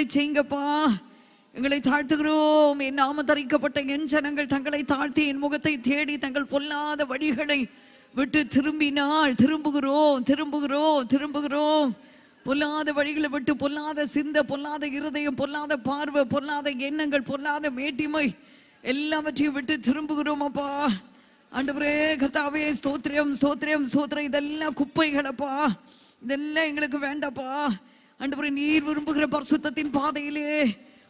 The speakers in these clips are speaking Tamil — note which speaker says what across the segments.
Speaker 1: அற்புதங்களை செய்யுங்கப்பா. எங்களை தாழ்த்துகிறோம். என் நாம தரிக்கப்பட்ட என் ஜனங்கள் தங்களை தாழ்த்தி என் முகத்தை தேடி தங்கள் பொல்லாத வழிகளை விட்டு திரும்பினால் திரும்புகிறோம். திரும்புகிறோம். திரும்புகிறோம். பொல்லாத வழிகளை விட்டு பொல்லாத சிந்த பொல்லாத இருதயம் பொல்லாத பார்வை பொல்லாத எண்ணங்கள் பொல்லாத மேட்டிமை எல்லாவற்றையும் விட்டு திரும்புகிறோம் அப்பா. ஆண்டவரே கர்த்தாவே ஸ்தோத்திரம் ஸ்தோத்திரம் ஸ்தோத்திரம். இதெல்லாம் குப்பைகளப்பா இதெல்லாம் எங்களுக்கு வேண்டாப்பா ஆண்டவரே நீர் விரும்புகிற பரிசுத்தத்தின் பாதையிலே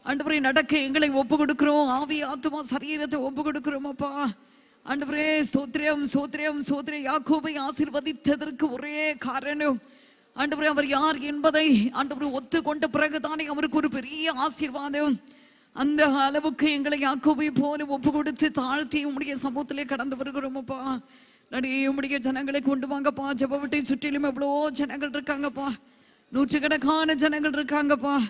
Speaker 1: ஆண்டவரே நடக்க எங்களை ஒப்பு கொடுக்கிறோம் ஆவி ஆத்துமா சரீரத்தை ஒப்பு கொடுக்கிறோம் அப்பா. ஆண்டவரே சோத்ரியம் சோத்ரியம் ஸ்தோத்திரம். யாக்கோபை ஆசிர்வதித்ததற்கு ஒரே காரணம் ஆண்டவரே அவர் யார் என்பதை ஆண்டவரை ஒத்துக்கொண்ட பிறகுதானே அவருக்கு ஒரு பெரிய ஆசீர்வாதம். அந்த அளவுக்கு எங்களை யாக்கோபை போல ஒப்பு கொடுத்து தாழ்த்தி உம்முடைய சமூகத்திலே கடந்து வருகிறோம் அப்பா. நிறைய உம்முடைய ஜனங்களை கொண்டு வாங்கப்பா. ஜெப வீட்டை சுற்றிலும் எவ்வளோ ஜனங்கள் இருக்காங்கப்பா. நூற்றுக்கணக்கான ஜனங்கள் இருக்காங்கப்பா.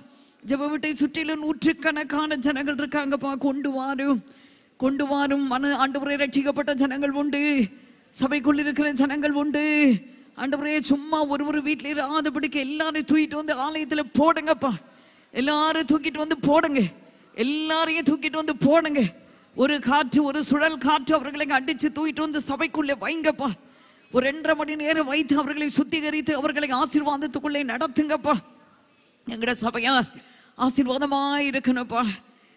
Speaker 1: ஜப வீட்டை சுற்றிலும் நூற்றுக்கணக்கான ஜனங்கள் இருக்காங்கப்பா. கொண்டு வாரும். கொண்டு வாரும். மன ஆண்டவரை ரட்சிக்கப்பட்ட ஜனங்கள் உண்டு. சபைக்குள் இருக்கிற ஜனங்கள் உண்டு. ஆண்டவரே சும்மா ஒரு ஒரு வீட்டில் இராதபடிக்கு எல்லாரையும் தூக்கிட்டு வந்து ஆலயத்துல போடுங்கப்பா. எல்லாரும் தூக்கிட்டு வந்து போடுங்க. எல்லாரையும் தூக்கிட்டு வந்து போடுங்க. ஒரு காற்று ஒரு சுழல் காற்று அவர்களை அடிச்சு தூக்கிட்டு வந்து சபைக்குள்ளே வைங்கப்பா. ஒரு ரெண்டரை மணி நேரம் வைத்து அவர்களை சுத்திகரித்து அவர்களை ஆசீர்வாதத்துக்குள்ளே நடத்துங்கப்பா. எங்கட சபையார் ஆசீர்வாதமாக இருக்கணும்ப்பா.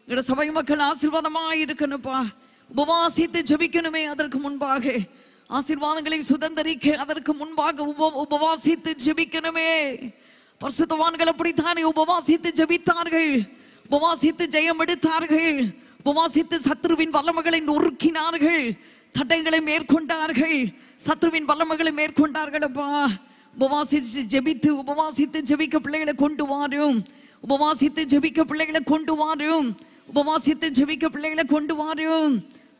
Speaker 1: எங்கட சபை மக்கள் ஆசீர்வாதமாய் இருக்கணும்ப்பா. உபவாசித்து ஜபிக்கணுமே அதற்கு முன்பாக. ஆசீர்வாதங்களை சுதந்தரிக்க அதற்கு முன்பாக உப உபவாசித்து ஜெபிக்கணுமே. பரிசுத்தவான்கள் அப்படித்தானே உபவாசித்து ஜெபித்தார்கள். உபவாசித்து ஜெயம் எடுத்தார்கள் உபவாசித்து சத்ருவின் வல்லமைகளை நொறுக்கினார்கள். தடைகளை மேற்கொண்டார்கள். சத்ருவின் வல்லமைகளை மேற்கொண்டார்கள் அப்பா. உபவாசித்து ஜெபித்து உபவாசித்து ஜெபிக்க பிள்ளைகளை கொண்டு வாரும். உபவாசித்து ஜெபிக்க பிள்ளைகளை கொண்டு வாரும். உபவாசித்து ஜெபிக்க பிள்ளைகளை கொண்டு வாரும்.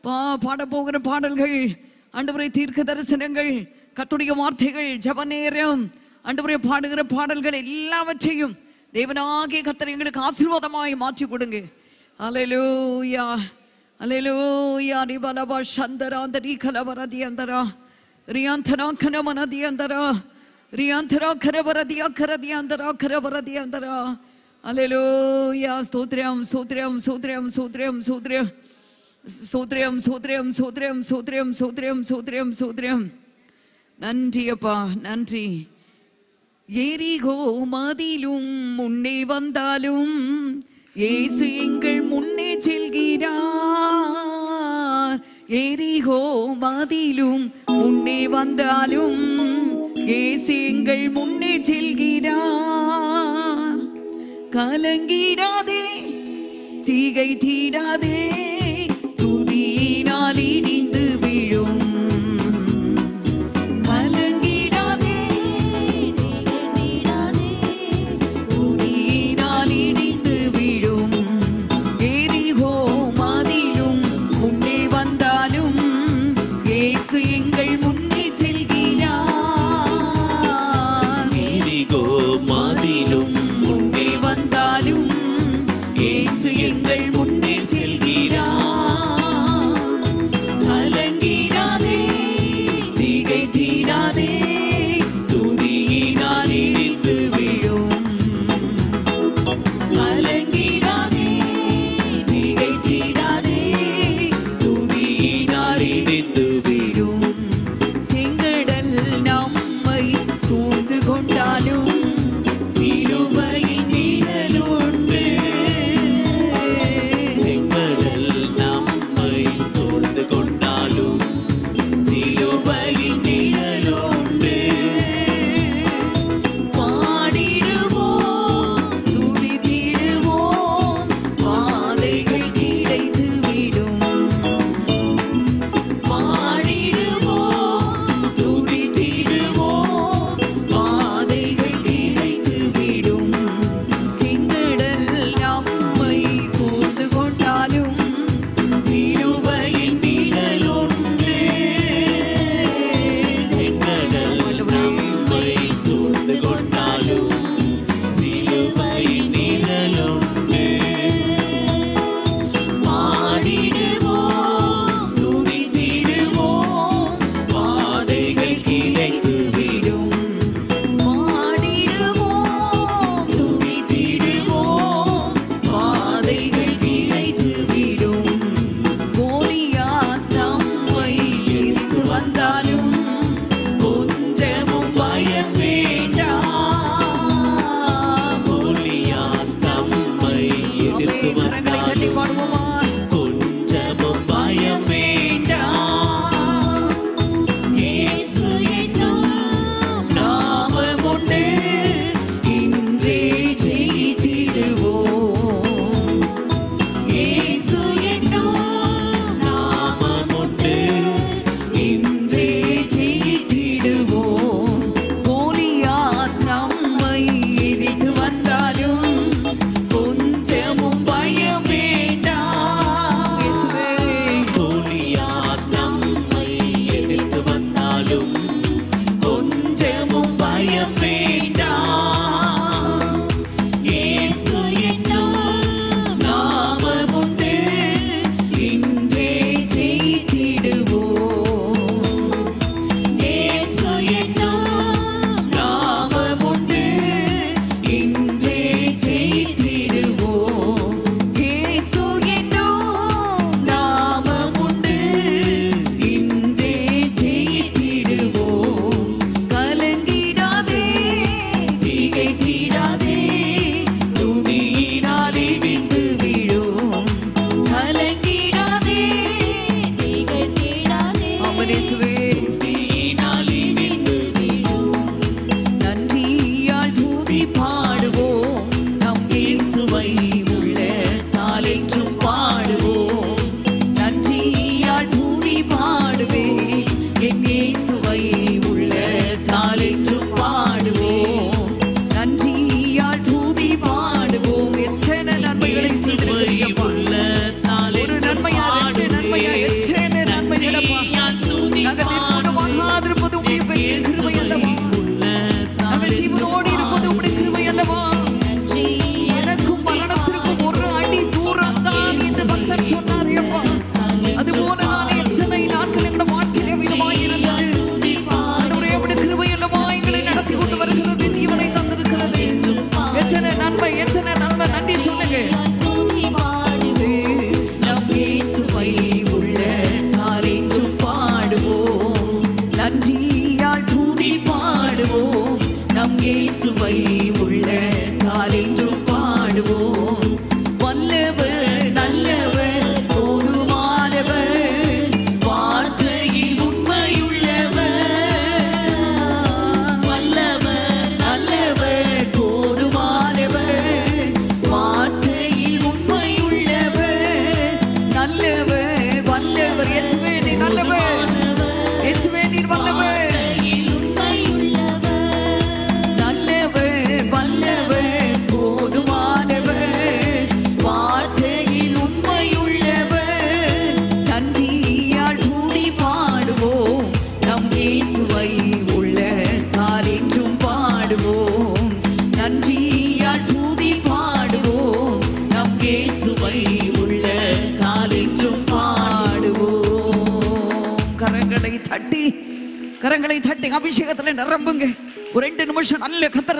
Speaker 1: பா பாட போகிற பாடல்கள் அண்டுபுரை தீர்க்க தரிசனங்கள் கத்துடைய வார்த்தைகள் ஜப நேரம் அண்டுபுரை பாடுகிற பாடல்கள் எல்லாவற்றையும் தேவனாகிய கர்த்தர் எங்களுக்கு ஆசீர்வாதமாய் மாற்றி கொடுங்க. அலையூயா அலையலூயா அலையலூயா ரிபலபா சந்தராந்தரி கலவரதி அந்தரா ரியாந்தரா கனமனதி அந்தரா ரியாந்தரா கரவரதி அக்கரதி அந்தரா கரவரதி அந்தரா அலையலூயா ஸ்தோத்ரியம் ஸ்தோத்ரம் ஸ்தோத்ரம் ஸ்தோத்ரம் ஸ்தோத்ரம் சூத்ரியம் சூத்ரியம் சூத்ரியம் சூத்ரியம் சூத்ரியம் சூத்ரியம் சூத்ரியம் நன்றி அப்பா நன்றி எரிகோ மதிலும் முன்னே வந்தாலும் இயேசு எங்கள் முன்னே செல்கிறார். எரிகோ மதிலும் முன்னே வந்தாலும் இயேசு எங்கள் முன்னே செல்கிறார். கலங்கிடாதே தீகை தீடாதே.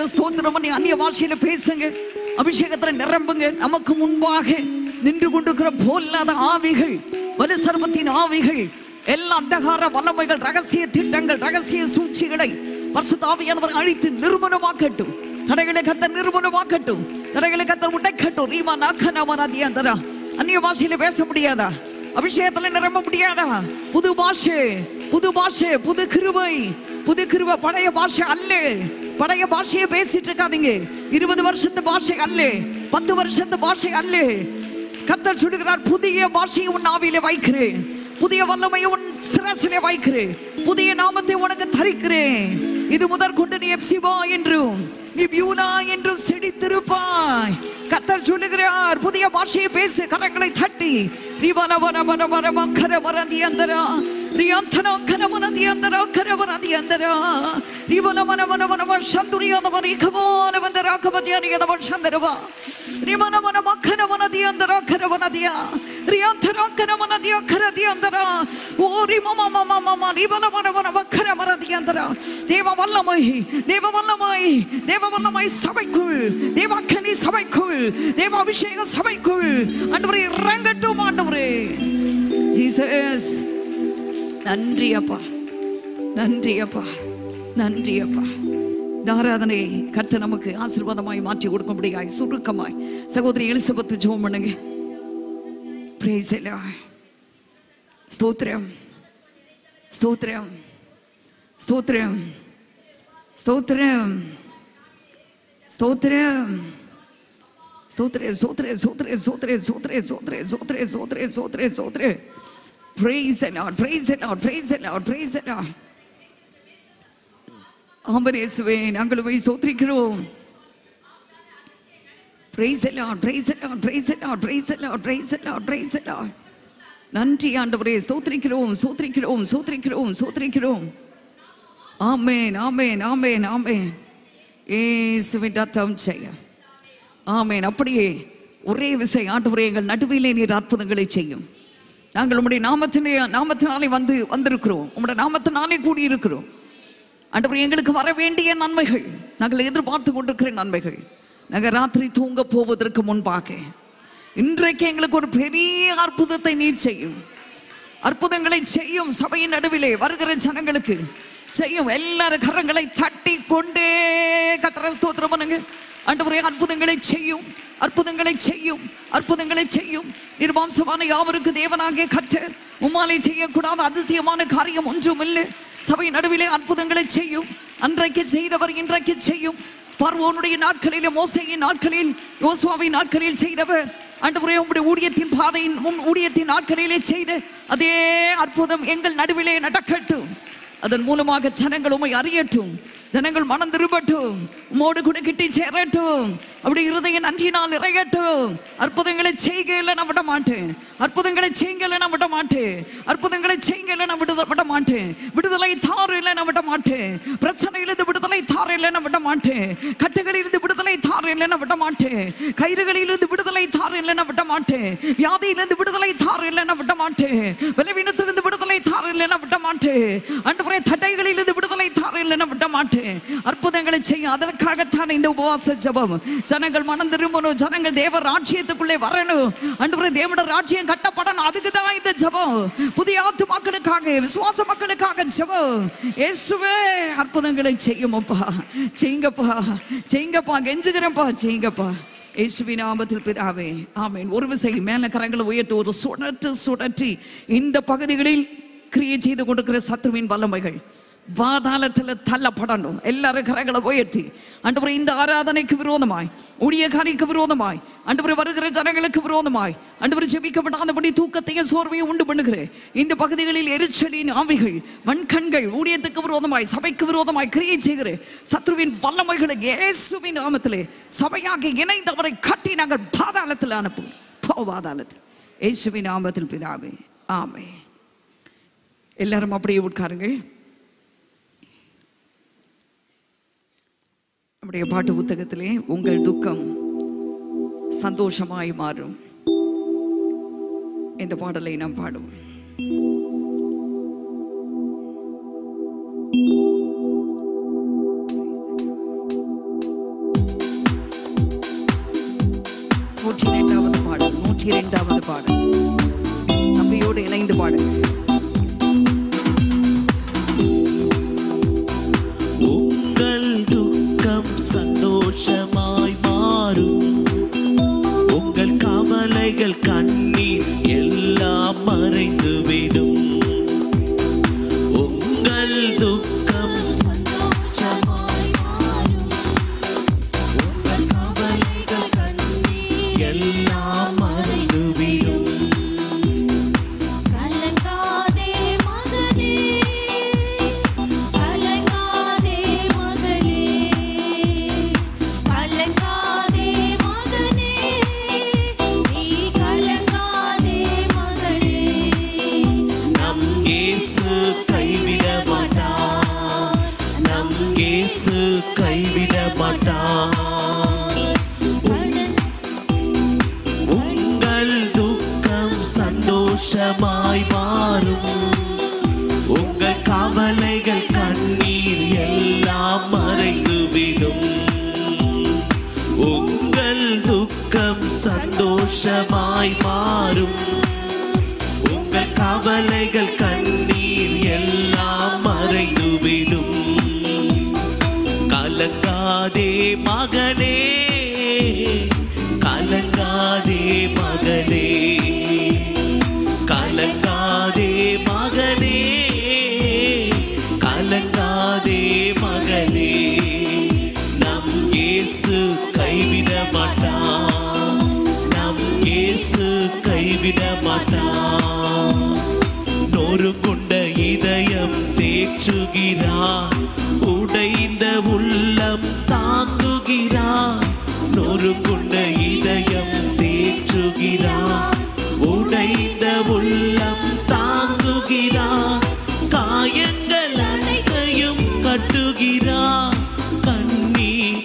Speaker 1: ஸ்தோத்திரம் பண்ணி அந்நிய பாஷையில பேசுங்க. அபிஷேகத்துல நிரம்புங்க. நமக்கு முன்பாக நின்று கொண்டிருக்கிற போல்லாத ஆவிகள் வலு சர்மத்தின் ஆவிகள் எல்லா அந்தகார வல்லமைகள் ரகசிய திட்டங்கள் ரகசிய சூழ்ச்சிகளை பரிசுத்தாவியானவர் அழித்து நிர்மூலமாக்கட்டும். தடைகளை கத்த நிர்மூலமாக்கட்டும். தடைகளை கத்த உடைக்கட்டும். ரீமா நாக்கனவராதியாந்தரா அந்நிய பாஷையில பேச முடியாதா? அபிஷேகத்துல நிரம்ப முடியாதா? புது பாஷை புது பாஷை புது கிருவை புது கிருவ பழைய பாஷை அல்ல. பழைய பாஷையை பேசிட்டு இருக்காதீங்க. இருபது வருஷத்து பாஷை அல்ல பத்து வருஷத்து பாஷை அல்ல. கத்தர் சொல்லுகிறார் புதிய பாஷையை உன் ஆவியில வைக்கிறேன் புதிய வல்லமையை உன் சிரசிலே வைக்கிறேன் புதிய நாமத்தை உனக்கு தரிக்கிறேன் இது முதற் கொண்டு நீ எப்சிவா என்றும் நீ பியூனா என்றும் செடித்திருப்பாய் கத்தர் சொல்லுகிறார் புதிய பாஷையை பேசு கரங்களை தட்டி. வர வர வர வ வக்கர வரதி அந்தரா. riantana karavana diandara karavana diandara rivala mana mana mana mana shanduri adavani kavana vandara kavadiyani adavan shandarava rimana mana makhana mana diandara karavana dia riantana karavana dia karadiandara o rimama mama mama rivala mana mana makhana mana diandara deva vallamai deva vallamai deva vallamai சபைக்குள் தேவாக்கனி சபைக்குள் தேவ அபிஷேக சபைக்குள் ஆண்டவரே இறங்கட்டும் ஆண்டவரே Jesus. நன்றி அப்பா நன்றி அப்பா நன்றி அப்பா இந்த ஆராதனையை கர்த்தர் நமக்கு ஆசீர்வாதமாய் மாற்றி கொடுக்கும்படியாய் சுருக்கமாய் சகோதரி எலிசபெத் ஜெபம் பண்ணுங்க Praise the Lord. ஸ்தோத்திரம் ஸ்தோத்திரம் ஸ்தோத்திரம் ஸ்தோத்திரம் ஸ்தோத்திரம் Sotre, sotre, sotre, sotre, sotre, sotre, sotre, sotre, sotre, sotre. Praise Lord praise Lord praise Lord praise Lord ஆம்பரேசுவே நாங்கள் போய் சோத்திரிக்கிறோம். Praise Lord praise Lord praise Lord praise Lord praise Lord praise Lord நன்றி ஆண்டவரே சோத்திரிக்கிறோம் சோத்திரிக்கிறோம் சோத்திரிக்கிறோம் சோத்திரிக்கிறோம். ஆமேன் ஆமேன் ஆமேன் ஆமேன். ஏசுவின் ரத்தம் செய்ய ஆமேன் அப்படியே ஒரே விசை ஆண்டவரே எங்கள் நடுவிலே நீர் அற்புதங்களை செய்யும். நாங்கள் உம்முடைய நாமத்தினே நாமத்தினாலே வந்து வந்திருக்கிறோம். உம்முடைய நாமத்தினாலே கூடியிருக்கிறோம். ஆண்டவரே எங்களுக்கு வர வேண்டிய நன்மைகள் நாங்கள் எதிர்பார்த்து கொண்டிருக்கிற நன்மைகள் நாங்கள் ராத்திரி தூங்க போவதற்கு முன்பாக இன்றைக்கு எங்களுக்கு ஒரு பெரிய அற்புதத்தை நீ செய்யும். அற்புதங்களை செய்யும் சபையின் நடுவிலே வருகிற ஜனங்களுக்கு செய்யும் எல்லாரும் கரங்களை தட்டி கொண்டே கத்திர ஸ்தோத்திரம் பண்ணுங்க. ஆண்டவரே அற்புதங்களை செய்யும். அற்புதங்களை செய்யும். அற்புதங்களை செய்யும். நிர்வாம்சமான யாவருக்கு தேவனாகிய கர்த்தர் உம்மாலை செய்யக்கூடாத அதிசயமான காரியம் ஒன்றும் இல்லை சபை நடுவிலே அற்புதங்களை செய்யும். அன்றைக்கு செய்தவர் இன்றைக்கு செய்யும். பார்வோனுடைய நாட்களில் மோசையின் நாட்களில் யோசுவாவின் நாட்களில் செய்தவர். ஆண்டவரே உங்களுடைய ஊழியத்தின் பாதையின் முன் ஊழியத்தின் நாட்களிலே செய்த அதே அற்புதம் எங்கள் நடுவிலே நடக்கட்டும். அதன் மூலமாக ஜனங்கள் உம்மை அறியட்டும். ஜனங்கள் மனம் திரும்பட்டும் உமோடு கூட கிட்டி சேரட்டும் அப்படி இருதய நன்றினால் இறையட்டும் அற்புதங்களை செய்கையில் நான் விட மாட்டேன் அற்புதங்களை செய்கையில் நான் விட மாட்டேன் அற்புதங்களை செய்கையில் நான் விடுத விட மாட்டேன் விடுதலை தாறு இல்லை நான் விட மாட்டேன் பிரச்சனையிலிருந்து விடுதலை தாறு இல்லை நான் விட மாட்டேன் கட்டுகளிலிருந்து விடுதலை தாறு இல்லை நான் விட மாட்டேன் கயிறுகளிலிருந்து விடுதலை தாறு இல்லை நான் விட மாட்டேன் வியாதியிலிருந்து விடுதலை தாறு இல்லை நான் விட மாட்டேன் விளைவினத்திலிருந்து விடுதலை தாறு இல்லை நான் விட மாட்டேன் முறை தட்டைகளிலிருந்து விடுதலை தாறு இல்லை நான் விட மாட்டேன் அற்புதங்களை செய்யும். அதற்காகத்தான் இந்த உபவாச ஜபம். ஜனங்கள் மனம் திரும்பணும். ஜனங்கள் தேவ ராஜ்யத்துக்குள்ளே வரணும். அன்று தேவட ராஜ்யம் கட்டப்படணும். அதுக்கு தான் இந்த ஜபம். புதிய ஆத்து மக்களுக்காக விசுவாச மக்களுக்காக ஜபம். இயேசுவே அற்புதங்களை செய்யுமப்பா. செய்யுங்கப்பா. செய்யுங்கப்பா. கெஞ்சுகிறேன்ப்பா. செய்யுங்கப்பா. இயேசுவின் நாமத்தில் பிதாவே ஆமேன். ஒரு விசை மேல கரங்களை உயர்த்தி ஒரு சுழற்று சுழற்றி இந்த பகுதிகளில் கிரியை செய்து கொண்டிருக்கிற சத்துருவின் வல்லமைகள். பாதாளத்தில் தள்ளப்படணும். எல்லாரும் கரங்களை உயர்த்தி அன்று இந்த ஆராதனைக்கு விரோதமாய். ஊழியக்காரிக்கு விரோதமாய். அன்று வருகிற ஜனங்களுக்கு விரோதமாய். அன்று ஜெபிக்கப்படாதபடி தூக்கத்தையும் சோர்வையும் உண்டு பண்ணுகிறேன் இந்த பகுதிகளில் எரிச்சலின் ஆவிகள் வன்கண்கள் ஊழியத்துக்கு விரோதமாய் சபைக்கு விரோதமாய் கிரியை செய்கிறேன் சத்ருவின் வல்லமைகளை இயேசுவின் நாமத்திலே சபையாக இணைந்து அவரை கட்டி நாங்கள் பாதாளத்தில் அனுப்புவோம். போ பாதாளத்தில். இயேசுவின் நாமத்தில் பிதாவே. ஆமே எல்லாரும் அப்படியே உட்காருங்கள். நம்முடைய பாட்டு புத்தகத்திலே உங்கள் துக்கம் சந்தோஷமாய் மாறும் என்ற பாடலை நாம் பாடும் நூற்றி இரண்டாவது பாடல் நூற்றி இரண்டாவது பாடல். நம்பியோடு இணைந்து பாடுங்கள்.
Speaker 2: சந்தோஷமாய் மாறும். உங்கள் கவலைகள் கைவிட மாட்டான் உங்கள் துக்கம் சந்தோஷமாய் மாறும். உங்கள் கவலைகள் கண்ணீர் எல்லாம் மறைந்துவிடும். உங்கள் துக்கம் சந்தோஷமாய் மாறும். உங்கள் கவலைகள் மகனே தாங்குகிறார் உடைந்த உள்ளம் தாங்குகிறார். காயங்கள் அனைத்தையும் கட்டுகிறார். கண்ணீர்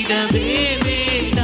Speaker 2: கலங்கிடவே வேண்டாம்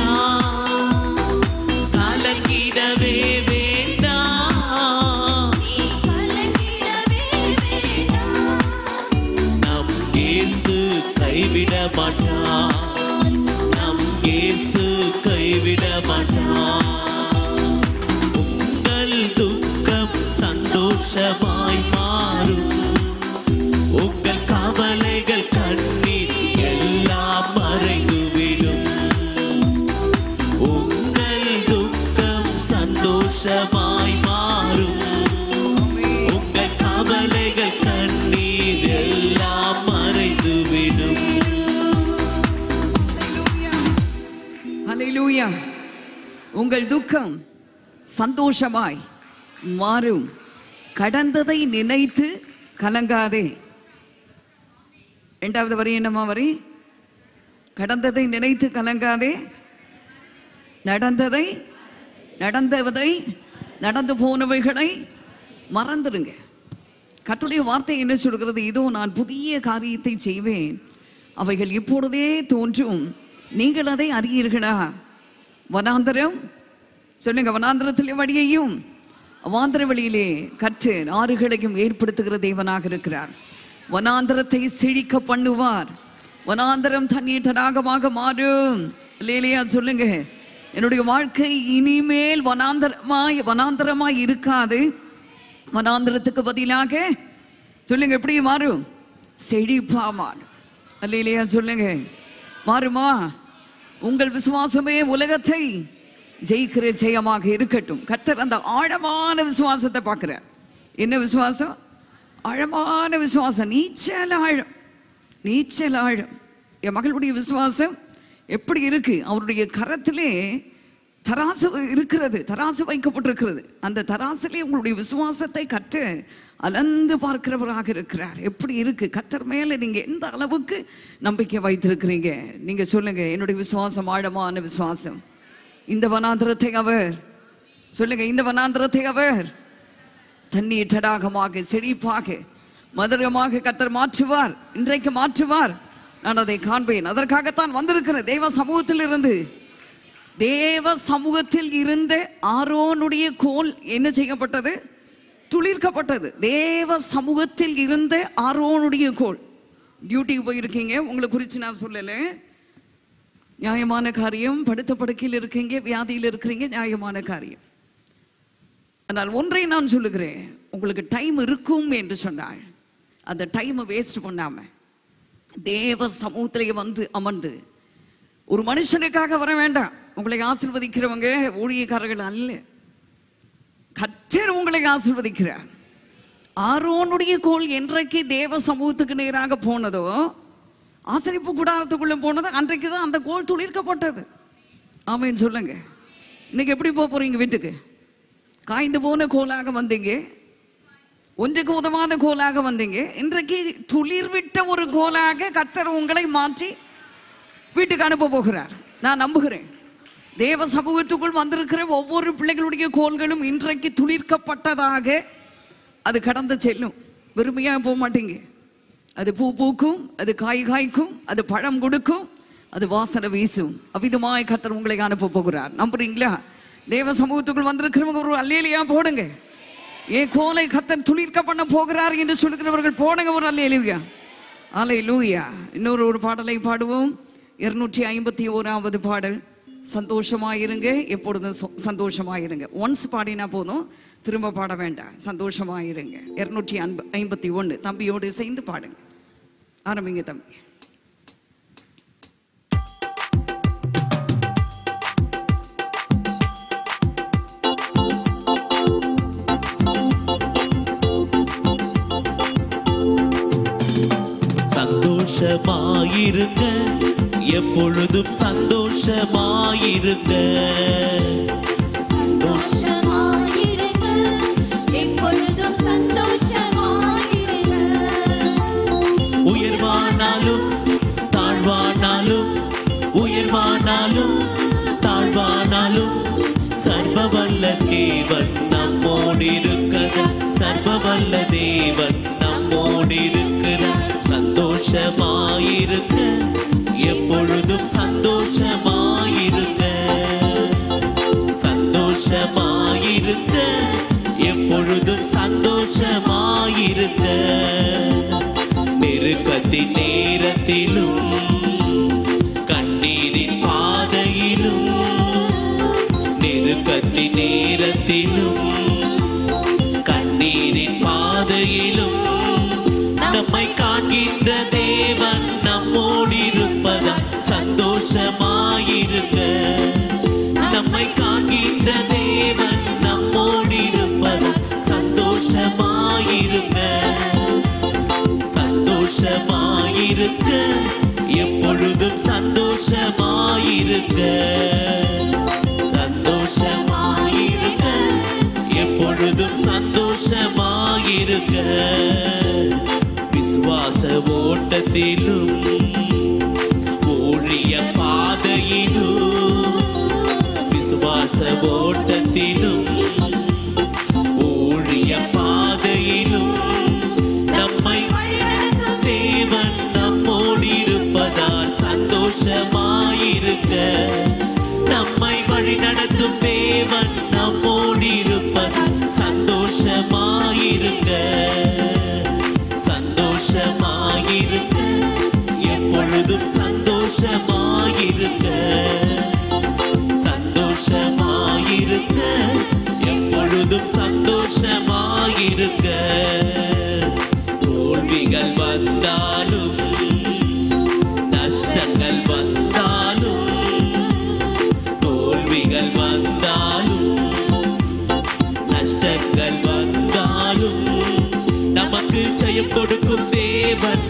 Speaker 2: உங்கள் துக்கம் சந்தோஷமாய் மாறும்.
Speaker 1: கடந்ததை நினைத்து கலங்காதே. இரண்டாவது வரி என்னம்மா வரி? கடந்ததை நினைத்து கலங்காதே. நடந்ததை நடந்ததை நடந்து போனவைகளை மறந்துடுங்க. கர்த்தருடைய வார்த்தை என்ன சொல்கிறது? இதோ நான் புதிய காரியத்தை செய்வேன். அவைகள் இப்பொழுதே தோன்றும். நீங்கள் அதை அறியீர்களா? வனாந்தரம் சொல்லுங்க வனாந்திரத்திலே வழியையும் வாந்திர வழியிலே கற்று ஆறுகளையும் ஏற்படுத்துகிற தேவனாக இருக்கிறார். வனாந்திரத்தை செழிக்க பண்ணுவார். வனாந்தரம் தண்ணீர் தடாகமாக மாறும். இல்லையா சொல்லுங்க. என்னுடைய வாழ்க்கை இனிமேல் வனாந்தரமாய் வனாந்தரமாய் இருக்காது. வனாந்திரத்துக்கு பதிலாக சொல்லுங்க எப்படி மாறும்? செழிப்பா மாறும். இல்லையா சொல்லுங்க. மாறுமா? உங்கள் விசுவாசமே உலகத்தை ஜெயிக்கிற ஜெயமாக இருக்கட்டும். கத்தர் அந்த ஆழமான விசுவாசத்தை பார்க்குறார். என்ன விசுவாசம்? ஆழமான விசுவாசம். நீச்சல் ஆழம். நீச்சல் ஆழம். என் மகளுடைய விசுவாசம் எப்படி இருக்கு? அவருடைய கரத்திலே தராசு இருக்கிறது. தராசு வைக்கப்பட்டிருக்கிறது. அந்த தராசிலே உங்களுடைய விசுவாசத்தை கற்று அலந்து பார்க்கிறவராக இருக்கிறார். எப்படி இருக்கு? கத்தர் மேலே நீங்க எந்த அளவுக்கு நம்பிக்கை வைத்திருக்கிறீங்க? நீங்க சொல்லுங்க என்னுடைய விசுவாசம் ஆழமான விசுவாசம். இந்த வனாந்திரத்தை அவர். சொல்லுங்க இந்த வனாந்திரத்தை அவர். தண்ணீர் தடாகமாக செழிப்பாக மதுரமாக கத்தர் மாற்றுவார் இன்றைக்கு மாற்றுவார். நான் அதை காண்பேன். அதற்காகத்தான் வந்திருக்கிறேன் தேவ சமூகத்தில் இருந்து தேவ சமூகத்தில் இருந்த ஆரோனுடைய கோல் என்ன செய்யப்பட்டது? துளிர்க்கப்பட்டது. தேவ சமூகத்தில் இருந்த ஆரோனுடைய கோல். டியூட்டிக்கு போயிருக்கீங்க. உங்களை குறித்து நான் சொல்லலை. நியாயமான காரியம் படுத்த படுக்கையில் இருக்கீங்க வியாதியில் இருக்கிறீங்க நியாயமான காரியம். ஆனால் ஒன்றை நான் சொல்லுகிறேன் உங்களுக்கு டைம் இருக்கும் என்று சொன்னாள் அந்த டைமை வேஸ்ட் பண்ணாம தேவ சமூகத்திலே வந்து அமர்ந்து ஒரு மனுஷனுக்காக வர வேண்டாம். உங்களை ஆசிர்வதிக்கிறவங்க ஊழியக்காரர்கள் அல்ல. கத்தர் உங்களை ஆசிர்வதிக்கிறார். ஆரோனுடைய கோல் என்றைக்கு தேவ சமூகத்துக்கு நேராக போனதோ ஆசரிப்பு கூடாரத்துக்குள்ள போனது அன்றைக்கு தான் அந்த கோல் துளிர்க்கப்பட்டது ஆமைன்னு சொல்லுங்க. இன்னைக்கு எப்படி போக போறீங்க வீட்டுக்கு? காய்ந்து போன கோலாக வந்தீங்க. ஒன்றுக்கு உதவாத கோலாக வந்தீங்க. இன்றைக்கு துளிர்விட்ட ஒரு கோலாக கர்த்தர் உங்களை மாற்றி வீட்டுக்கு அனுப்ப போகிறார். நான் நம்புகிறேன். தேவ சமூகத்துக்குள் வந்திருக்கிற ஒவ்வொரு பிள்ளைகளுடைய கோல்களும் இன்றைக்கு துளிர்க்கப்பட்டதாக அது கடந்து செல்லும். வெறுமையாக போக மாட்டீங்க அது பூ பூக்கும் அது காய் காய்க்கும் அது பழம் கொடுக்கும் அது வாசனை வீசும். அவிதமாய் கத்தர் உங்களை அனுப்ப போகிறார். நம்புறீங்களா? தேவ சமூகத்துக்குள் வந்திருக்கிறவங்க ஒரு அல்லேலியா போடுங்க. ஏன் கோலை கத்தர் துளிர்க்க பண்ண போகிறார் என்று சொல்லுகிறவர்கள் போடுங்க ஒரு அல்லேலியா. அலை லூயா இன்னொரு ஒரு பாடலை பாடுவோம். இருநூற்றி ஐம்பத்தி ஓராவது பாடல். சந்தோஷமாயிருங்க. எப்பொழுதும் சந்தோஷமாயிருங்க. ஒன்ஸ் பாடினா போதும். திரும்ப பாட வேண்டாம். சந்தோஷமாயிருங்க. இருநூற்றி அன்பு ஐம்பத்தி ஒன்று தம்பியோடு சேர்ந்து பாடுங்க. ஆரம்பிங்க தம்பி.
Speaker 2: சந்தோஷமாயிருங்க எப்பொழுதும் சந்தோஷமாயிருங்க.
Speaker 3: சந்தோஷமாயிருங்க எப்பொழுதும் சந்தோஷமாயிருங்க
Speaker 2: உயர்வானாலும் தாழ்வானாலும் உயர்வானாலும் தாழ்வானாலும் சர்வவல்ல தேவன் நம்மோடு இருக்கிறார் சர்வவல்ல தேவன் நம்மோடு இருக்கிறார் சந்தோஷமாயிருக்க. எப்பொழுதும் சந்தோஷமாயிருக்க. சந்தோஷமாயிருக்க. எப்பொழுதும் சந்தோஷமாயிருக்க. நெருக்கத்தின் நேரத்திலும் கண்ணீரின் பாதையிலும் நெருக்கத்தின் நேரத்திலும் கண்ணீரின் பாதையிலும் நம்மை காண்கின்ற தேவன் நம்மோடு சந்தோஷமாயிருக்க. நம்மை காண்கின்ற தேவன் நம்மோடு சந்தோஷமாயிருக்க. சந்தோஷமாயிருக்க. எப்பொழுதும் சந்தோஷமாயிருக்க. சந்தோஷமாயிருக்க. எப்பொழுதும் சந்தோஷமாயிருக்க. விசுவாச ஓட்டத்திலும் ஓழிய பாதையிலும் விசுவாச ஓட்டத்திலும் எப்பொழுதும் சந்தோஷமாயிருக்க சந்தோஷமாயிருக்க எப்பொழுதும் சந்தோஷமாயிருக்க. தோல்விகள் வந்தாலும் நஷ்டங்கள் வந்தாலும் தோல்விகள் வந்தாலும் நஷ்டங்கள் வந்தாலும் நமக்கு ஜெயம் கொடுக்கும் தேவன்.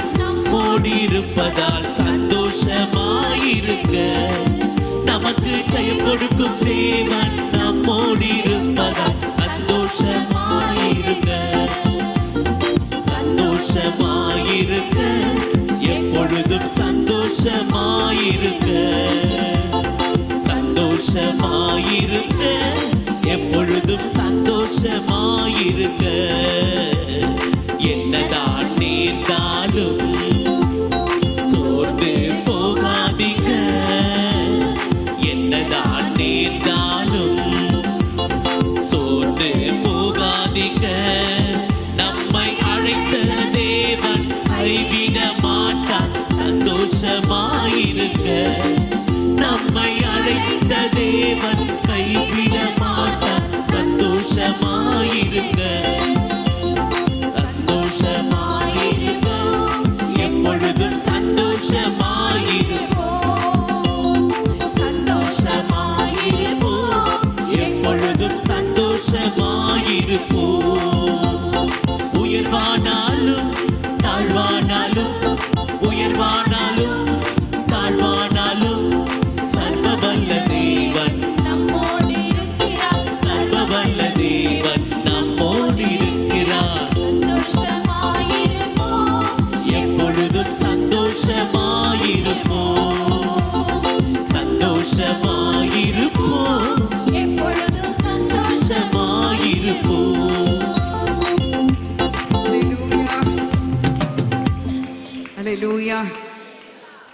Speaker 2: இருப்பதால் சந்தோஷமாயிருக்க. நமக்கு ஜெயம் கொடுக்கும் தேவன் நம்மோடு இருப்பதால் சந்தோஷமாயிருக்க. சந்தோஷமாயிருக்க. எப்பொழுதும் சந்தோஷமாயிருக்க. சந்தோஷமாயிருக்க. எப்பொழுதும் சந்தோஷமாயிருக்க.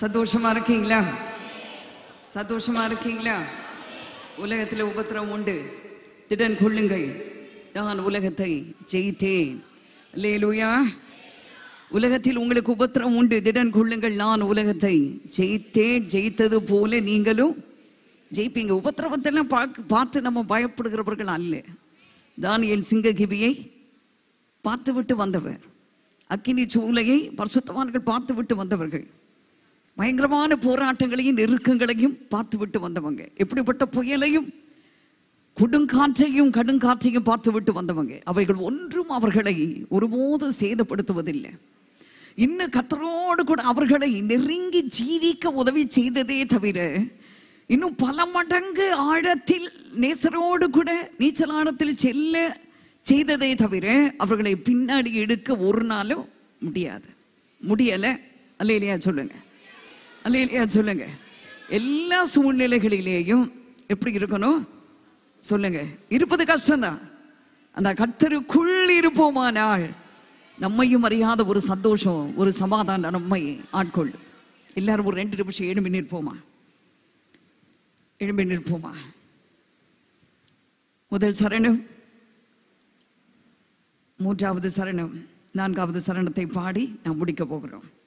Speaker 3: சந்தோஷமா
Speaker 1: இருக்கீங்களா? சந்தோஷமா இருக்கீங்களா? உலகத்தில் உபத்திரம் உண்டு. திடன் கொள்ளுங்கள். நான் உலகத்தை ஜெயித்தேன். லேலுயா உலகத்தில் உங்களுக்கு உபத்திரம் உண்டு. திடன் கொள்ளுங்கள். நான் உலகத்தை ஜெயித்தேன். ஜெயித்தது போல நீங்களும் ஜெயிப்பீங்க. உபத்திரவத்தெல்லாம் பார்க்க பார்த்து நம்ம பயப்படுகிறவர்கள் அல்ல. தான் என் சிங்ககிவியை பார்த்து விட்டு வந்தவர். அக்கினி சூளையை பரிசுத்தவான்கள் பார்த்து விட்டு வந்தவர்கள். பயங்கரமான போராட்டங்களையும் நெருக்கங்களையும் பார்த்துவிட்டு வந்தவங்க. எப்படிப்பட்ட புயலையும் கொடுங்காற்றையும் கடுங்காற்றையும் பார்த்து விட்டு வந்தவங்க. அவைகள் ஒன்றும் அவர்களை ஒருபோதும் சேதப்படுத்துவதில்லை. இன்னும் கத்தரோடு கூட அவர்களை நெருங்கி ஜீவிக்க உதவி செய்ததே தவிர இன்னும் பல மடங்கு ஆழத்தில் நேசரோடு கூட நீச்சல் ஆழத்தில் செல்ல செய்ததே தவிர அவர்களை பின்னாடி எடுக்க ஒரு நாளும் முடியாது. முடியல. அல்லையா சொல்லுங்கள் அல்லையா சொல்லுங்க. எல்லா சூழ்நிலைகளிலேயும் எப்படி இருக்கணும்? சொல்லுங்க. இருப்பது கஷ்டம்தான். அந்த கத்தருக்குள் இருப்போமானால் நம்மையும் அறியாத ஒரு சந்தோஷம் ஒரு சமாதானம் நம்மை ஆட்கொள்ளும். எல்லாரும் ஒரு ரெண்டு நிமிஷம் எழும்பி நிற்போமா? எழும்பி நிற்போமா? முதல் சரணம். மூன்றாவது சரணம். நான்காவது சரணத்தை பாடி நாம் முடிக்க போகிறோம்.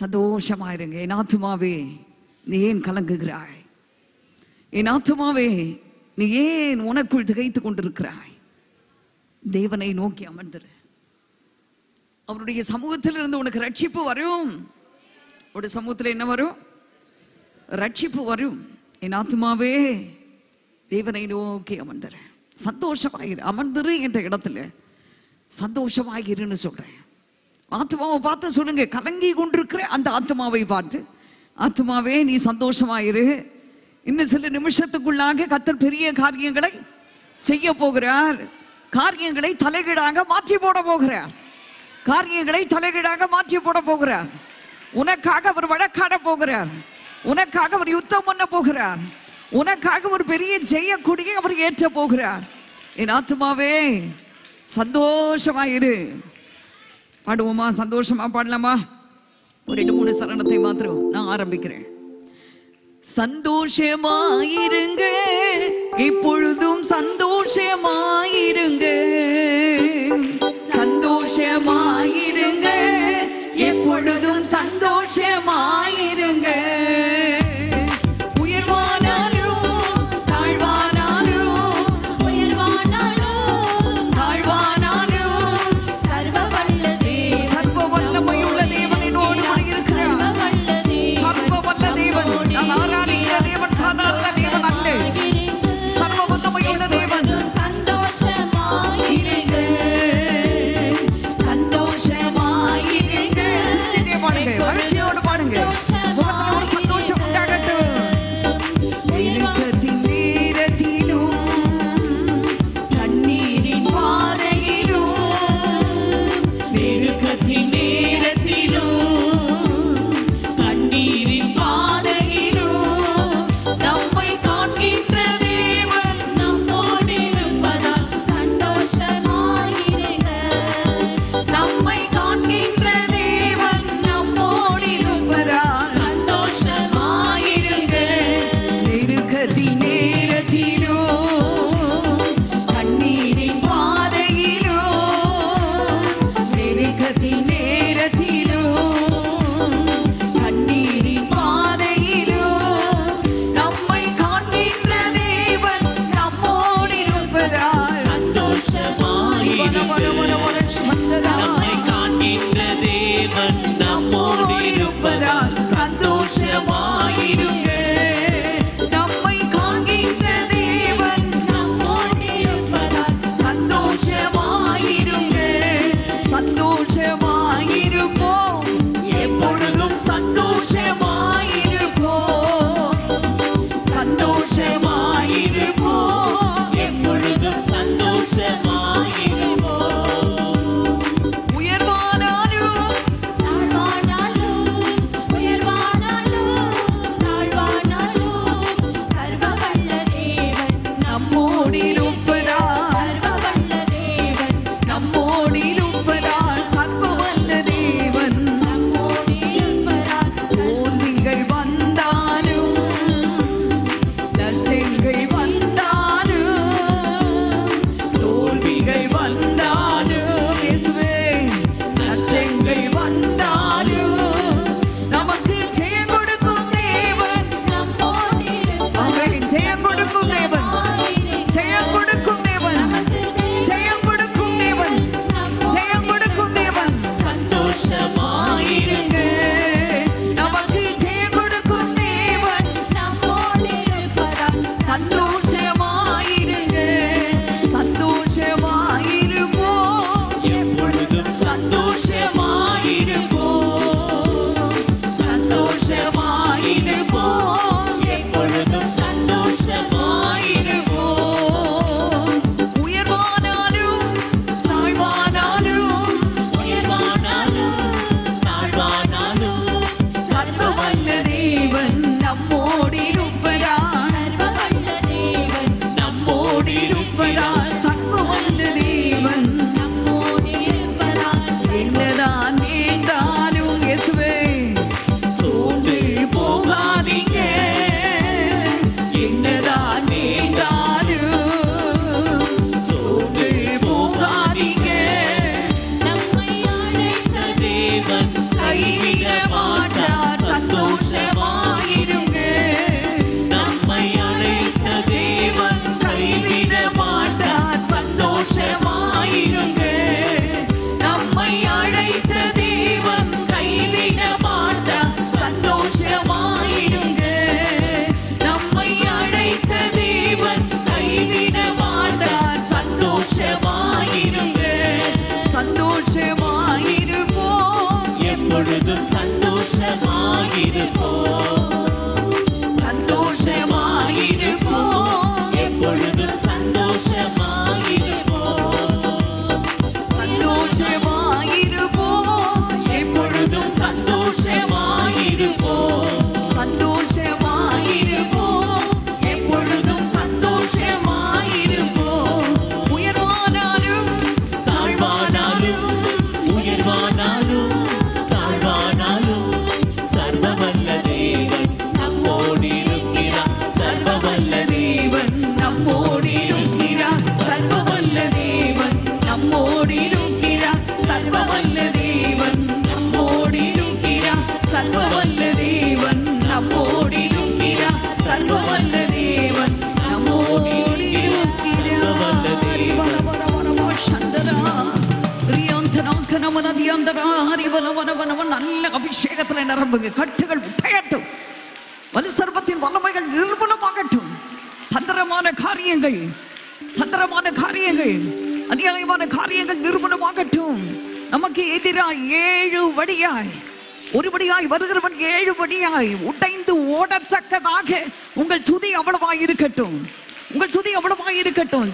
Speaker 1: சந்தோஷமா இருங்க என் ஆத்துமாவே நீ ஏன் கலங்குகிறாய்? என் ஆத்துமாவே நீ ஏன் உனக்குள் திகைத்து கொண்டிருக்கிறாய்? தேவனை நோக்கி அமர்ந்துரு. அவருடைய சமூகத்திலிருந்து உனக்கு ரட்சிப்பு வரும். ஒரு சமூகத்தில் என்ன வரும்? ரட்சிப்பு வரும். என் ஆத்மாவே தேவனை நோக்கி அமர்ந்துரு. சந்தோஷமாயிரு. அமர்ந்துரு என்ற இடத்துல. சந்தோஷமாயிருன்னு சொல்றேன். ஆத்மாவை பார்த்து சொல்லுங்க. கலங்கி கொண்டிருக்கிற அந்த ஆத்மாவை பார்த்து ஆத்மாவே நீ சந்தோஷமாயிரு. இன்னும் சில நிமிஷத்துக்குள்ளாக கத்தர் பெரிய காரியங்களை செய்ய போகிறார். காரியங்களை தலைகீழாக மாற்றி போட போகிறார். காரியங்களை தலைகீழாக மாற்றி போட போகிறார். உனக்காக அவர் வழக்காட போகிறார். உனக்காக அவர் யுத்தம் பண்ண போகிறார். உனக்காக ஒரு பெரிய ஜெயக்குடியை அவர் ஏற்ற போகிறார். என் ஆத்மாவே சந்தோஷமாயிரு. பாடுவோமா? சந்தோஷமா பாடலாமா? ஒரு ரெண்டு மூணு சரணத்தை மாத்திரம் நான் ஆரம்பிக்கிறேன். சந்தோஷமாயிருங்க இப்பொழுதும் சந்தோஷமாயிருங்க. சந்தோஷமாயிருங்க எப்பொழுதும் சந்தோஷமாயிருங்க.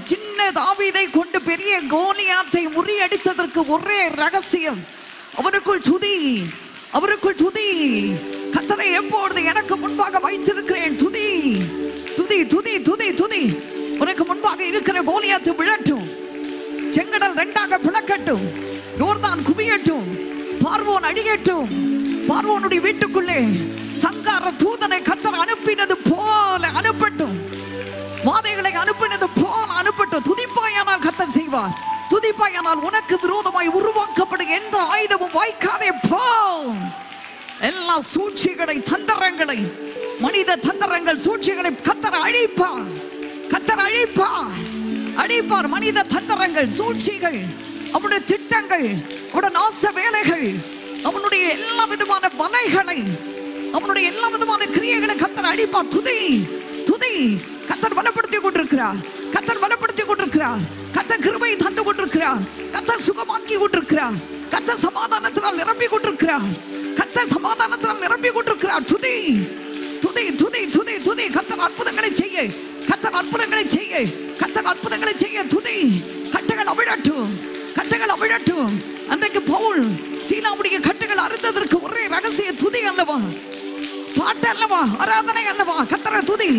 Speaker 1: சின்ன தாவீதை கொண்டு பெரிய கோலியாத்தை முறியடித்ததற்கு ஒரே ரகசியம். அவருக்குள் துதி. அவருக்குள் துதி. கத்தரை எப்பொழுது எனக்கு முன்பாக வைத்திருக்கிறேன்? துதி. துதி துதி துதி துதி. உனக்கு முன்பாக இருக்கிற கோலியாத்து விழட்டும். செங்கடல் ரெண்டாக பிளக்கட்டும். யோர்தான் குவியட்டும். பார்வோன் அடியட்டும். பார்வோனுடைய வீட்டுக்குள்ளே சங்கார துதிப்பாயானால் உனக்கு விரோதமாய் உருவாக்கப்படும் எந்த ஆயுதமும் வாய்க்காதே போ. எல்லா சூழ்ச்சிகளை தந்திரங்களை மனித தந்திரங்கள் சூழ்ச்சிகளை கத்தர் அழிப்பார். கத்தர் அழிப்பார். அழிப்பார் மனித தந்திரங்கள் சூழ்ச்சிகள் அவனுடைய திட்டங்கள் அவனுடைய நாச வேலைகள் அவனுடைய எல்லா விதமான வலைகளை அவனுடைய எல்லா விதமான கிரியைகளை கத்தர் அழிப்பார். துதி துதி கத்தர் பலப்படுத்தி கொண்டிருக்கிறார். கத்தர் பலப்படுத்தி கொண்டிருக்கிறார். கத்த கிருபை தந்து கொண்டிருக்கிறார். கத்தர் சுகமாக்கி கொண்டிருக்கிறார். கத்த சமாதானத்தினால் நிரப்பி கொண்டிருக்கிறார். கத்த சமாதானத்தினால் நிரப்பி கொண்டிருக்கிறார். துதி துதி துதி துதி துதி. கத்தர் அற்புதங்களை செய்ய. கத்தர் அற்புதங்களை செய்ய. கத்தர் அற்புதங்களை செய்ய. துதி. கட்டுகள் அவிழட்டும் கட்டுகள் அவிழட்டும் அன்றைக்கு பவுல் சீனாவுடைய கட்டுகள் அறுந்ததற்கு ஒரே ரகசிய துதி அல்லவா? பாட்டு அல்லவா? ஆராதனை அல்லவா? கத்தர துதி.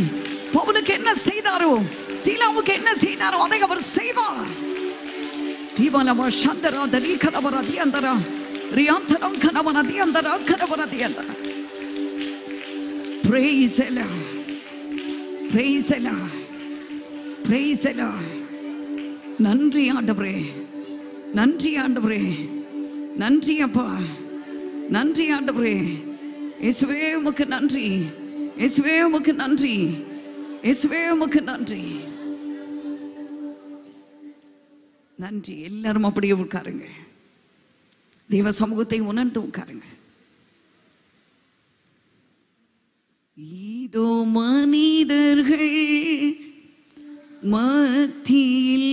Speaker 1: பவுலுக்கு என்ன செய்தாரோ? சீலாவுக்கு என்ன செய்தாரோ? அதை அவர் செய்வார். தீபாலமா சந்தரா தரி கனவர அதியந்தரா ரியாந்தரம் கனவன அதியந்தரா கனவன அதியந்தரா Praise the Lord. Praise the Lord. Praise the Lord. நன்றி ஆண்டவரே நன்றி ஆண்டவரே நன்றி அப்பா நன்றி ஆண்டவரே இயேசுவே உமக்கு நன்றி இயேசுவே உமக்கு நன்றி இயேசுவே உமக்கு நன்றி நன்றி. எல்லாரும் அப்படியே உட்காருங்க. தெய்வ சமூகத்தை உணர்ந்து உட்காருங்க. இதோ மனிதர்கள் மத்தியில்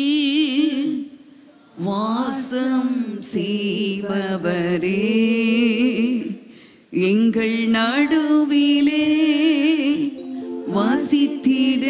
Speaker 1: வாசம் செய்பவரே. எங்கள் நடுவிலே வசித்திட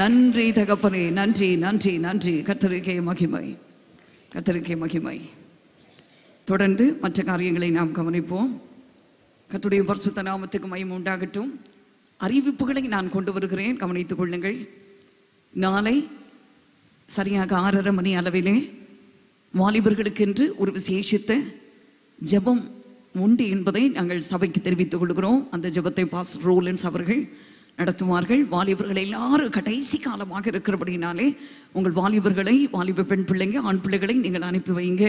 Speaker 1: நன்றி தகப்பனே நன்றி நன்றி நன்றி. கத்தருக்கே மகிமை. கத்தருக்கே மகிமை. தொடர்ந்து மற்ற காரியங்களை நாம் கவனிப்போம். கத்துடைய பரிசுத்த நாமத்துக்கு மயம் உண்டாகட்டும். அறிவிப்புகளை நான் கொண்டு வருகிறேன். கவனித்துக் கொள்ளுங்கள். நாளை சரியாக ஆறரை மணி அளவிலே வாலிபர்களுக்கென்று ஒரு விசேஷித்த ஜெபம் உண்டு என்பதை நாங்கள் சபைக்கு தெரிவித்துக் கொள்கிறோம். அந்த ஜெபத்தை பாஸ் ரோலன்ஸ் அவர்கள் நடத்துவார்கள். வாலிபர்கள் எல்லாரும் கடைசி காலமாக இருக்கிறபடினாலே உங்கள் வாலிபர்களை வாலிப பெண் பிள்ளைங்க ஆண் பிள்ளைகளை நீங்கள் அனுப்பி வைங்க.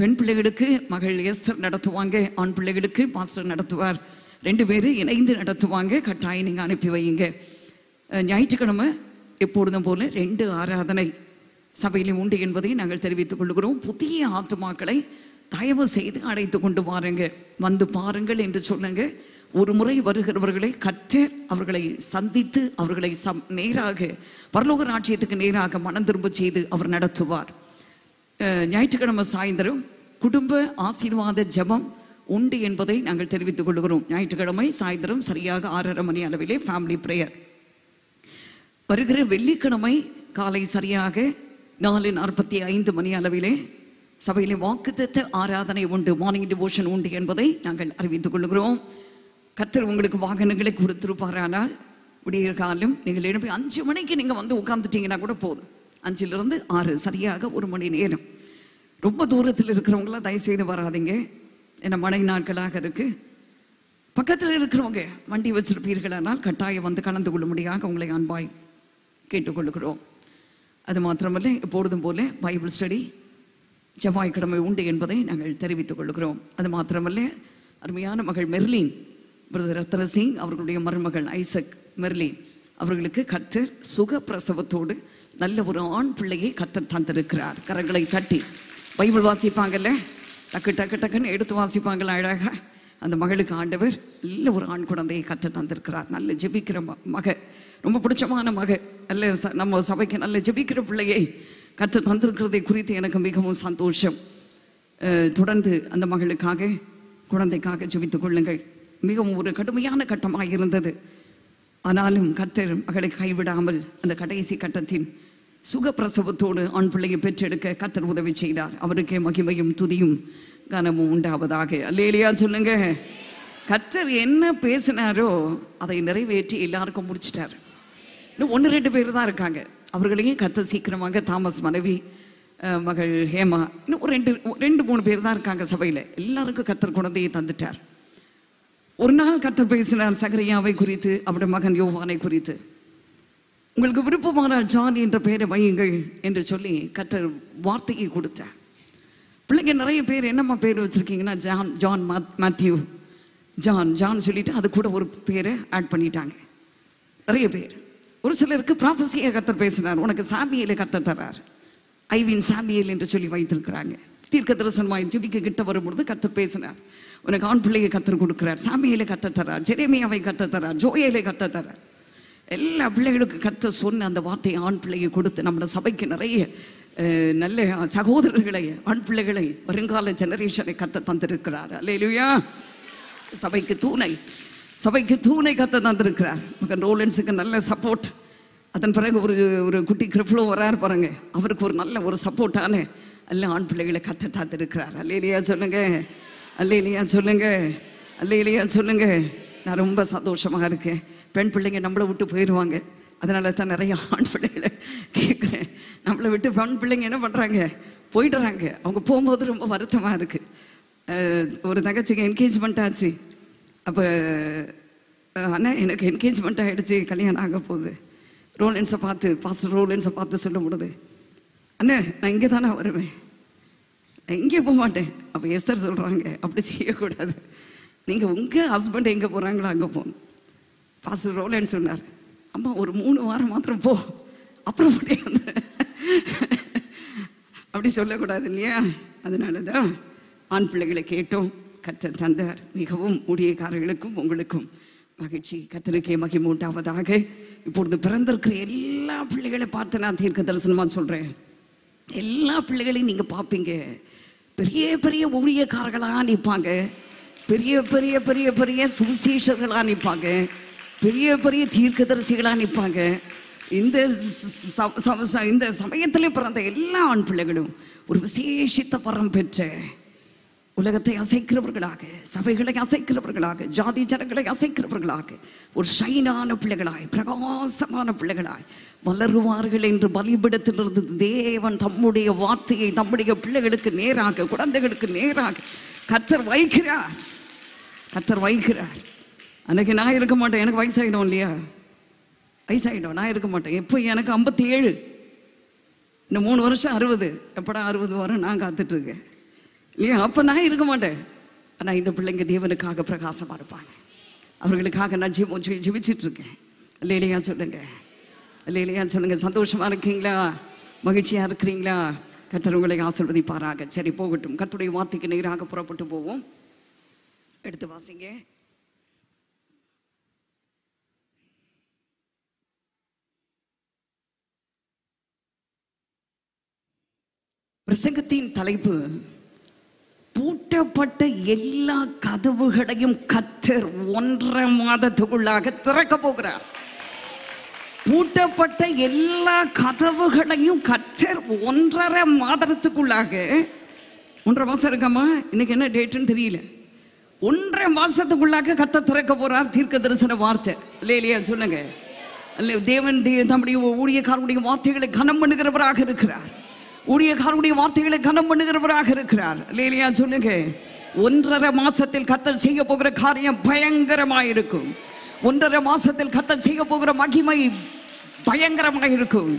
Speaker 1: பெண் பிள்ளைகளுக்கு மகள் எஸ்தர் நடத்துவாங்க ஆண் பிள்ளைகளுக்கு பாஸ்டர் நடத்துவார். ரெண்டு பேரும் இணைந்து நடத்துவாங்க கட்டாயம் நீங்கள் அனுப்பி வைங்க. ஞாயிற்றுக்கிழமை எப்பொழுதும் போல ரெண்டு ஆராதனை சபையிலும் உண்டு என்பதை நாங்கள் தெரிவித்துக் கொள்கிறோம். புதிய ஆத்துமாக்களை தயவு செய்து அழைத்து கொண்டு வாருங்க. வந்து பாருங்கள் என்று சொல்லுங்கள் ஒரு முறை வருகிறவர்களை கற்றர் அவர்களை சந்தித்து அவர்களை சம் நேராக பரலோக ராஜ்யத்துக்கு நேராக மனம் திரும்ப செய்து அவர் நடத்துவார். ஞாயிற்றுக்கிழமை சாயந்தரம் குடும்ப ஆசீர்வாத ஜெபம் உண்டு என்பதை நாங்கள் தெரிவித்துக் கொள்கிறோம். ஞாயிற்றுக்கிழமை சாயந்தரம் சரியாக ஆறரை மணி அளவிலே ஃபேமிலி ப்ரேயர் வருகிற வெள்ளிக்கிழமை காலை சரியாக நாலு நாற்பத்தி ஐந்து மணி அளவிலே சபையிலே வாக்குத்தத்த ஆராதனை உண்டு மார்னிங் டிவோஷன் உண்டு என்பதை நாங்கள் அறிவித்துக் கொள்கிறோம். கர்த்தர் உங்களுக்கு வாகனங்களை கொடுத்துருப்பாரானால் விடிய காலம் நீங்கள் எழுப்பி அஞ்சு மணிக்கு நீங்கள் வந்து உட்காந்துட்டீங்கன்னா கூட போதும். அஞ்சிலிருந்து ஆறு சரியாக ஒரு மணி நேரம். ரொம்ப தூரத்தில் இருக்கிறவங்களாம் தயவுசெய்து வராதீங்க. ஏன்னா மழை நாட்களாக இருக்குது பக்கத்தில் இருக்கிறவங்க வண்டி வச்சிருப்பீர்களானால் கட்டாயம் வந்து கலந்து கொள்ளும்படியாக உங்களை அன்பாய் கேட்டுக்கொள்கிறோம். அது மாத்திரமல்ல எப்பொழுதும் போல பைபிள் ஸ்டடி செவ்வாய்க்கிழமை உண்டு என்பதை நாங்கள் தெரிவித்துக் கொள்கிறோம். அது மாத்திரமல்ல அருமையான மகள் மெர்லின் பிரதர் ரத்ன சிங் அவர்களுடைய மருமகள் ஐசக் மெர்லின் அவர்களுக்கு கத்தர் சுக பிரசவத்தோடு நல்ல ஒரு ஆண் பிள்ளையை கத்தர் தந்திருக்கிறார். கரங்களை தட்டி பைபிள் வாசிப்பாங்கல்ல? டக்கு டக்கு டக்குன்னு எடுத்து வாசிப்பாங்களா அழகா? அந்த மகளுக்கு ஆண்டவர் நல்ல ஒரு ஆண் குழந்தையை கற்று தந்திருக்கிறார். நல்ல ஜெபிக்கிற ம மக ரொம்ப பிடிச்சமான மக. நல்ல ச- நம்ம சபைக்கு நல்ல ஜெபிக்கிற பிள்ளையை கற்று தந்திருக்கிறதை குறித்து எனக்கு மிகவும் சந்தோஷம். தொடர்ந்து அந்த மகளுக்காக குழந்தைக்காக ஜெபித்துக் கொள்ளுங்கள். மிகவும் ஒரு கடுமையான கட்டமாக இருந்தது. ஆனாலும் கர்த்தர் மகளை கைவிடாமல் அந்த கடைசி கட்டத்தின் சுகப்பிரசவத்தோடு ஆண் பிள்ளையை பெற்றெடுக்க கர்த்தர் உதவி செய்தார். அவருக்கே மகிமையும் துதியும் கனமும் உண்டாவதாக. அல்லேலியா சொல்லுங்க. கர்த்தர் என்ன பேசினாரோ அதை நிறைவேற்றி எல்லாருக்கும் முடிச்சிட்டார். இன்னும் ஒன்று ரெண்டு பேர் தான் இருக்காங்க. அவர்களையும் கர்த்தர் சீக்கிரமாக தாமஸ் மனைவி மகள் ஹேமா இன்னும் ஒரு ரெண்டு ரெண்டு மூணு பேர் தான் இருக்காங்க சபையில். எல்லாருக்கும் கர்த்தர் குழந்தையை தந்துட்டார். ஒரு நாள் கர்த்தர் பேசினார் சகரியாவை குறித்து அவருடைய மகன் யோவானை குறித்து. உங்களுக்கு விருப்பமான ஜான் என்ற பெயரை வையுங்கள் என்று சொல்லி கர்த்தர் வார்த்தையை கொடுத்தார். பிள்ளைங்க நிறைய பேர் என்னம்மா பேர் வச்சிருக்கீங்கன்னா ஜான் ஜான் மத் மாத்யூ. ஜான் ஜான் சொல்லிட்டு அது கூட ஒரு பேரை ஆட் பண்ணிட்டாங்க. நிறைய பேர். ஒரு சிலருக்கு ப்ராஃபஸியை கர்த்தர் பேசினார். உனக்கு சாமியில கர்த்தர் தர்றார் ஐவின் சாமியல் என்று சொல்லி வைத்திருக்கிறாங்க. தீர்க்க தரிசனமாய் ஜெபிக்க கிட்ட வரும்பொழுது கர்த்தர் பேசினார். உனக்கு ஆண் பிள்ளையை கற்றுக் கொடுக்குறார் சாமியில கற்றுத்தரார் ஜெரேமியாவை கற்றுத்தரார் தர்றார் கற்றுத்தரார் எல்லா பிள்ளைகளுக்கு கற்று சொன்ன அந்த வார்த்தையை ஆண் பிள்ளையை கொடுத்து நம்ம சபைக்கு நிறைய நல்ல சகோதரர்களை ஆண் பிள்ளைகளை வருங்கால ஜெனரேஷனை கற்று தந்திருக்கிறார். அல்லேலூயா சபைக்கு தூணை சபைக்கு தூணை கற்று தந்திருக்கிறார். மகன் ரோலன்ஸுக்கு நல்ல சப்போர்ட் அதன் பிறகு ஒரு ஒரு குட்டி கிரிஃப்ளோ வரார் பாருங்க. அவருக்கு ஒரு நல்ல ஒரு சப்போர்ட்டான நல்ல ஆண் பிள்ளைகளை கற்று தந்திருக்கிறார். அல்லையிலையா அல்ல இல்லையா சொல்லுங்க. அல்லையிலையா சொல்லுங்க. நான் ரொம்ப சந்தோஷமாக இருக்கேன். பெண் பிள்ளைங்க நம்மளை விட்டு போயிடுவாங்க அதனால தான் நிறைய ஆண் பிள்ளைகளை கேட்குறேன். நம்மளை விட்டு பெண் பிள்ளைங்க என்ன பண்ணுறாங்க போயிடுறாங்க. அவங்க போகும்போது ரொம்ப வருத்தமாக இருக்குது ஒரு தங்கச்சிக்கு என்கேஜ்மெண்ட் ஆச்சு. அப்போ அண்ணா எனக்கு என்கேஜ்மெண்ட் ஆகிடுச்சு கல்யாணம் ஆக போகுது. ரோலன்ஸை பார்த்து பாஸ்டர் ரோலன்ஸை பார்த்து சொல்ல முடியுது அண்ணே நான் இங்கே தானே வருவேன். எங்கேயும் போக மாட்டேன். அப்போ எஸ்தர் சொல்கிறாங்க அப்படி செய்யக்கூடாது. நீங்கள் உங்கள் ஹஸ்பண்ட் எங்கே போகிறாங்களோ அங்கே போகணும் பாஸ்டர் ரோலன்னு சொன்னார். அம்மா ஒரு மூணு வாரம் மாத்திரம் போ. அப்புறம் முடியாது அப்படி சொல்லக்கூடாது இல்லையா? அதனால தான் ஆண் பிள்ளைகளை கேட்டோம். கர்த்தர் தந்தார். மிகவும் ஊழியக்காரர்களுக்கும் உங்களுக்கும் மகிழ்ச்சி. கர்த்தருக்கே மகிமூட்டாவதாக இப்பொழுது பிறந்திருக்கிற எல்லா பிள்ளைகளை பார்த்து நான் தீர்க்க தரிசனமாக சொல்கிறேன் எல்லா பிள்ளைகளையும் நீங்கள் பார்ப்பீங்க. பெரிய பெரிய ஊழியக்காரர்களாக நிற்பாங்க பெரிய பெரிய பெரிய பெரிய சுவிசேஷர்களாக நிற்பாங்க பெரிய பெரிய தீர்க்கதரிசிகளாக நிற்பாங்க இந்த ச- ச- இந்த சமயத்தில் பிறந்த எல்லா ஆண் பிள்ளைகளும் ஒரு விசேஷித்த வரம் பெற்ற உலகத்தை அசைக்கிறவர்களாக சபைகளை அசைக்கிறவர்களாக ஜாதி ஜனங்களை அசைக்கிறவர்களாக ஒரு ஷைனான பிள்ளைகளாய் பிரகாசமான பிள்ளைகளாய் வளருவார்கள் என்று பலிபிடத்திலிருந்து தேவன் தம்முடைய வார்த்தையை தம்முடைய பிள்ளைகளுக்கு நேராக குழந்தைகளுக்கு நேராக கத்தர் வைக்கிறார். கத்தர் வைக்கிறார். அன்னைக்கு நான் இருக்க மாட்டேன். எனக்கு வயசாகிடும் இல்லையா? வயசாகிடும் நான் இருக்க மாட்டேன். எப்போ எனக்கு ஐம்பத்தி ஏழு இந்த மூணு வருஷம் அறுபது. எப்படா அறுபது வரும்? நான் காத்துட்ருக்கேன் இல்லையா? அப்போ நான் இருக்க மாட்டேன். ஆனால் இந்த பிள்ளைங்க தேவனுக்காக பிரகாசமாக இருப்பாங்க. அவர்களுக்காக நான் ஜீவ ஜீ ஜீவிச்சிட்டு இருக்கேன் இல்லையா சொல்லுங்க. இல்லையா சொல்லுங்க. சந்தோஷமா இருக்கீங்களா? மகிழ்ச்சியா இருக்கிறீங்களா? கர்த்தர் உங்களை ஆசிர்வதிப்பாராக. சரி போகட்டும். கர்த்தருடைய வார்த்தைக்கு நேராக புறப்பட்டு போவோம். எடுத்து வாசிங்க. பிரசங்கத்தின் தலைப்பு பூட்டப்பட்ட எல்லா கதவுகளையும் கத்தர் ஒன்றரை மாதத்துக்குள்ளாக திறக்க போகிறார். பூட்டப்பட்ட எல்லா கதவுகளையும் கத்தர் ஒன்றரை மாதத்துக்குள்ளாக ஒன்றரை மாசம் இருக்காமா? இன்னைக்கு என்ன டேட்டுன்னு தெரியல. ஒன்றரை மாசத்துக்குள்ளாக கத்த திறக்க போறார் தீர்க்க தரிசன வார்த்தை. இல்லை இல்லையா சொல்லுங்க. அல்ல தேவன் தம்முடைய ஊழியக்காரனுடைய வார்த்தைகளை கனம் பண்ணுகிறவராக இருக்கிறார். ஊழியக்காரனுடைய வார்த்தைகளை கனம் பண்ணுகிறவராக இருக்கிறார். இல்லையா சொல்லுங்க ஒன்றரை மாசத்தில் கத்தர் செய்ய போகிற காரியம் பயங்கரமாக இருக்கும் ஒன்றரை மாசத்தில் கத்தர் செய்ய போகிற மகிமை பயங்கரமாக இருக்கும்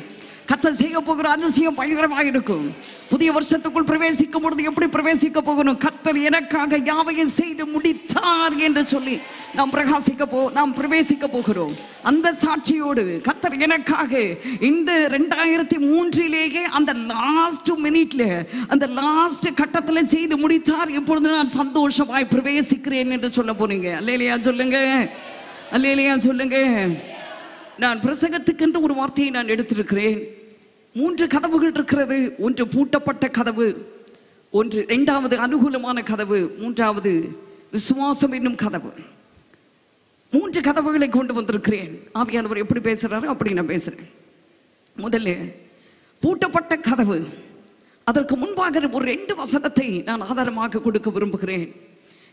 Speaker 1: கத்தர் செய்ய போகிற அதிசயம் பயங்கரமாக இருக்கும். புதிய வருஷத்துக்குள் பிரவேசிக்கும் பொழுது எப்படி பிரவேசிக்க போகணும்? கத்தர் எனக்காக யாவையும் செய்து முடித்தார் என்று சொல்லி நாம் பிரகாசிக்க போ நாம் பிரவேசிக்க போகிறோம். அந்த சாட்சியோடு கத்தர் எனக்காக இந்த ரெண்டாயிரத்தி மூன்றிலேயே அந்த லாஸ்ட் மினிட்ல அந்த லாஸ்ட் கட்டத்தில் செய்து முடித்தார். இப்பொழுது நான் சந்தோஷமாய் பிரவேசிக்கிறேன் என்று சொல்ல போறீங்க. அல்லையா சொல்லுங்க. அல்லையா சொல்லுங்க. நான் பிரசங்கத்துக்கென்று ஒரு வார்த்தையை நான் எடுத்திருக்கிறேன். மூன்று கதவுகள் இருக்கிறது. ஒன்று பூட்டப்பட்ட கதவு ஒன்று இரண்டாவது அனுகூலமான கதவு மூன்றாவது விசுவாசம் என்னும் கதவு. மூன்று கதவுகளை கொண்டு வந்திருக்கிறேன். ஆவியானவர் எப்படி பேசுகிறாரு அப்படி நான் பேசுகிறேன் முதல்ல பூட்டப்பட்ட கதவு. அதற்கு முன்பாக ஒரு ரெண்டு வசனத்தை நான் ஆதாரமாக கொடுக்க விரும்புகிறேன்.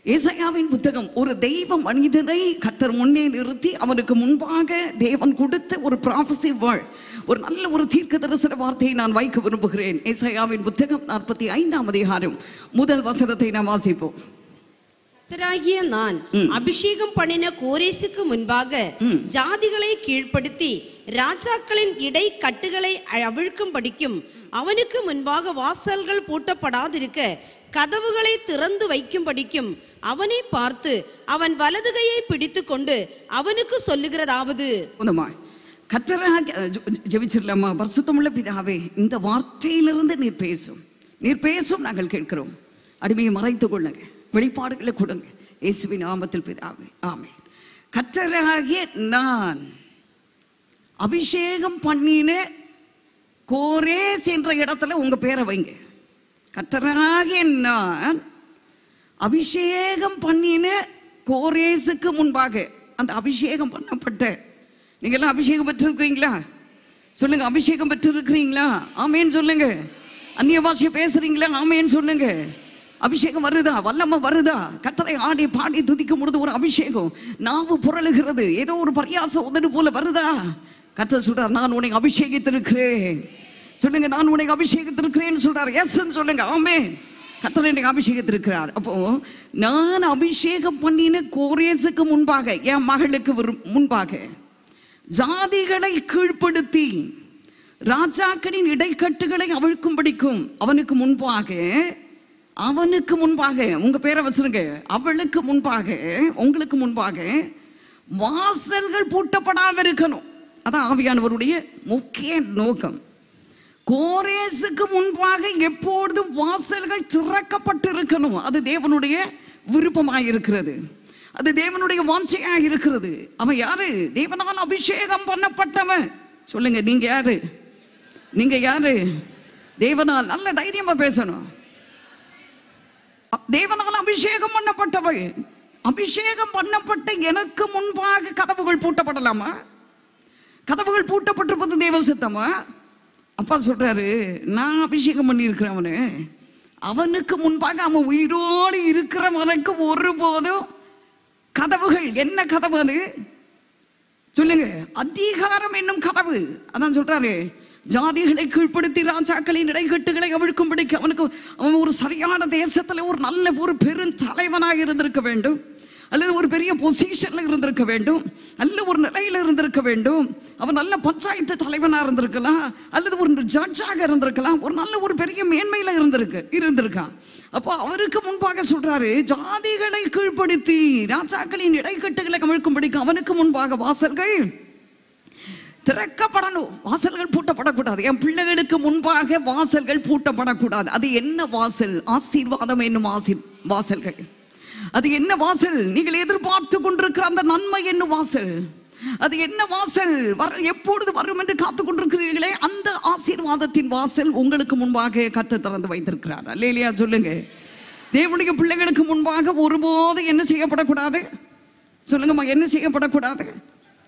Speaker 1: ஏசாயாவின் புத்தகம் ஒரு தெய்வ மனிதனை கத்தர் முன்னே நிறுத்தி அவனுக்கு முன்பாக தேவன் கொடுத்த ஒரு ப்ராஃபசி வாழ். ஒரு நல்ல ஒரு தீர்க்க தரிசன வார்த்தையை நான் வைக்க விரும்புகிறேன். ஏசாயாவின் புத்தகம் நாற்பத்தி ஐந்தாம் அதிகாரம் முதல் வசனத்தை நாம் வாசிப்போம்.
Speaker 3: கர்த்தராகிய நான் அபிஷேகம் பண்ணின கோரேசுக்கு முன்பாக ஜாதிகளை கீழ்ப்படுத்தி ராஜாக்களின் இடை கட்டுகளை அவிழ்க்கும்படிக்கும் அவனுக்கு முன்பாக வாசல்கள் பூட்டப்படாதிருக்க கதவுகளை திறந்து வைக்கும்படிக்கும் அவனை பார்த்து அவன் வலதுகையை பிடித்துக்கொண்டு அவனுக்கு சொல்லுகிறதாவது.
Speaker 1: கத்தராக ஜெபிச்சிடலாமா? பரிசுத்தமுள்ள பிதாவே இந்த வார்த்தையிலிருந்து நீர் பேசும். நீர் பேசும் நாங்கள் கேட்கிறோம். அடிமையை மறைத்துக் கொள்ளுங்க. வெளிப்பாடுகளை கொடுங்க. இயேசுவின் நாமத்தில் பிதாவே ஆமே கத்தராகிய நான் அபிஷேகம் பண்ணின கோரேஸ் என்ற இடத்துல உங்க பேரை வைங்க. கத்தராகிய நான் அபிஷேகம் பண்ணின கோரேசுக்கு முன்பாக அந்த அபிஷேகம் பண்ணப்பட்ட. நீங்க எல்லாம் அபிஷேகம் பெற்றிருக்கிறீங்களா? சொல்லுங்க அபிஷேகம் பெற்றிருக்கிறீங்களா? ஆமேன்னு சொல்லுங்க. அந்நிய பாஷையை பேசுறீங்களா? ஆமேன்னு சொல்லுங்க. அபிஷேகம் வருதா? வல்லம வருதா? கத்தரை ஆடி பாடி துதிக்கும் பொழுது ஒரு அபிஷேகம் நாவு புரளுகிறது. ஏதோ ஒரு பரியாச உதடு போல வருதா? கத்தர் சொல்றார் நான் உன்னை அபிஷேகித்திருக்கிறேன். சொல்லுங்க நான் உனக்கு அபிஷேகத்திருக்கிறேன்னு சொல்றார். எஸ் சொல்லுங்க. ஆமே கத்தர் எனக்கு அபிஷேகத்திருக்கிறார். அப்போ நான் அபிஷேகம் பண்ணின கோரேசுக்கு முன்பாக என் மகளுக்கு முன்பாக ஜாதிகளை கீழ்ப்படுத்தி ராஜாக்களின் இடைக்கட்டுகளை அவிழ்க்கும்படிக்கும் அவனுக்கு முன்பாக அவனுக்கு முன்பாக உங்க பேரை வச்சிருங்க. அவளுக்கு முன்பாக உங்களுக்கு முன்பாக வாசல்கள் பூட்டப்படாம இருக்கணும். அதான் ஆவியானவருடைய முக்கிய நோக்கம். கோரேசுக்கு முன்பாக எப்பொழுதும் வாசல்கள் திறக்கப்பட்டிருக்கணும். அது தேவனுடைய விருப்பமாக இருக்கிறது அது தேவனுடைய வாஞ்சையாக இருக்கிறது அவன் யாரு? தேவனால் அபிஷேகம் பண்ணப்பட்டவன். சொல்லுங்க நீங்க யாரு? நீங்க யாரு? தேவனால் நல்ல தைரியமா பேசணும். தேவனால் அபிஷேகம் பண்ணப்பட்டவள் அபிஷேகம் பண்ணப்பட்ட எனக்கு முன்பாக கதவுகள் பூட்டப்படலாமா? கதவுகள் பூட்டப்பட்டிருப்பது தேவ சித்தமா? அப்பா சொல்றாரு நான் அபிஷேகம் பண்ணியிருக்கிறேன் அவனு. அவனுக்கு முன்பாக அவன் உயிரோடு இருக்கிற வரைக்கும் ஒருபோதும் கதவுகள் என்ன கதவு அது? சொல்லுங்க அதிகாரம் என்னும் கதவு. அதான் சொல்றாரு ஜாதிகளை கீழ்ப்படுத்தி ராஜாக்களின் இடைக்கட்டுகளை அவிழ்க்கும்படிக்கு அவனுக்கு அவன் ஒரு சரியான தேசத்தில் ஒரு நல்ல ஒரு பெரும் தலைவனாக இருந்திருக்க வேண்டும். அல்லது ஒரு பெரிய பொசிஷன்ல இருந்திருக்க வேண்டும். நல்ல ஒரு நிலையில இருந்திருக்க வேண்டும். அவர் நல்ல பஞ்சாயத்து தலைவனா இருந்திருக்கலாம். அல்லது ஒரு ஜட்ஜாக இருந்திருக்கலாம். ஒரு நல்ல ஒரு பெரிய மேன்மையில இருந்திருக்கு இருந்திருக்கான். அப்போ அவருக்கு முன்பாக சொல்றாரு ஜாதிகளை கீழ்ப்படுத்தி ராஜாக்களின் இடைக்கட்டுகளை கவிழ்க்கும்படிக்கு அவனுக்கு முன்பாக வாசல்கள் திறக்கப்படணும். வாசல்கள் பூட்டப்படக்கூடாது. என் பிள்ளைகளுக்கு முன்பாக வாசல்கள் பூட்டப்படக்கூடாது. அது என்ன வாசல்? ஆசீர்வாதம் என்னும் ஆசி வாசல்கள். அது என்ன வாசல்? நீங்கள் எதிர்பார்த்து கொண்டிருக்கிற அந்த நன்மை என்ன வாசல்? அது என்ன வாசல்? வர எப்பொழுது வரும் என்று காத்து கொண்டிருக்கிறீர்களே? அந்த ஆசீர்வாதத்தின் வாசல் உங்களுக்கு முன்பாக கத்து திறந்து வைத்திருக்கிறார். அல்லையா சொல்லுங்க. தேவனுடைய பிள்ளைகளுக்கு முன்பாக ஒருபோதும் என்ன செய்யப்படக்கூடாது? சொல்லுங்கம்மா என்ன செய்யப்படக்கூடாது?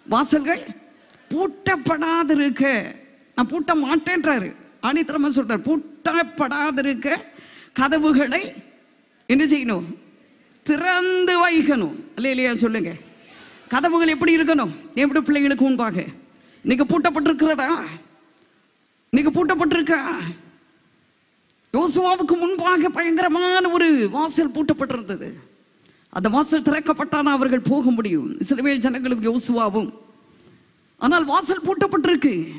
Speaker 1: வாசல்கள் பூட்டப்படாதிருக்க. நான் பூட்ட மாட்டேன்றாரு. ஆணித்தரமா சொல்றாரு. பூட்டப்படாதிருக்க கதவுகளை என்ன செய்யணும்? திறந்து வைக்கணும். இல்லையா சொல்லுங்க. கதவுகள் எப்படி இருக்கணும்? எப்படி பிள்ளைகளுக்கு முன்பாக? இன்னைக்கு பூட்டப்பட்டிருக்கிறதா? இன்னைக்கு பூட்டப்பட்டிருக்கா? யோசுவாவுக்கு முன்பாக பயங்கரமான ஒரு வாசல் பூட்டப்பட்டிருந்தது. அந்த வாசல் திறக்கப்பட்டாதான் அவர்கள் போக முடியும். இஸ்ரவேல் ஜனங்களும் யோசுவாவும். ஆனால் வாசல் பூட்டப்பட்டிருக்கு.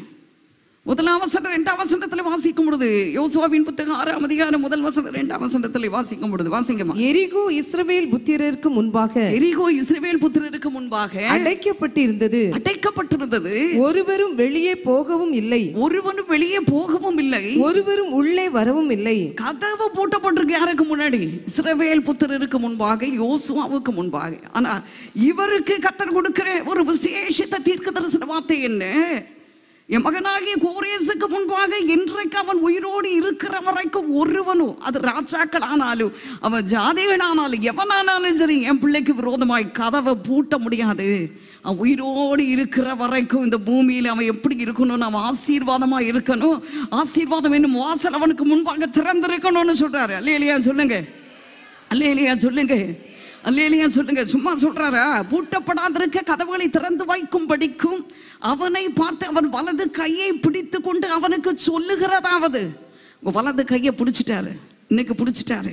Speaker 1: முதலாம் வசனம் இரண்டாம் வசனத்தில் வாசிக்கும் பொழுது யோசுவாவின் புத்தகம் ஆறாம் அதிகாரம் முதல் வசனம் இரண்டாம் வசனத்தில் வாசிக்கும் பொழுது வாசிங்கம்மா
Speaker 4: எரிகோ இஸ்ரவேல் புத்திரருக்கு முன்பாக
Speaker 1: எரிகோ இஸ்ரவேல் புத்திரருக்கு முன்பாக
Speaker 4: அடைக்கப்பட்டிருந்தது.
Speaker 1: அடைக்கப்பட்டிருந்தது.
Speaker 4: ஒருவரும் வெளியே போகவும் இல்லை.
Speaker 1: ஒருவனும் வெளியே போகவும் இல்லை.
Speaker 4: ஒருவரும் உள்ளே வரவும் இல்லை.
Speaker 1: கதவு பூட்டப்பட்டிருக்கு யாருக்கு முன்னாடி? இஸ்ரவேல் புத்திரருக்கு முன்பாக யோசுவாவுக்கு முன்பாக. ஆனா இவருக்கு கத்தர் கொடுக்கிற ஒரு விசேஷித்த தீர்க்க தரிசன வார்த்தை என்ன? என் மகனாகிய கோரேசுக்கு முன்பாக இன்றைக்கு அவன் உயிரோடு இருக்கிற வரைக்கும் ஒருவனும் அது ராஜாக்கள் ஆனாலும் அவன் ஜாதிகள் ஆனாலும் எவனானாலும் சரி என் பிள்ளைக்கு விரோதமாய் கதவை பூட்ட முடியாது. அவன் உயிரோடு இருக்கிற வரைக்கும் இந்த பூமியில் அவன் எப்படி இருக்கணும்? அவன் ஆசீர்வாதமாக இருக்கணும்? ஆசீர்வாதம் என்னும் வாசல் அவனுக்கு முன்பாக திறந்திருக்கணும்னு சொல்றாரு. அல்லையா சொல்லுங்க. அல்லையா சொல்லுங்க. அல்லேலியா சொல்லுங்க சும்மா சொல்றாரா? பூட்டப்படாதிருக்க கதவுகளை திறந்து வைக்கும் படிக்கும் அவனை பார்த்து அவன் வலது கையை பிடித்து கொண்டு அவனுக்கு சொல்லுகிறதாவது. உங்க வலது கையை பிடிச்சிட்டாரு. இன்னைக்கு பிடிச்சிட்டாரு.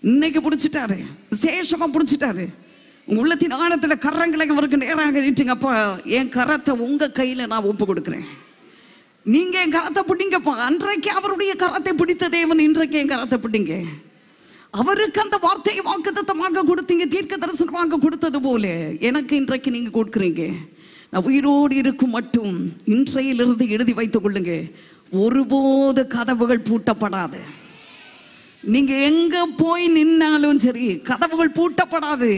Speaker 1: இன்னைக்கு பிடிச்சிட்டாரு. விசேஷமா பிடிச்சிட்டாரு. உங்க உள்ளத்தின் ஆழத்துல கரங்களை அவருக்கு நேராக நீட்டுங்கப்பா என் கரத்தை உங்க கையில நான் ஒப்பு கொடுக்குறேன். நீங்க என் கரத்தை பிடிங்கப்பா. அன்றைக்கு அவருடைய கரத்தை பிடித்த தேவன் இன்றைக்கு என் கரத்தை பிடிங்க. அவருக்கு அந்த வார்த்தையை வாக்குத்தத்தமாக கொடுத்தீங்க தீர்க்க தரிசனமாக கொடுத்தது போல எனக்கு இன்றைக்கு நீங்க கொடுக்குறீங்க. நான் உயிரோடு இருக்கும் மட்டும் இன்றையிலிருந்து எழுதி வைத்துக் கொள்ளுங்க. ஒருபோது கதவுகள் பூட்டப்படாது. நீங்க எங்க போய் நின்னாலும் சரி கதவுகள் பூட்டப்படாது.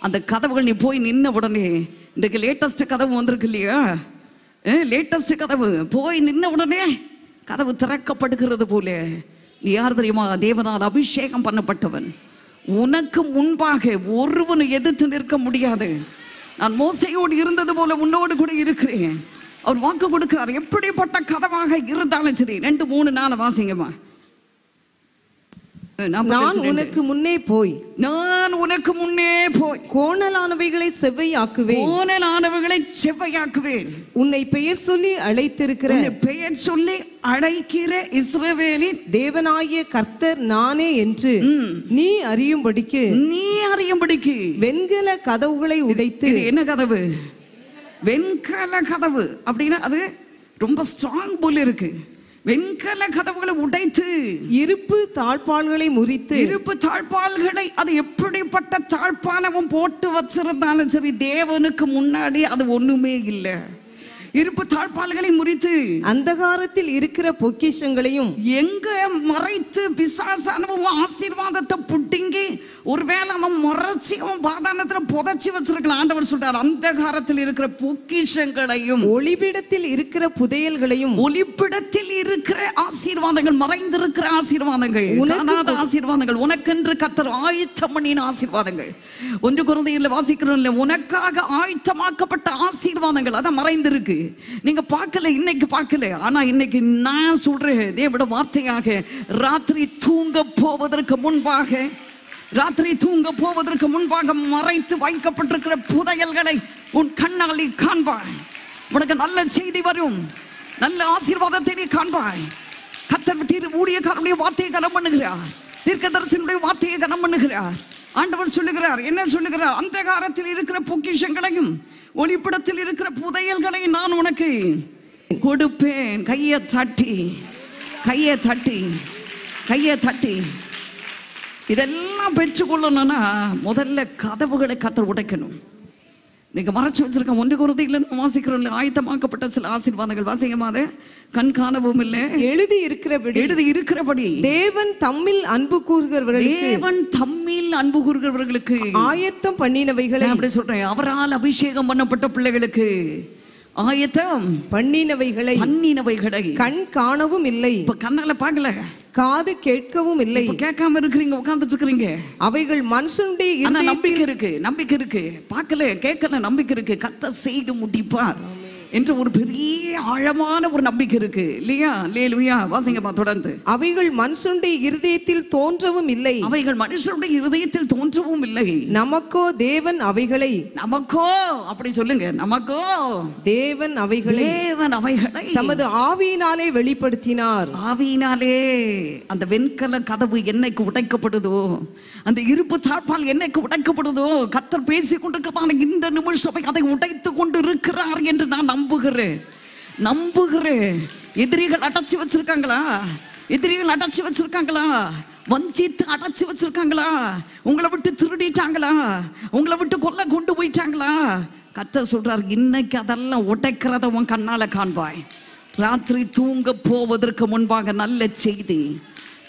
Speaker 1: அந்த கதவுகள் நீ போய் நின்ன உடனே இன்றைக்கு லேட்டஸ்ட் கதவு வந்திருக்கு இல்லையா? லேட்டஸ்ட் கதவு. போய் நின்ன உடனே கதவு திறக்கப்படுகிறது போல. யார் தெரியுமா? தேவனால் அபிஷேகம் பண்ணப்பட்டவன். உனக்கு முன்பாக ஒருவனை எதிர்த்து நிற்க முடியாது. நான் மோசையோடு இருந்தது போல உன்னோடு கூட இருக்கிறேன். அவர் வாக்கு கொடுக்கிறார் எப்படிப்பட்ட கதவாக இருந்தாலும் சரி. ரெண்டு மூணு நாள் வாசிங்கம்மா.
Speaker 4: நான் உனக்கு முன்னே போய்
Speaker 1: நான் உனக்கு முன்னே போய்
Speaker 4: கோணலானவைகளை செவ்வையாக்குவேன்.
Speaker 1: கோணலானவர்களை செவ்வையாக்குவேன்.
Speaker 4: உன்னை பெயர் சொல்லி அழைத்திருக்கிற
Speaker 1: பெயர் சொல்லி அழைக்கிற இஸ்ரவேலின்
Speaker 4: தேவனாகிய கர்த்தர் நானே என்று நீ அறியும்படிக்கு
Speaker 1: நீ அறியும்படிக்கு.
Speaker 4: வெண்கல கதவுகளை உடைத்து
Speaker 1: என்ன கதவு? வெண்கல கதவு. அப்படின்னா அது ரொம்ப ஸ்ட்ராங் போல இருக்கு. வெண்கல கதவுகளை உடைத்து
Speaker 4: இருப்பு தாழ்பால்களை முறித்து
Speaker 1: இருப்பு தாழ்பால்களை அது எப்படிப்பட்ட தாழ்பால் அவன் போட்டு வச்சிருந்தாலும் சரி தேவனுக்கு முன்னாடி அது ஒண்ணுமே இல்லை. இருப்பு தாழ்பால்களை முறித்து
Speaker 4: அந்தகாரத்தில் இருக்கிற பொக்கிஷங்களையும்
Speaker 1: எங்க மறைத்து பிசாசானவன் ஆசீர்வாதத்தை புட்டிங்கி ஒருவேளை அவன் மறைச்சி அவன் பாதாளத்துல புதைச்சி வச்சிருக்கலாம். ஆண்டவர் சொல்றார் அந்த காலத்தில் இருக்கிற பொக்கிஷங்களையும்
Speaker 4: ஒளிபிடத்தில் இருக்கிற புதையல்களையும்
Speaker 1: ஒளிப்பிடத்தில் இருக்கிற ஆசீர்வாதங்கள் மறைந்திருக்கிற ஆசீர்வாதங்கள் காணாத ஆசீர்வாதங்கள் உனக்கென்று கத்தர் ஆயத்தம் பண்ணின ஆசீர்வாதங்கள். ஒன்று குழந்தையில் வாசிக்கிறோம் இல்ல உனக்காக ஆயத்தமாக்கப்பட்ட ஆசீர்வாதங்கள் அதான் மறைந்திருக்கு. நீங்க பார்க்கல இன்னைக்கு பார்க்கல. ஆனா இன்னைக்கு நான் சொல்றேன் தேவட வார்த்தையாக ராத்திரி தூங்க போவதற்கு முன்பாக ராத்திரி தூங்க போவதற்கு முன்பாக மறைத்து வைக்கப்பட்டிருக்கிற புதையல்களை உன் கண்ணால் காண்பாய். உனக்கு நல்ல செய்தி வரும். நல்ல ஆசீர்வாதத்தை நீ காண்பாய். கத்தர் தீர் ஊழியக்காரனுடைய வார்த்தையை கனம் பண்ணுகிறார். தீர்க்கதரிசனுடைய வார்த்தையை கனம் பண்ணுகிறார். ஆண்டவர் சொல்லுகிறார் என்ன சொல்லுகிறார்? அந்த காலத்தில் இருக்கிற பொக்கிஷங்களையும் ஒளிப்படத்தில் இருக்கிற புதையல்களையும் நான் உனக்கு கொடுப்பேன். கையை தட்டி கையை தட்டி கையை தட்டி. இதெல்லாம் பெற்றுக்கொள்ளணும்னா முதல்ல கதவுகளை கத்தர் உடைக்கணும். நீங்க மறைச்சு வச்சிருக்க ஒன்று குருதியில் வாசிக்கிறோம் ஆயத்தமாக்கப்பட்ட சில ஆசீர்வாதங்கள். வாசிக்கமாத கண் காணவும் இல்லை.
Speaker 4: எழுதி இருக்கிறபடி.
Speaker 1: எழுதி இருக்கிறபடி.
Speaker 4: தேவன் தம்மில் அன்பு கூறுகிறவர்களுக்கு.
Speaker 1: தேவன் தம்மில் அன்பு கூறுகிறவர்களுக்கு.
Speaker 4: ஆயத்தம் பண்ணினவைகளை.
Speaker 1: அப்படி சொல்றேன். அவரால் அபிஷேகம் பண்ணப்பட்ட பிள்ளைகளுக்கு ஆயத்தம்
Speaker 4: பண்ணினவைகளை.
Speaker 1: பண்ணினவைகளை.
Speaker 4: கண் காணவும் இல்லை.
Speaker 1: இப்ப கண்ணால பார்க்கல.
Speaker 4: காது கேட்கவும் இல்லை.
Speaker 1: கேட்காம இருக்கிறீங்க உட்கார்ந்துட்டு இருக்கிறீங்க
Speaker 4: அவைகள் மனுஷனுடைய
Speaker 1: நம்பிக்கை இருக்கு நம்பிக்கை இருக்கு. பார்க்கல கேட்கல நம்பிக்கை இருக்கு. கத்த செய்து முடிப்பார். என்று ஒரு பெரிய ஆழமான ஒரு நம்பிக்கை இருக்கு. இல்லையா? லேலுயா வாசிங்கம்மா தொடர்ந்து.
Speaker 4: அவைகள் மனுஷனுடைய இருதயத்தில் தோன்றவும் இல்லை.
Speaker 1: அவைகள் மனுஷனுடைய இருதயத்தில் தோன்றவும் இல்லை.
Speaker 4: நமக்கோ தேவன் அவைகளை.
Speaker 1: நமக்கோ? அப்படி சொல்லுங்க. நமக்கோ?
Speaker 4: தேவன் அவைகளை.
Speaker 1: தேவன் அவைகளை.
Speaker 4: தமது ஆவியினாலே வெளிப்படுத்தினார்.
Speaker 1: ஆவியினாலே அந்த வெண்கல கதவு என்னைக்கு உடைக்கப்படுதோ அந்த இருப்பு தாழ்பால் என்னைக்கு உடைக்கப்படுதோ கர்த்தர் பேசி கொண்டிருக்கிறதான இந்த நிமிஷம் அதை உடைத்து கொண்டு இருக்கிறார் என்று நான் நம்புகிறேன். நம்புகிறேன். எதிரிகள் அடைச்சு வச்சிருக்காங்களா? எதிரிகள் அடைச்சு வச்சிருக்காங்களா? வஞ்சித்து அடைச்சு வச்சிருக்காங்களா? உங்களை விட்டு திருடிட்டாங்களா? உங்களை விட்டு கொல்ல கொண்டு போயிட்டாங்களா? கர்த்தர் சொல்றார் இன்னைக்கு அதெல்லாம் உடைக்கிறத உன் கண்ணால காண்பாய். ராத்திரி தூங்க போவதற்கு முன்பாக நல்ல செய்தி.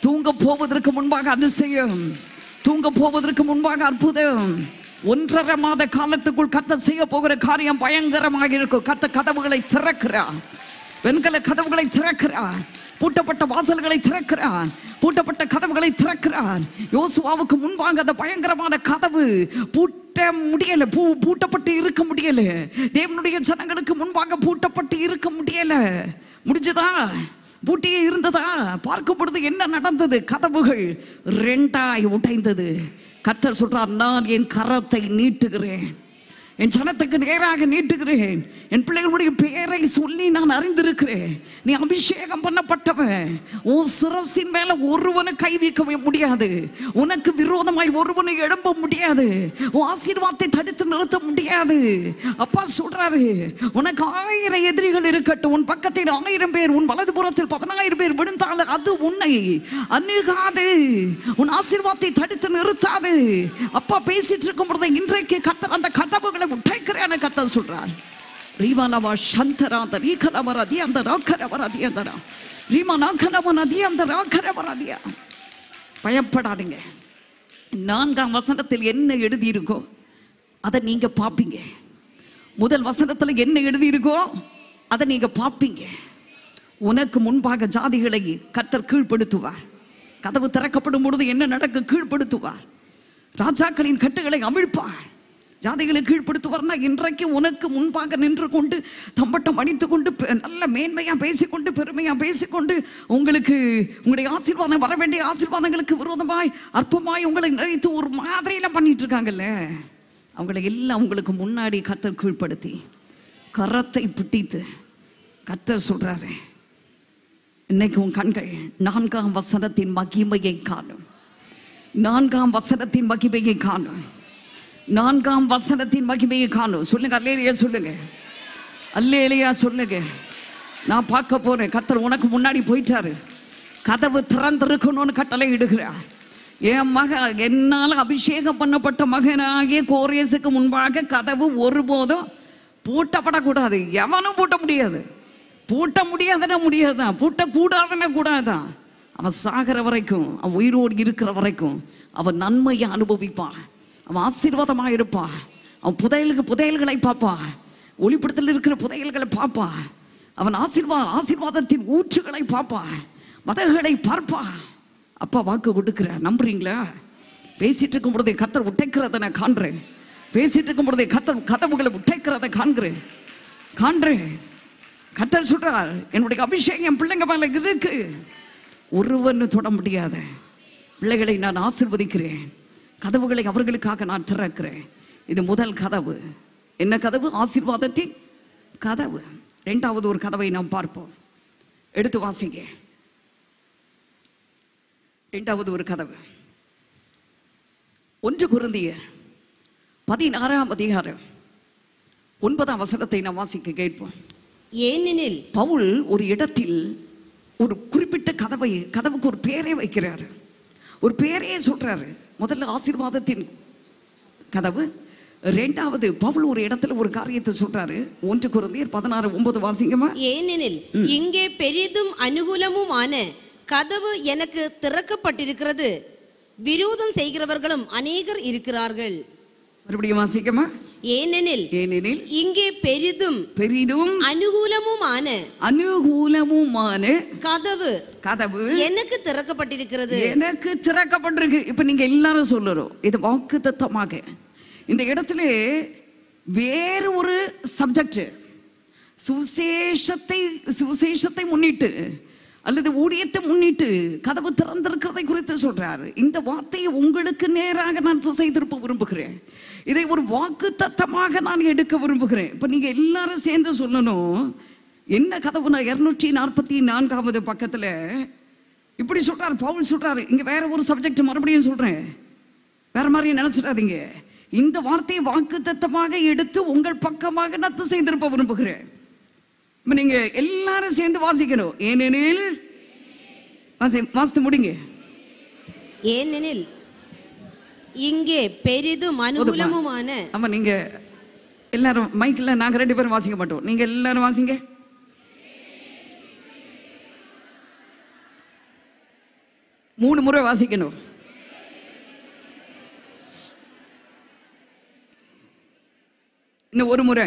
Speaker 1: தூங்க போவதற்கு முன்பாக அதிசயம். தூங்க போவதற்கு முன்பாக அற்புதம். ஒன்றரை மாத காலத்துக்குள் கத்த செய்ய போகிற காரியம் பயங்கரமாக இருக்கும். கத்த கதவுகளை திறக்கிறார் வெண்கல கதவுகளை திறக்கிறார் பூட்டப்பட்ட வாசல்களை திறக்கிறார் பூட்டப்பட்ட கதவுகளை திறக்கிறார் யோசுவாவுக்கு முன்பாக அந்த பயங்கரமான கதவு பூட்ட முடியல. பூ பூட்டப்பட்டு இருக்க முடியல. தேவனுடைய ஜனங்களுக்கு முன்பாக பூட்டப்பட்டு இருக்க முடியல. முடிஞ்சதா? பூட்டியே இருந்ததா? பார்க்கும் பொழுது என்ன நடந்தது? கதவுகள் ரெண்டாய் உடைந்தது. கத்தர் சொல்றார் நான் என் கரத்தை நீட்டுகிறேன். என் ஜனத்துக்கு நேராக நீட்டுகிறேன். என் பிள்ளைகளுடைய பெயரை சொல்லி நான் அறிந்திருக்கிறேன். நீ அபிஷேகம் பண்ணப்பட்டவன். உன் சிரசின் மேல ஒருவனை கை வைக்க முடியாது. உனக்கு விரோதமாய் ஒருவனை எழும்ப முடியாது. உன் ஆசீர்வாதத்தை தடுத்து நிறுத்த முடியாது. அப்பா சொல்றாரு உனக்கு ஆயிரம் எதிரிகள் இருக்கட்டும். உன் பக்கத்தில் ஆயிரம் பேர் உன் வலதுபுறத்தில் பதினாயிரம் பேர் விழுந்தாலும் அது உன்னை அணுகாது. உன் ஆசீர்வாதத்தை தடுத்து நிறுத்தாது. அப்பா பேசிட்டு இருக்கும் பொழுது இன்றைக்கு கத்த அந்த கதவுகளை உடைக்கிறேன்னு கத்தர் சொல்றார். ரீமாலவா சந்தராந்த ரீகலவரதி அந்த ராக்கரவரதி அந்த ரீமா நாக்கலவனதி அந்த ராக்கரவரதியா பயப்படாதீங்க. நான்காம் வசனத்தில் என்ன எழுதியிருக்கோ அதை நீங்க பார்ப்பீங்க முதல் வசனத்தில் என்ன எழுதியிருக்கோ அதை நீங்க பார்ப்பீங்க உனக்கு முன்பாக ஜாதிகளை கர்த்தர் கீழ்ப்படுத்துவார். கதவு திறக்கப்படும் பொழுது என்ன நடக்க கீழ்ப்படுத்துவார். ராஜாக்களின் கட்டுகளை அமிழ்ப்பார் ஜாதிகளை கீழ்ப்படுத்துவார்னா இன்றைக்கு உனக்கு முன்பாக நின்று கொண்டு தம்பட்டம் அடித்து கொண்டு பெ- நல்ல மேன்மையாக பேசிக்கொண்டு பெருமையாக பேசிக்கொண்டு உங்களுக்கு உங்களுடைய ஆசீர்வாதம் வர வேண்டிய ஆசீர்வாதங்களுக்கு விரோதமாய் அற்பமாய் உங்களை நினைத்து ஒரு மாதிரியெல்லாம் பண்ணிட்டு இருக்காங்கல்ல அவங்களை எல்லாம் உங்களுக்கு முன்னாடி கர்த்தர் கீழ்ப்படுத்தி கரத்தை பிடித்து கர்த்தர் சொல்றாரு இன்னைக்கு உன் கண்கள் நான்காம் வசனத்தின் மகிமையை காணும். நான்காம் வசனத்தின் மகிமையை காணும். நான்காம் வசனத்தின் மகிமையை காணும். சொல்லுங்க அல்லேலியா சொல்லுங்க. அல்லேலியா சொல்லுங்க. நான் பார்க்க போறேன். கத்தர் உனக்கு முன்னாடி போயிட்டாரு. கதவு திறந்திருக்கணும்னு கட்டளை இடுகிறார். என் மக என்னால் அபிஷேகம் பண்ணப்பட்ட மகனாகிய கோரியஸுக்கு முன்பாக கதவு ஒருபோதும் பூட்டப்படக்கூடாது. எவனும் பூட்ட முடியாது. பூட்ட முடியாதுன்னா முடியாதுதான் பூட்டக்கூடாதுன்னா கூடாதுதான் அவன் சாகிற வரைக்கும் அவன் உயிரோடு இருக்கிற வரைக்கும் அவன் நன்மையை அனுபவிப்பான். அவன் ஆசீர்வாதமாக இருப்பான் அவன் புதையலுக்கு புதையல்களை பார்ப்பான் ஒளிப்படத்தில் இருக்கிற புதையல்களை பார்ப்பான் அவன் ஆசீர்வா ஆசீர்வாதத்தின் ஊற்றுகளை பார்ப்பான் மதகுகளை பார்ப்பான் அப்பா வாக்கு கொடுக்குற நம்புறீங்களா? பேசிட்டு இருக்கும் பொழுதே கத்தர் உடைக்கிறத நான் காண்றேன். பேசிட்டு இருக்கும் பொழுதே கத்தர் கதவுகளை உடைக்கிறத காண்கிறேன். காண்றேன். கத்தர் சொல்றார் என்னுடைய அபிஷேகம் என் பிள்ளைங்க மேல இருக்கு. ஒருவன்னு தொட முடியாத. பிள்ளைகளை நான் ஆசிர்வதிக்கிறேன். கதவுகளை அவர்களுக்காக நான் திறக்கிறேன். இது முதல் கதவு. என்ன கதவு? ஆசீர்வாதத்தின் கதவு. இரண்டாவது ஒரு கதவை நாம் பார்ப்போம். எடுத்து வாசிங்க. இரண்டாவது ஒரு கதவு. ஒன்று குருந்தியர் பதினாறாம் அதிகாரம் ஒன்பதாம் வசனத்தை நாம் வாசிக்க கேட்போம்.
Speaker 3: ஏனெனில்
Speaker 1: பவுல் ஒரு இடத்தில் ஒரு குறிப்பிட்ட கதவை கதவுக்கு ஒரு பேரே வைக்கிறாரு. ஒரு பேரையே சொல்றாரு. முதல்ல ஆசீர்வாதத்தின் கதவு. ரெண்டாவது பவுல் ஒரு இடத்துல ஒரு காரியத்தை சொல்றாரு. ஒன்று குருந்தியர் பதினாறு ஒன்பது வாசிங்கம்மா
Speaker 3: ஏனெனில் இங்கே பெரிதும் அனுகூலமுமான கதவு எனக்கு திறக்கப்பட்டிருக்கிறது. விரோதம் செய்கிறவர்களும் அநேகர் இருக்கிறார்கள்.
Speaker 1: மறுபடியும் வாசிக்கமா?
Speaker 3: ஏனெனில்
Speaker 1: ஏனெனில்
Speaker 3: இங்கே பெரிதும்
Speaker 1: பெரிதும்
Speaker 3: அனுகூலமுமான
Speaker 1: அனுகூலமுமான
Speaker 3: கதவு
Speaker 1: கதவு
Speaker 3: எனக்கு திறக்கப்பட்டிருக்கிறது.
Speaker 1: எனக்கு திறக்கப்பட்டிருக்கு. இப்ப நீங்க எல்லாரும் சொல்லணும். இது வாக்கு தத்தமாக இந்த இடத்துல வேறு ஒரு சப்ஜெக்ட் சுவிசேஷத்தை சுவிசேஷத்தை முன்னிட்டு அல்லது ஊழியத்தை முன்னிட்டு கதவு திறந்திருக்கிறதை குறித்து சொல்றாரு. இந்த வார்த்தையை உங்களுக்கு நேராக நான் திசை திருப்ப விரும்புகிறேன். இதை ஒரு வாக்கு தத்தமாக நான் எடுக்க விரும்புகிறேன். இப்போ நீங்கள் எல்லாரும் சேர்ந்து சொல்லணும் என்ன கதவுனா இரநூற்றி நாற்பத்தி நான்காவது பக்கத்தில் இப்படி சொல்கிறார் பவுல் சொல்கிறார் இங்கே வேற ஒரு சப்ஜெக்ட் மறுபடியும் சொல்கிறேன் வேற மாதிரி நினச்சிடாதீங்க. இந்த வார்த்தையை வாக்குத்தத்தமாக எடுத்து உங்கள் பக்கமாக நத்து செய்திருப்ப விரும்புகிறேன். இப்போ நீங்கள் எல்லாரும் சேர்ந்து வாசிக்கணும். ஏனெனில் வாசி வாசித்து முடிங்க.
Speaker 3: ஏனெனில் இங்கே பெரிதும் அனுகூலமுமான
Speaker 1: ஆமா நீங்க எல்லாரும் மைக்கில் நாங்க ரெண்டு பேரும் வாசிக்க மாட்டோம். நீங்க எல்லாரும் வாசிங்க. மூணு முறை வாசிக்கணும். இன்னும் ஒரு முறை.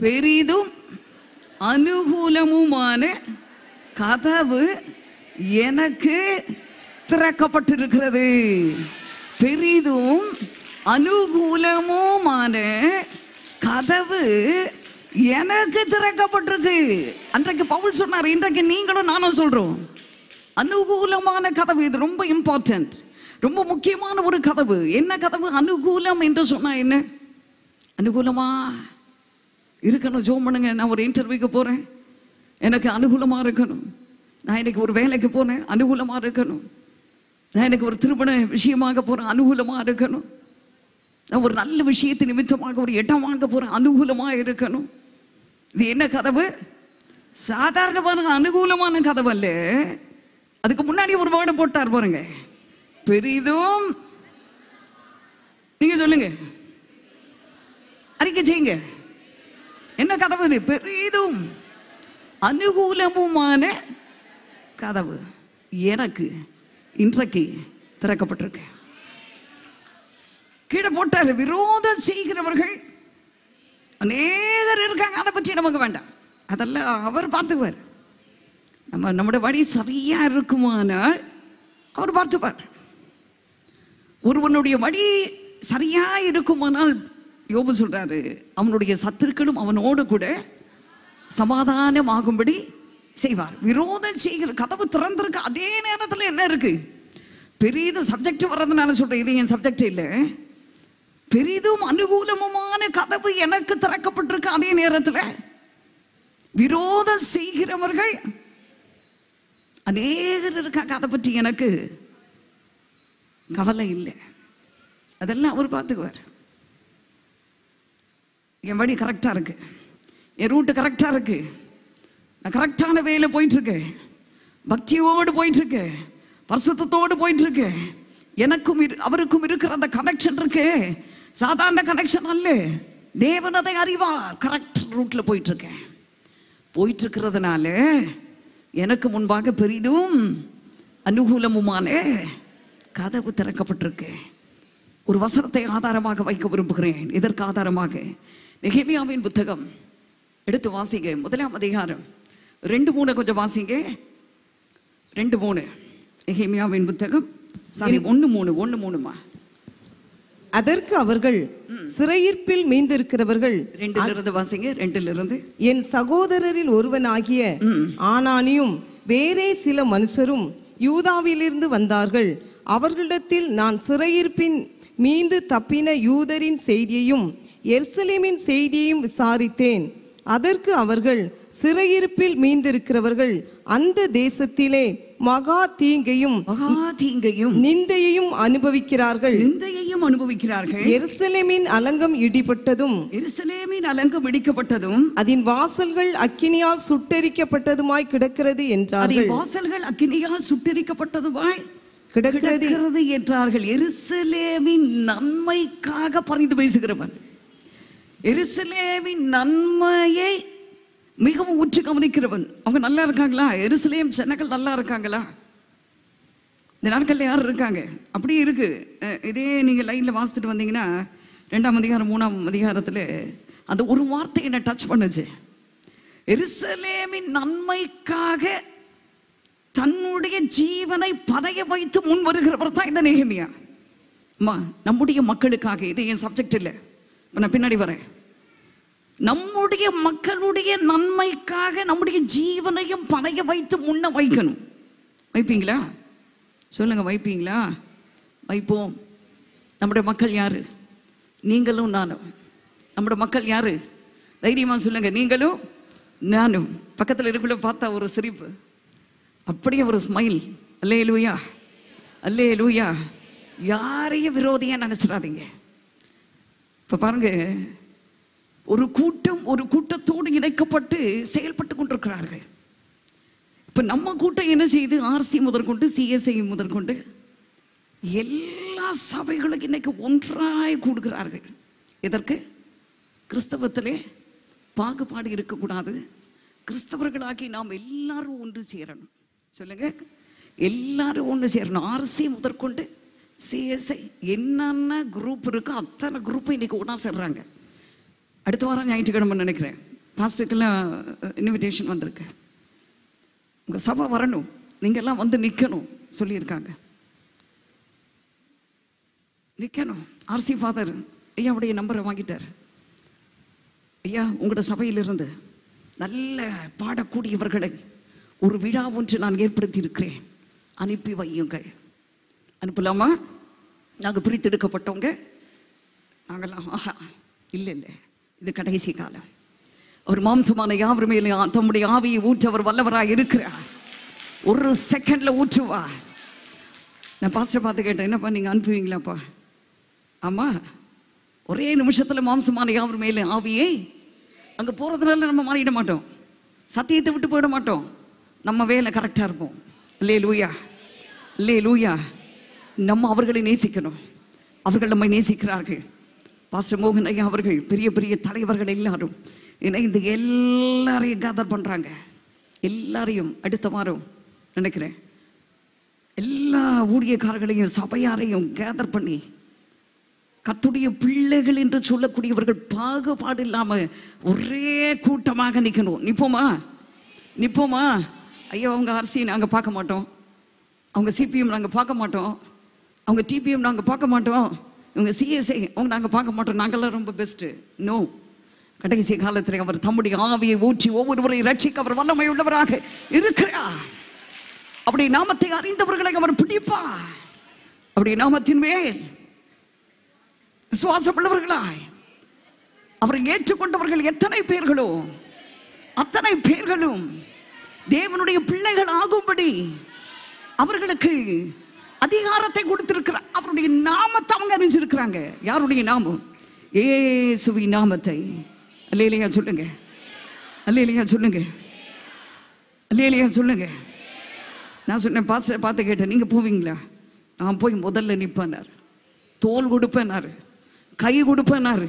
Speaker 1: பெரிதும் அனுகூலமுமான கதவு எனக்கு திறக்கப்பட்டிருக்கிறது. பெரிதும் அனுகூலமுமான கதவு எனக்கு திறக்கப்பட்டிருக்கு. அன்றைக்கு பவுல் சொன்னார் இன்றைக்கு நீங்களும் நானும் சொல்றோம். அனுகூலமான கதவு இது ரொம்ப இம்பார்ட்டன்ட் ரொம்ப முக்கியமான ஒரு கதவு. என்ன கதவு? அனுகூலம் என்று சொன்னா என்ன? அனுகூலமா? இருக்கணும் ஜோம் பண்ணுங்க. நான் ஒரு இன்டர்வியூக்கு போறேன். எனக்கு அனுகூலமா இருக்கணும். நான் இன்னைக்கு ஒரு வேலைக்கு போனேன் அனுகூலமா இருக்கணும். நான் எனக்கு ஒரு திருமண விஷயமாக போகிறேன் அனுகூலமா இருக்கணும். நான் ஒரு நல்ல விஷயத்து நிமித்தமாக ஒரு இடம் வாங்க போகிறேன் அனுகூலமா இருக்கணும். இது என்ன கதவு? சாதாரணமான அனுகூலமான கதவு அல்ல. அதுக்கு முன்னாடி ஒரு வேர்டு போட்டார் பாருங்க. பெரிதும். நீங்க சொல்லுங்க. அறிக்கை செய்யுங்க. என்ன கதவு இது? பெரிதும். அனுகூலமுமான கதவு எனக்கு இன்றைக்கு திறக்கப்பட்டிருக்கு. கீழே போட்டார் விரோதம் செய்கிறவர்கள். அநேகர் இருக்காங்க அதை பற்றி நமக்கு வேண்டாம். அதெல்லாம் அவர் பார்த்துக்குவார். நம்ம நம்முடைய வழி சரியா இருக்குமானால் அவர் பார்த்துப்பார். ஒருவனுடைய வழி சரியா இருக்குமானால் யோபு சொல்றாரு அவனுடைய சத்துருக்களும் அவனோடு கூட சமாதானமாகும்படி செய்வார். விரோதம் செய்கிற கதவு திறந்திருக்கு அதே நேரத்தில் என்ன இருக்கு? பெரிதும் சப்ஜெக்ட் வர்றதுனால சொல்றேன் இது என் சப்ஜெக்ட் இல்லை. பெரிதும் அனுகூலமுமான கதவு எனக்கு திறக்கப்பட்டிருக்கு அதே நேரத்தில். விரோதம் செய்கிறவர்கள் அநேகர் இருக்காங்க அதை பற்றி எனக்கு கவலை இல்லை. அதெல்லாம் அவர் பார்த்துக்குவார். என் வழி கரெக்டாக இருக்கு. என் ரூட்டு கரெக்டாக இருக்குது நான் கரெக்டான வேலை போயிட்டுருக்கேன் பக்தியோடு போயிட்டு இருக்கேன் பரிசுத்தத்தோடு எனக்கும் இரு- அவருக்கும் இருக்கிற அந்த கனெக்ஷன் இருக்கு. சாதாரண கனெக்ஷன் அல்ல. தேவன் அதை அறிவார். கரெக்ட் ரூட்டில் போயிட்டுருக்கேன். போயிட்டுருக்கிறதுனால எனக்கு முன்பாக பெரிதும் அனுகூலமுமான கதவு திறக்கப்பட்டிருக்கு. ஒரு வசனத்தை ஆதாரமாக வைக்க விரும்புகிறேன். இதற்கு ஆதாரமாக? நெகிமியாவின் புத்தகம். எடுத்து வாசிக்க முதலாம் அதிகாரம். ரெண்டு மூணு கொஞ்சம் வாசிங்க. ரெண்டு மூணு நெகேமியாவின் புத்தகம். சாரி ஒன்று மூணு ஒன்று மூணுமா
Speaker 4: அதற்கு அவர்கள் சிறையிருப்பில் மீந்திருக்கிறவர்கள்
Speaker 1: ரெண்டுல இருந்து வாசிங்க ரெண்டுல இருந்து.
Speaker 4: என் சகோதரரில் ஒருவனாகிய ஆனானியும் வேறே சில மனுஷரும் யூதாவிலிருந்து வந்தார்கள். அவர்களிடத்தில் நான் சிறையிருப்பின் மீந்து தப்பின யூதரின் செய்தியையும் எருசலேமின் செய்தியையும் விசாரித்தேன். அதற்கு அவர்கள் சிறையிருப்பில் மீந்திருக்கிறவர்கள் அந்த தேசத்திலே மகா தீங்கையும்
Speaker 1: மகா தீங்கையும்
Speaker 4: நிந்தையையும் அனுபவிக்கிறார்கள்.
Speaker 1: நிந்தையையும் அனுபவிக்கிறார்கள்.
Speaker 4: எருசலேமின் அலங்கம் இடிபட்டதும்
Speaker 1: எருசலேமின் அலங்கம் இடிக்கப்பட்டதும்
Speaker 4: அதன் வாசல்கள் அக்கினியால் சுட்டெரிக்கப்பட்டதுமாய் கிடக்கிறது என்றார்கள்.
Speaker 1: வாசல்கள் அக்கினியால் சுட்டெரிக்கப்பட்டதுமாய்
Speaker 4: கிடக்கிறது
Speaker 1: என்றார்கள். எருசலேமின் நன்மைக்காக பரிந்து பேசுகிறவன். எருசலேமின் நன்மையை மிகவும் உற்று கவனிக்கிறவன். அவங்க நல்லா இருக்காங்களா? எருசலேம் ஜனங்கள் நல்லா இருக்காங்களா? இந்த நாட்களில் யார் இருக்காங்க? அப்படி இருக்கு. இதே நீங்க லைன்ல வாசித்துட்டு வந்தீங்கன்னா ரெண்டாம் அதிகாரம் மூணாம் அதிகாரத்துல அந்த ஒரு வார்த்தை என்ன டச் பண்ணுச்சு. எருசலேமின் நன்மைக்காக தன்னுடைய ஜீவனை பதைய வைத்து முன் வருகிறவர் தான் இந்த நேகமியா. அம்மா நம்முடைய மக்களுக்காக இது என் சப்ஜெக்ட் இல்லை. இப்போ நான் பின்னாடி வரேன். நம்முடைய மக்களுடைய நன்மைக்காக நம்முடைய ஜீவனையும் பணைய வைத்து முன்ன வைக்கணும். வைப்பீங்களா? சொல்லுங்க வைப்பீங்களா? வைப்போம். நம்முடைய மக்கள் யாரு? நீங்களும் நானும். நம்முடைய மக்கள் யாரு? தைரியமா சொல்லுங்க நீங்களும் நானும். பக்கத்தில் இருக்குள்ள பார்த்தா ஒரு சிரிப்பு. அப்படியே ஒரு ஸ்மைல் அல்லே லூயா அல்லே லூயா யாரையும் விரோதியாக நினச்சிடாதீங்க. இப்போ பாருங்க ஒரு கூட்டம் ஒரு கூட்டத்தோடு இணைக்கப்பட்டு செயல்பட்டு கொண்டிருக்கிறார்கள். இப்போ நம்ம கூட்டம் என்ன செய்யுது? ஆர்சி முதற்கொண்டு சிஎஸ்ஐ முதற்கொண்டு எல்லா சபைகளுக்கு இன்னைக்கு ஒன்றாய் கூடுகிறார்கள். எதற்கு? கிறிஸ்தவத்திலே பாகுபாடு இருக்கக்கூடாது. கிறிஸ்தவர்களாகி நாம் எல்லாரும் ஒன்று சேரணும். சொல்லுங்க எல்லாரும் ஒன்று சேரணும். ஆர்சி முதற்கொண்டு சிஎஸ்ஐ என்னென்ன குரூப் இருக்கோ அத்தனை குரூப்பும் இன்றைக்கி ஒன்றா சேர்றாங்க. அடுத்த வாரம் ஞாயிற்றுக்கிழமை நினைக்கிறேன். பாஸ்டுக்கெல்லாம் இன்விடேஷன் வந்திருக்கு. உங்கள் சபை வரணும். நீங்கள் எல்லாம் வந்து நிற்கணும் சொல்லியிருக்காங்க. நிற்கணும் ஆர்சி ஃபாதர் ஐயாவுடைய நம்பரை வாங்கிட்டார். ஐயா உங்களோட சபையிலிருந்து நல்ல பாடக்கூடியவர்களை ஒரு விழா ஒன்று நான் ஏற்படுத்தி இருக்கிறேன் அனுப்பி வையுங்கள். அனுப்பலாமா? நாங்கள் பிரித்தெடுக்கப்பட்டவங்க. நாங்கள்லாம் ஆஹா இல்லை இல்லை. இது கடைசி காலம். அவர் மாம்சமான யாவர் மேலே தம்முடைய ஆவியை ஊற்ற அவர் வல்லவராக இருக்கிறார். ஒரு செகண்ட்ல ஊற்றுவார். நான் பாஸ்டர் பார்த்து கேட்டேன் என்னப்பா நீங்கள் அனுப்புவீங்களாப்பா? ஆமா ஒரே நிமிஷத்தில் மாம்சமான யாவர் மேலே ஆவியே அங்கே போகிறதுனால நம்ம மாறிட மாட்டோம். சத்தியத்தை விட்டு போயிட மாட்டோம். நம்ம வேலை கரெக்டாக இருப்போம். இல்லையே லூயா இல்லையே லூயா நம்ம அவர்களை நேசிக்கணும். அவர்கள் நம்மை நேசிக்கிறார்கள். பாஸ்டர் மோகன் ஐயா அவர்கள் பெரிய பெரிய தலைவர்கள் எல்லாரும் இணைந்து எல்லாரையும் கேதர் பண்ணுறாங்க எல்லாரையும் அடுத்த வாரம் நினைக்கிறேன். எல்லா ஊழியக்காரர்களையும் சபையாரையும் கேதர் பண்ணி கத்துடைய பிள்ளைகள் என்று சொல்லக்கூடியவர்கள் பாகுபாடு இல்லாமல் ஒரே கூட்டமாக நிற்கணும் நிற்போமா நிற்போமா ஐயோ அவங்க அரசி நாங்கள் பார்க்க மாட்டோம். அவங்க சிபிஎம் நாங்கள் பார்க்க மாட்டோம். அவங்க டிபிஎம் நாங்கள் பார்க்க மாட்டோம். இவங்க சிஎஸ்ஐ அவங்க நாங்கள் பார்க்க மாட்டோம். நாங்கள்லாம் ரொம்ப பெஸ்ட்டு நோ கடைசி காலத்தில் அவர் தம்முடைய ஆவியை ஊற்றி ஒவ்வொருவரையும் ரட்சிக்க அவர் வல்லமை உள்ளவராக இருக்கிறார். அப்படி நாமத்தை அறிந்தவர்களை அவர் பிடிப்பா அப்படி நாமத்தின் மேல் விசுவாசமுள்ளவர்களாய் அவரை ஏற்றுக்கொண்டவர்கள் எத்தனை பேர்களோ அத்தனை பேர்களும் தேவனுடைய பிள்ளைகள் ஆகும்படி அவர்களுக்கு அதிகாரத்தை கொடுத்திருக்கிறார் அவருடைய நாமத்தை அவங்க அறிஞ்சிருக்கிறாங்க. யாருடைய நாமம்? ஏசுவி நாமத்தை. அல்லேலையா சொல்லுங்க. அல்லேலையா சொல்லுங்க. அல்லேலையா சொல்லுங்க. நான் சொன்னேன் பார்த்து பார்த்து கேட்டேன். நீங்க போவீங்களா? நான் போய் முதல்ல நிற்பேனார் தோல் கொடுப்பேனார் கை கொடுப்பேனார்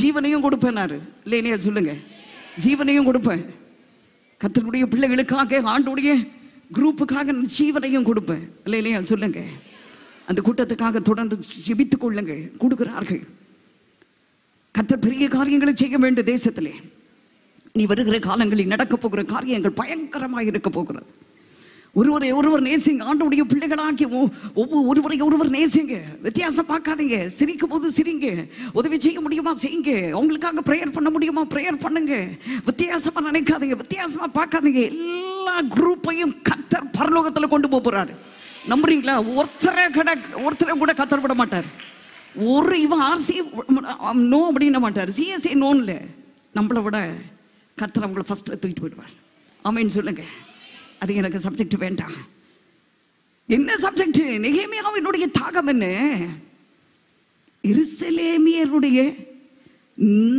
Speaker 1: ஜீவனையும் கொடுப்பேனாரு இல்லையா சொல்லுங்க. ஜீவனையும் கொடுப்பேன். கத்தனுடைய பிள்ளைகளுக்காக ஆண்டுடைய குரூப்புக்காக நான் ஜீவனையும் கொடுப்பேன். இல்லை இல்லையா சொல்லுங்க. அந்த கூட்டத்துக்காக தொடர்ந்து ஜெபித்துக் கொள்ளுங்கள். கொடுக்கிறார்கள். கத்த பெரிய காரியங்களை செய்ய வேண்டும் தேசத்திலே. நீ வருகிற காலங்களில் நடக்க போகிற காரியங்கள் பயங்கரமாக இருக்க போகிறது. ஒருவரை ஒருவர் நேசிங்க. ஆண்டவுடைய பிள்ளைகளாக்கி ஒவ்வொரு ஒருவரை ஒருவர் நேசிங்க. வித்தியாசம் பார்க்காதீங்க. சிரிக்கும் போது சிரிங்க. உதவி செய்ய முடியுமா செய்யுங்க. அவங்களுக்காக ப்ரேயர் பண்ண முடியுமா ப்ரேயர் பண்ணுங்க. வித்தியாசமா நினைக்காதீங்க. வித்தியாசமா பார்க்காதீங்க. எல்லா குரூப்பையும் கத்தர் பரலோகத்துல கொண்டு போக போறாரு. நம்புறீங்களா? ஒருத்தரை கடை ஒருத்தரை கூட கத்தர் விட மாட்டார். ஒரு இவன் ஆர்சி நோ அப்படின்ன மாட்டார். சிஎஸ்ஏ நோன்ல நம்மளை விட கத்தர் அவங்கள ஃபர்ஸ்ட் தூக்கிட்டு போயிடுவார். ஆமேன்னு சொல்லுங்க. அது எனக்கு சப்ஜெக்ட் வேண்டாம். என்ன சப்ஜெக்ட் நெகேமியாவினுடைய தாகம் என்ன? இருசலேமியருடைய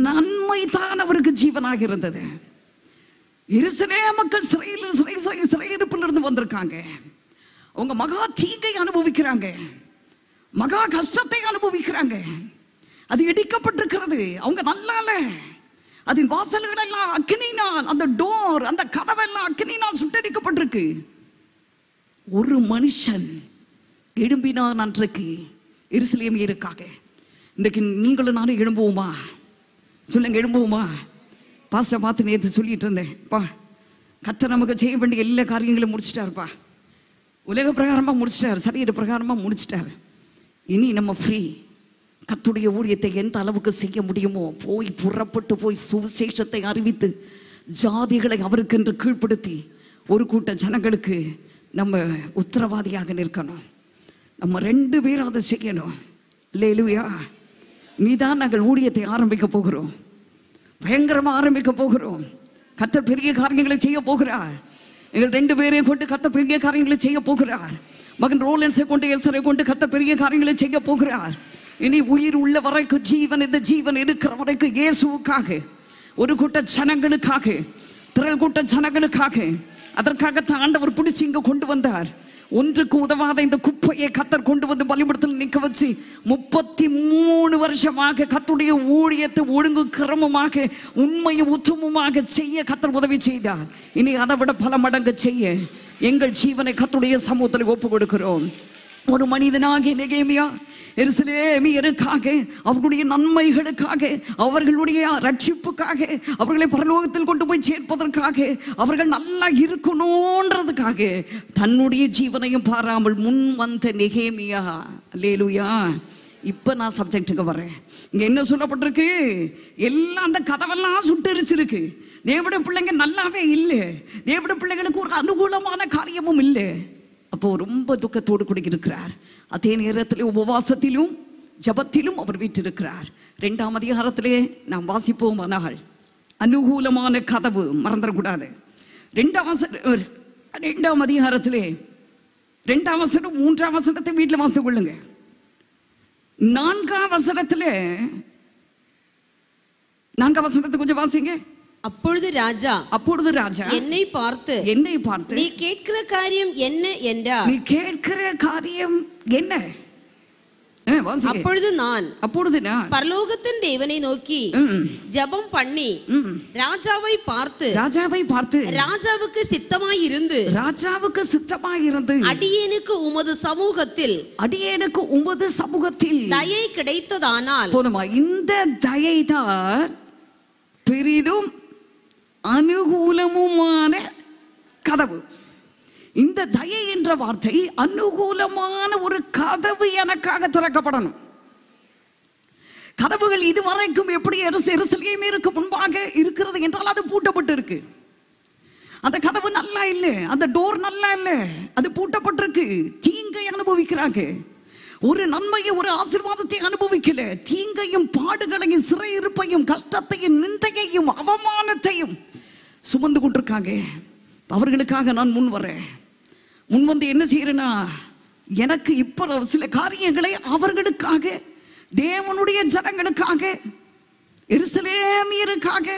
Speaker 1: நன்மை தான் அவருக்கு ஜீவனாக இருந்தது. இருசலே மக்கள் சிறையில் சிறை சிறை சிறையிருப்பில் இருந்து வந்திருக்காங்க. அவங்க மகா தீங்கை அனுபவிக்கிறாங்க. மகா கஷ்டத்தை அனுபவிக்கிறாங்க. அது இடிக்கப்பட்டிருக்கிறது. அவங்க நல்லா அதன் வாசல்கள் எல்லாம் அக்னினால் அந்த டோர் அந்த கதவெல்லாம் அக்னினால் சுட்டரிக்கப்பட்டிருக்கு. ஒரு மனுஷன் எழும்பினான் அன்றைக்கு. எருசலேமியருக்காக இன்றைக்கு நீங்களும் நானும் எழும்புவோமா? சொல்லுங்க எழும்புவோமா? பாஸ்டர் பார்த்து நேற்று சொல்லிட்டு இருந்தேன். பா கத்தை நமக்கு செய்ய வேண்டிய எல்லா காரியங்களும் முடிச்சிட்டாருப்பா. உலக பிரகாரமாக முடிச்சிட்டாரு. சரீர பிரகாரமாக முடிச்சிட்டாரு. இனி நம்ம ஃப்ரீ கத்துடைய ஊழியத்தை எந்த அளவுக்கு செய்ய முடியுமோ போய் புறப்பட்டு போய் சுவிசேஷத்தை அறிவித்து ஜாதிகளை அவருக்கென்று கீழ்ப்படுத்தி ஒரு கூட்ட ஜனங்களுக்கு நம்ம உத்தரவாதியாக நிற்கணும். நம்ம ரெண்டு பேரும் அதை செய்யணும். இல்லையா நீதான் நாங்கள் ஊழியத்தை ஆரம்பிக்க போகிறோம். பயங்கரமாக ஆரம்பிக்க போகிறோம். கத்த பெரிய காரியங்களை செய்ய போகிறார். எங்கள் ரெண்டு பேரையும் கொண்டு கத்த பெரிய காரியங்களை செய்ய போகிறார். மகன் ரோலன்ஸை கொண்டு எசரை கொண்டு கத்த பெரிய காரியங்களை செய்ய போகிறார். இனி உயிர் உள்ள வரைக்கும் ஜீவன் இந்த ஜீவன் இருக்கிற வரைக்கும் இயேசுவுக்காக ஒரு கூட்ட ஜனங்களுக்காக திரள் கூட்ட ஜனங்களுக்காக அதற்காக ஆண்டவர் பிடிச்சி இங்க கொண்டு வந்தார். ஒன்றுக்கு உதவாத இந்த குப்பையை கத்தர் கொண்டு வந்து பலிபடத்தில் நிற்க வச்சு முப்பத்தி மூணு வருஷமாக கத்துடைய ஊழியத்தை ஒழுங்கு கிரமமாக உண்மையும் உத்தமமாக செய்ய கத்தர் உதவி செய்தார். இனி அதை விட பல மடங்கு செய்ய எங்கள் ஜீவனை கத்துடைய சமூகத்தில் ஒப்பு கொடுக்கிறோம் ஒரு மனிதனாகிய நெகேமியா எருசலேமியருக்காக அவர்களுடைய நன்மைகளுக்காக அவர்களுடைய ரட்சிப்புக்காக அவர்களை பரலோகத்தில் கொண்டு போய் சேர்ப்பதற்காக அவர்கள் நல்லா இருக்கணுன்றதுக்காக தன்னுடைய ஜீவனையும் பாராமல் முன் வந்த நெகேமியா. லேலுயா இப்போ நான் சப்ஜெக்டுக்கு வரேன் இங்கே என்ன சொல்லப்பட்டிருக்கு? எல்லாம் அந்த கதவெல்லாம் சுட்டரிச்சிருக்கு. தேவட பிள்ளைங்க நல்லாவே இல்லை. தேவட பிள்ளைங்களுக்கு ஒரு அனுகூலமான காரியமும் இல்லை. அப்போ ரொம்ப துக்கத்தோடு கூட இருக்கிறார் அதே நேரத்தில் உபவாசத்திலும் ஜபத்திலும் அவர் வீற்றிருக்கிறார். ரெண்டாம் அதிகாரத்திலே நாம் வாசிப்போம் ஆனால் அனுகூலமான கதவு மறந்துடக்கூடாது. ரெண்டாம் ரெண்டாம் அதிகாரத்திலே ரெண்டாம் வசனம் மூன்றாம் வசனத்தை வீட்டில் வாசித்துக் கொள்ளுங்க நான்காம் வசனத்தில் நான்காம் வசனத்தை கொஞ்சம் வாசிங்க.
Speaker 3: அப்பொழுது ராஜா
Speaker 1: அப்பொழுது ராஜா
Speaker 3: என்னை பார்த்து
Speaker 1: என்னை பார்த்து
Speaker 3: நீ கேட்கிற காரியம் என்ன என்றார்
Speaker 1: நீ கேட்கிற காரியம் என்ன.
Speaker 3: அப்பொழுது நான்
Speaker 1: அப்பொழுது நான்
Speaker 3: பரலோகத்தின் தேவனை நோக்கி ஜெபம் பண்ணி. ராஜாவை பார்த்து
Speaker 1: ராஜாவை பார்த்து
Speaker 3: ராஜாவுக்கு சித்தமாய் இருந்து
Speaker 1: ராஜாவுக்கு சித்தமாயிருந்து
Speaker 3: அடியேனுக்கு உமது சமூகத்தில்
Speaker 1: அடியேனுக்கு உமது சமூகத்தில்
Speaker 3: தயை கிடைத்ததானால்
Speaker 1: போதுமா இந்த தயைதான் பெரிதும் அனுகூலமுமான கதவு. இந்த தயை என்ற வார்த்தை அனுகூலமான ஒரு கதவு எனக்காக திறக்கப்படணும். கதவுகள் இதுவரைக்கும் எப்படி எருசலேமிற்கு முன்பாக இருக்கிறது என்றால் அது பூட்டப்பட்டு இருக்கு அந்த கதவு நல்லா இல்லை அந்த டோர் நல்லா இல்லை அது பூட்டப்பட்டிருக்கு. தீங்கை அனுபவிக்கிறாங்க ஒரு நன்மையை ஒரு ஆசீர்வாதத்தை அனுபவிக்கல. தீங்கையும் பாடுகளையும் சிறையிருப்பையும் கஷ்டத்தையும் நிந்தையையும் அவமானத்தையும் சுமந்து கொண்டிருக்காங்க. அவர்களுக்காக நான் முன் வரேன். முன் வந்து என்ன செய்யறேன்னா எனக்கு இப்போ சில காரியங்களை அவர்களுக்காக தேவனுடைய ஜனங்களுக்காக எருசலேமியருக்காக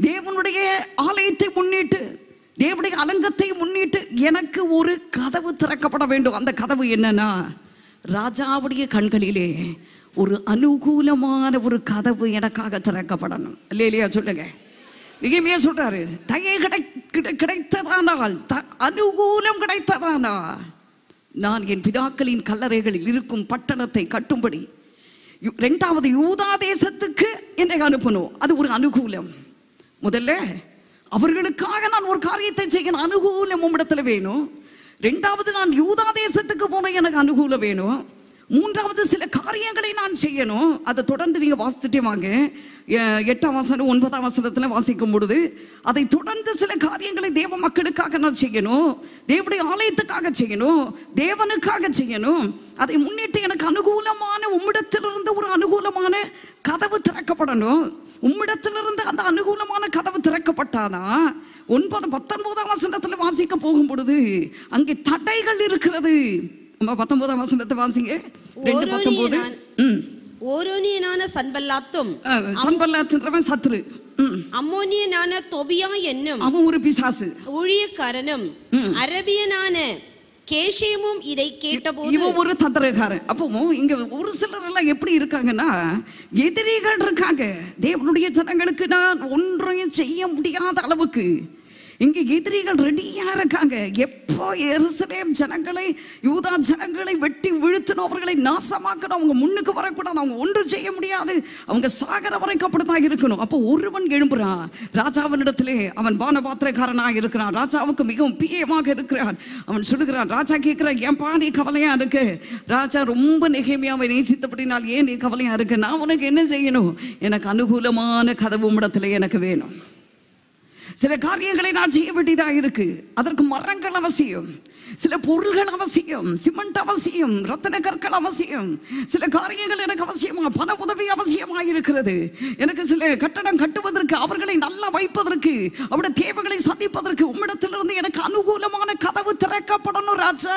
Speaker 1: தேவனுடைய ஆலயத்தை முன்னிட்டு தேவனுடைய அலங்கத்தை முன்னிட்டு எனக்கு ஒரு கதவு திறக்கப்பட வேண்டும். அந்த கதவு என்னன்னா ராஜாவுடைய கண்களிலே ஒரு அனுகூலமான ஒரு கதவு எனக்காக திறக்கப்படணும். இல்லையா சொல்லுங்க. நிகமையா சொல்றாரு தயை கிடை கிடைத்ததானால் த- அனுகூலம் கிடைத்ததானா நான் என் பிதாக்களின் கல்லறைகளில் இருக்கும் பட்டணத்தை கட்டும்படி ரெண்டாவது யூதா தேசத்துக்கு என்னை அனுப்பணும். அது ஒரு அனுகூலம். முதல்ல அவர்களுக்காக நான் ஒரு காரியத்தை செய்யணும். அனுகூலம் உம்மிடத்துல வேணும். ரெண்டாவது நான் யூதா தேசத்துக்கு போன எனக்கு அனுகூலம் வேணும். மூன்றாவது சில காரியங்களை நான் செய்யணும். அதை தொடர்ந்து நீங்க வாசித்துட்டே வாங்க. எ- எட்டாம் வசனம் ஒன்பதாம் வசனத்துல வாசிக்கும் பொழுது அதை தொடர்ந்து சில காரியங்களை தேவ மக்களுக்காக நான் செய்யணும். தேவனுடைய ஆலயத்துக்காக செய்யணும். தேவனுக்காக செய்யணும். அதை முன்னிட்டு எனக்கு அனுகூலமான உம்மிடத்திலிருந்து ஒரு அனுகூலமான கதவு திறக்கப்படணும். உம்மிடத்திலிருந்து அந்த அனுகூலமான கதவு திறக்கப்பட்டாதான் ஒன்பது பத்தொன்பதாம் வசனத்துல வாசிக்க போகும் பொழுது அங்கே தடைகள் இருக்கிறது. நம்ம பத்தொன்பதாம் வசனத்தை வாசிங்க. ரெண்டு பத்தொன்பது
Speaker 3: ஓரோனியனான சன்பல்லாத்தும்
Speaker 1: சன்பல்லாத்துன்றவன் சத்ரு
Speaker 3: அம்மோனியனான தொபியா என்னும்
Speaker 1: அவன் ஒரு பிசாசு.
Speaker 3: ஊழியக்காரனும் அரபியனான கேஷேமும் இதை கேட்டபோது
Speaker 1: இவன் ஒரு தந்திரக்காரன். அப்போ இங்க ஒரு சிலர் எல்லாம் எப்படி இருக்காங்கன்னா எதிரிகள் இருக்காங்க. தேவனுடைய ஜனங்களுக்கு நான் ஒன்றையும் செய்ய முடியாத அளவுக்கு. இங்க எதிரிகள் ரெடியா இருக்காங்க. எப்போ எருசலேம் ஜனங்களை யூதா ஜனங்களை வெட்டி விழுத்தணும் அவர்களை நாசமாக்கணும் அவங்க முன்னுக்கு வரக்கூடாது அவங்க ஒன்றும் செய்ய முடியாது. அவங்க சாகர வரைக்கும் அப்படித்தான் இருக்கணும். அப்போ ஒருவன் எழும்புறான். ராஜாவினிடத்திலே அவன் பானபாத்திரக்காரனாக இருக்கிறான். ராஜாவுக்கு மிகவும் பிரியமாக இருக்கிறான். அவன் சொல்லுகிறான் ராஜா கேட்கிறான் ஏன்பா நீ கவலையா இருக்கு? ராஜா ரொம்ப நெகைமையாவை நேசித்தபடினால் ஏன் நீ கவலையா இருக்கு? நான் உனக்கு என்ன செய்யணும்? எனக்கு அனுகூலமான கதவு இடத்துல எனக்கு வேணும். சில காரியங்களை நான் செய்ய வேண்டியதாக இருக்கு. அதற்கு மரங்கள் அவசியம். சில பொருள்கள் அவசியம் சிமெண்ட் அவசியம் ரத்தன கற்கள் அவசியம் சில காரியங்கள் எனக்கு அவசியமா பண உதவி அவசியமாக இருக்கிறது. எனக்கு சில கட்டடம் கட்டுவதற்கு அவர்களை நல்லா வைப்பதற்கு அவருடைய தேவைகளை சந்திப்பதற்கு உம்மிடத்திலிருந்து எனக்கு அனுகூலமான கதவு திறக்கப்படணும் ராஜா.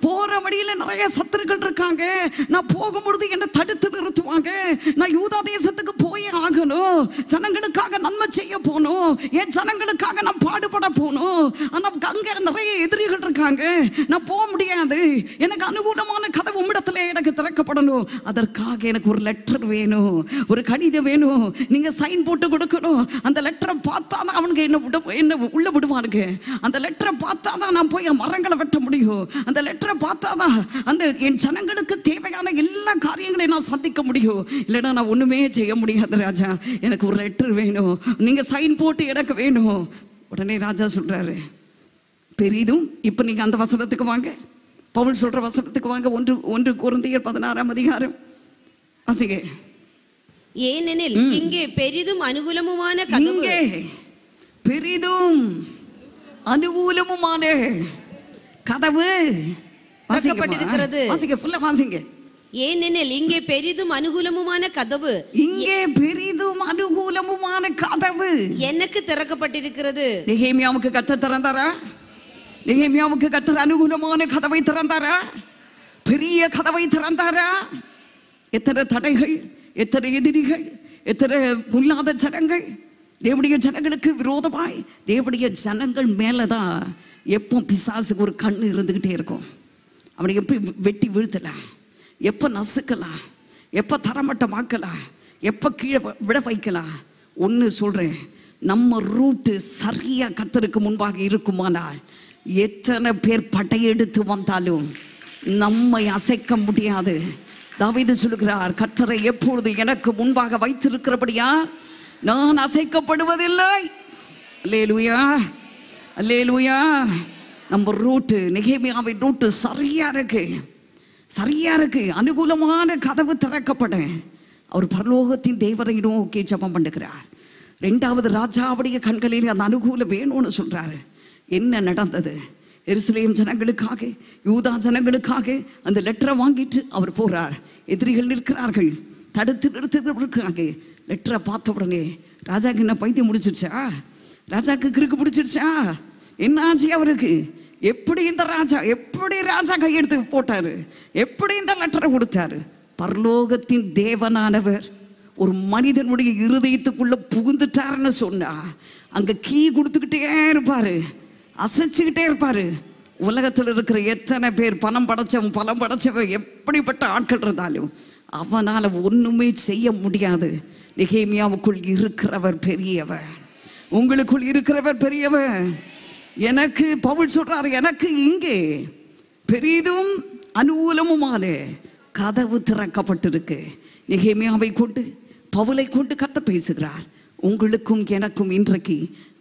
Speaker 1: போற வழியில நிறைய சத்துருக்கள் இருக்காங்க. நான் போகும்பொழுது என்னை தடுத்து நிறுத்துவாங்க. நான் யூதா தேசத்துக்கு போயே ஆகணும். ஜனங்களுக்காக நன்மை செய்ய போகணும். என் ஜனங்களுக்காக நான் பாடுபட போகணும். ஆனால் அங்கே நிறைய எதிரிகள் இருக்காங்க. நான் போக முடியாது. எனக்கு அனுகூலமான கதவு உம்மிடத்துல எனக்கு திறக்கப்படணும். அதற்காக எனக்கு ஒரு லெட்டர் வேணும். ஒரு கடிதம் வேணும். நீங்க சைன் போட்டு கொடுக்கணும். அந்த லெட்டரை பார்த்தா தான் அவனுக்கு என்ன விட என்ன உள்ள விடுவானுங்க. அந்த லெட்டரை பார்த்தா தான் நான் போய் என் மரங்களை வெட்ட முடியும். அந்த லெட்டரை பார்த்தா தான் அந்த என் ஜனங்களுக்கு தேவையான எல்லா காரியங்களையும் நான் சந்திக்க முடியும். இல்லைன்னா நான் ஒண்ணுமே செய்ய முடியாது ராஜா. எனக்கு ஒரு லெட்டர் வேணும். நீங்க சைன் போட்டு எனக்கு வேணும். உடனே ராஜா சொல்றாரு பெரிதும். இப்போ நீங்க அந்த வசனத்துக்கு வாங்க. பவுல் சொல்ற வசனத்துக்கு வாங்க. ஒன்று ஒன்று குருந்தையர் பதினாறாம் அதிகாரம். வாசிங்க.
Speaker 3: ஏனெனில் இங்கே பெரிதும் அனுகூலமுமான
Speaker 1: இங்கே பெரிதும் அனுகூலமுமான கதவு. வாசிங்கம்மா.
Speaker 3: திறக்கப்பட்டிருக்கிறது.
Speaker 1: வாசிங்க ஃபுல்லா வாசிங்க.
Speaker 3: ஏனெனில் இங்கே பெரிதும் அனுகூலமுமான கதவு.
Speaker 1: இங்கே பெரிதும் அனுகூலமுமான கதவு.
Speaker 3: எனக்கு திறக்கப்பட்டிருக்கிறது.
Speaker 1: நெகேமியாவுக்கு கத்தர் திறந்தாரா? நெகேமியாவுக்கு கத்தர் அனுகூலமான கதவை திறந்தாரா பெரிய கதவை திறந்தாரா எத்தனை தடைகள் எத்தனை எதிரிகள் எத்தனை பொல்லாத ஜனங்கள் தேவடைய ஜனங்களுக்கு விரோதமாய் தேவடைய ஜனங்கள் மேலதான் எப்போ பிசாசுக்கு ஒரு கண் இருந்துகிட்டே இருக்கும் அவனை எப்படி வெட்டி வீழ்த்தலாம் எப்போ நசுக்கலாம் எப்போ தரமட்டமாக்கலாம் எப்போ கீழே விட வைக்கலாம் ஒன்று சொல்கிறேன் நம்ம ரூட்டு சரியாக கத்தருக்கு முன்பாக இருக்குமானால் எத்தனை பேர் படையெடுத்து வந்தாலும் நம்மை அசைக்க முடியாது. தாவிது சொல்லுகிறார் கர்த்தரை எப்பொழுது எனக்கு முன்பாக வைத்திருக்கிறபடியா? நான் அசைக்கப்படுவதில்லை. அல்லேலூயா அல்லேலூயா. நம்ம ரூட்டு நெகேமியாவின் ரூட்டு சரியா இருக்கு. சரியா இருக்கு. அனுகூலமான கதவு திறக்கப்பட. அவர் பரலோகத்தின் தேவரை நோக்கி ஜபம் பண்ணுகிறார். ரெண்டாவது ராஜாவுடைய கண்களில் அந்த அனுகூலம் வேணும்னு சொல்றாரு. என்ன நடந்தது? எருசலேம் ஜனங்களுக்காக யூதா ஜனங்களுக்காக அந்த லெட்டரை வாங்கிட்டு அவர் போறார். எதிரிகள் இருக்கிறார்கள் தடுத்து நிறுத்தி லெட்டரை பார்த்த உடனே ராஜாக்கு என்ன பைத்தியம் முடிச்சிருச்சா ராஜாக்கு கிறுக்கு பிடிச்சிருச்சா? என்ன ஆச்சு அவருக்கு? எப்படி இந்த ராஜா எப்படி ராஜா கையெடுத்து போட்டாரு? எப்படி இந்த லெட்டரை கொடுத்தாரு? பரலோகத்தின் தேவனானவர் ஒரு மனிதனுடைய இருதயத்துக்குள்ள புகுந்துட்டாருன்னு சொன்னா அங்க கீ கொடுத்துக்கிட்டே இருப்பாரு. அசைச்சுக்கிட்டே இருப்பாரு. உலகத்தில் இருக்கிற எத்தனை பேர் பணம் படைச்சவன் பணம் படைச்சவன் எப்படிப்பட்ட ஆட்கள் இருந்தாலும் அவனால் ஒன்றுமே செய்ய முடியாது. நிகேமியாவுக்குள் இருக்கிறவர் பெரியவர். உங்களுக்குள் இருக்கிறவர் பெரியவர். எனக்கு பவுல் சொல்றார் எனக்கு இங்கே பெரிதும் அனுகூலமுமான கதவு திறக்கப்பட்டிருக்கு. நிகேமியாவை கொண்டு பவுலை கொண்டு கத்த பேசுகிறார். உங்களுக்கும் எனக்கும் இன்றைக்கு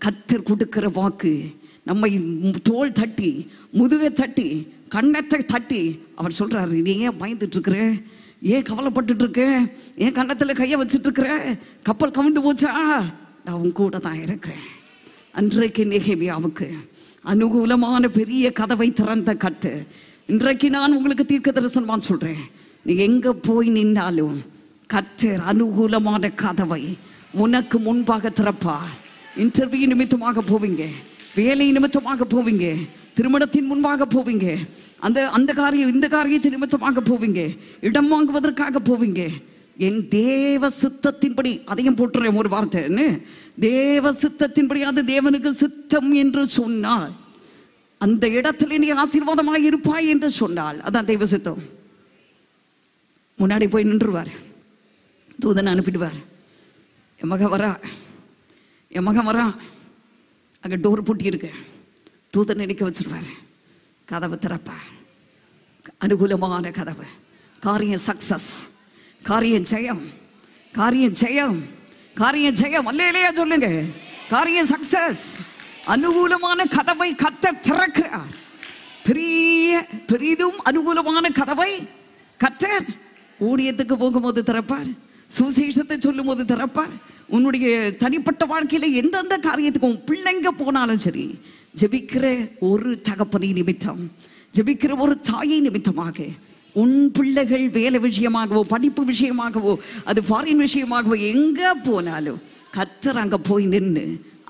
Speaker 1: கத்தர் கொடுக்கிற வாக்கு நம்மை தோல் தட்டி முதுகை தட்டி கண்ணத்தை தட்டி அவர் சொல்கிறாரு நீ ஏன் பயந்துட்டுருக்குற ஏன் கவலைப்பட்டுட்டு இருக்க? ஏன் கண்ணத்தில் கையை வச்சுட்ருக்குற கப்பல் கவிழ்ந்து போச்சா? நான் உன் கூட தான் இருக்கிறேன். அன்றைக்கு நெகேமியாவுக்கு அனுகூலமான பெரிய கதவை திறந்த கட்டு இன்றைக்கு நான் உங்களுக்கு தீர்க்க தரிசனமாக சொல்கிறேன் நீ எங்கே போய் நின்னாலும் கர்த்தர் அனுகூலமான கதவை உனக்கு முன்பாக திறப்பா இன்டர்வியூ நிமித்தமாக போவீங்க. வேலை நிமித்தமாக போவீங்க. திருமணத்தின் முன்பாக போவீங்க. அந்த அந்த காரியம் இந்த காரியத்தின் நிமித்தமாக போவீங்க. இடம் வாங்குவதற்காக போவீங்க. என் தேவ சித்தத்தின்படி அதையும் போட்டுறேன் ஒரு வார்த்தை என்ன? தேவ சித்தத்தின்படி அது தேவனுக்கு சித்தம் என்று சொன்னால் அந்த இடத்துல நீ ஆசீர்வாதமாய் இருப்பாய் என்று சொன்னால் அதான் தெய்வ சித்தம். முன்னாடி போய் நின்றுவார். தூதன் அனுப்பிடுவார். என் வரா. என் மகன் வரா. அங்கே டோர் பூட்டியிருக்கு. தூதன் நினைக்க வச்சிருவார். கதவை திறப்பா. அனுகூலமான கதவு. காரியம் சக்சஸ் காரியம் ஜெயம். காரியம் ஜெயம். காரியம் ஜெயம். அல்லையிலேயே சொல்லுங்க. காரியம் சக்சஸ் அனுகூலமான கதவை கத்த திறக்கிறார். பெரிய பெரிதும் அனுகூலமான கதவை கத்தர். ஊழியத்துக்கு போகும்போது திறப்பார். சுசேஷத்தை சொல்லும்போது திறப்பார். உன்னுடைய தனிப்பட்ட வாழ்க்கையில் எந்தெந்த காரியத்துக்கும் உன் பிள்ளைங்க போனாலும் சரி ஜெபிக்கிற ஒரு தகப்பனை நிமித்தம் ஜெபிக்கிற ஒரு தாயை நிமித்தமாக உன் பிள்ளைகள் வேலை விஷயமாகவோ படிப்பு விஷயமாகவோ அது ஃபாரின் விஷயமாகவோ எங்கே போனாலும் கத்தர் அங்கே போய் நின்று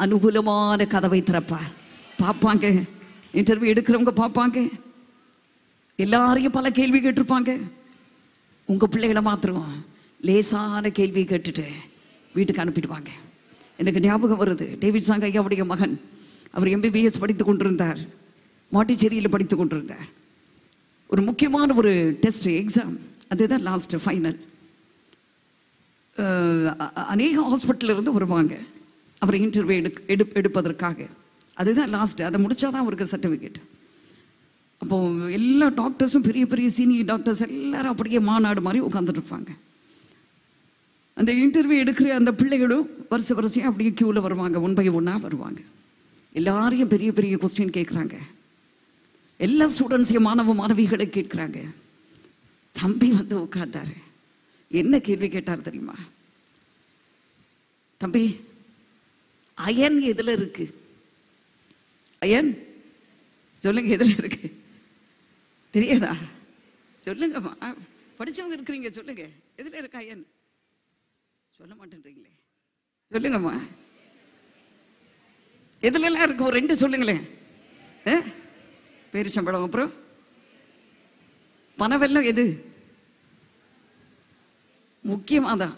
Speaker 1: அனுகூலமான கதவை திறப்பார். பார்ப்பாங்க இன்டர்வியூ எடுக்கிறவங்க பார்ப்பாங்க எல்லாரையும் பல கேள்வி கேட்டிருப்பாங்க. உங்கள் பிள்ளைகளை மாத்திரம் லேசான கேள்வி கேட்டுட்டு வீட்டுக்கு அனுப்பிடுவாங்க. எனக்கு ஞாபகம் வருது. டேவிட் சாங் ஐயாவுடைய மகன். அவர் எம்பிபிஎஸ் படித்து கொண்டிருந்தார். மாட்டிச்சேரியில் படித்து கொண்டிருந்தார். ஒரு முக்கியமான ஒரு டெஸ்ட் எக்ஸாம். அதுதான் லாஸ்ட் ஃபைனல் அநேக ஹாஸ்பிட்டல்ல இருந்து வருவாங்க. அவரை இன்டர்வியூ எடு எடு எடுப்பதற்காக. அதுதான் லாஸ்ட் அதை முடிச்சாதான் அவருக்கு சர்டிஃபிகேட் அப்போ எல்லா டாக்டர்ஸும் பெரிய பெரிய சீனியர் டாக்டர்ஸ் எல்லாரும் அப்படியே மாநாடு மாதிரி உட்காந்துட்டு இருப்பாங்க. அந்த இன்டர்வியூ எடுக்கிற அந்த பிள்ளைகளும் வருஷ வருஷம் அப்படியே க்யூவில் வருவாங்க. ஒன் பை ஒன்னாக வருவாங்க. எல்லாரையும் பெரிய பெரிய கொஸ்டின் கேட்குறாங்க எல்லா ஸ்டூடெண்ட்ஸையும் மாணவ மாணவிகளை கேட்குறாங்க தம்பி வந்து உட்காந்தாரு என்ன கேள்வி கேட்டார் தெரியுமா? தம்பி அயன் எதில் இருக்கு? அயன் சொல்லுங்க எதில் இருக்கு? தெரியாதா? சொல்லுங்கம்மா. படித்தவங்க இருக்கிறீங்க சொல்லுங்க. எதில் இருக்கு அயன் சொல்ல மாட்டேன்றீங்களே? சொல்லுங்கம்மா. எதுலலாம் எல்லாம் இருக்கு? ஒரு ரெண்டு சொல்லுங்களேன். ஆ? பேரிச்சம்பழம் அப்புறம்? பனவெல்லம் எது? முக்கியமாக தான்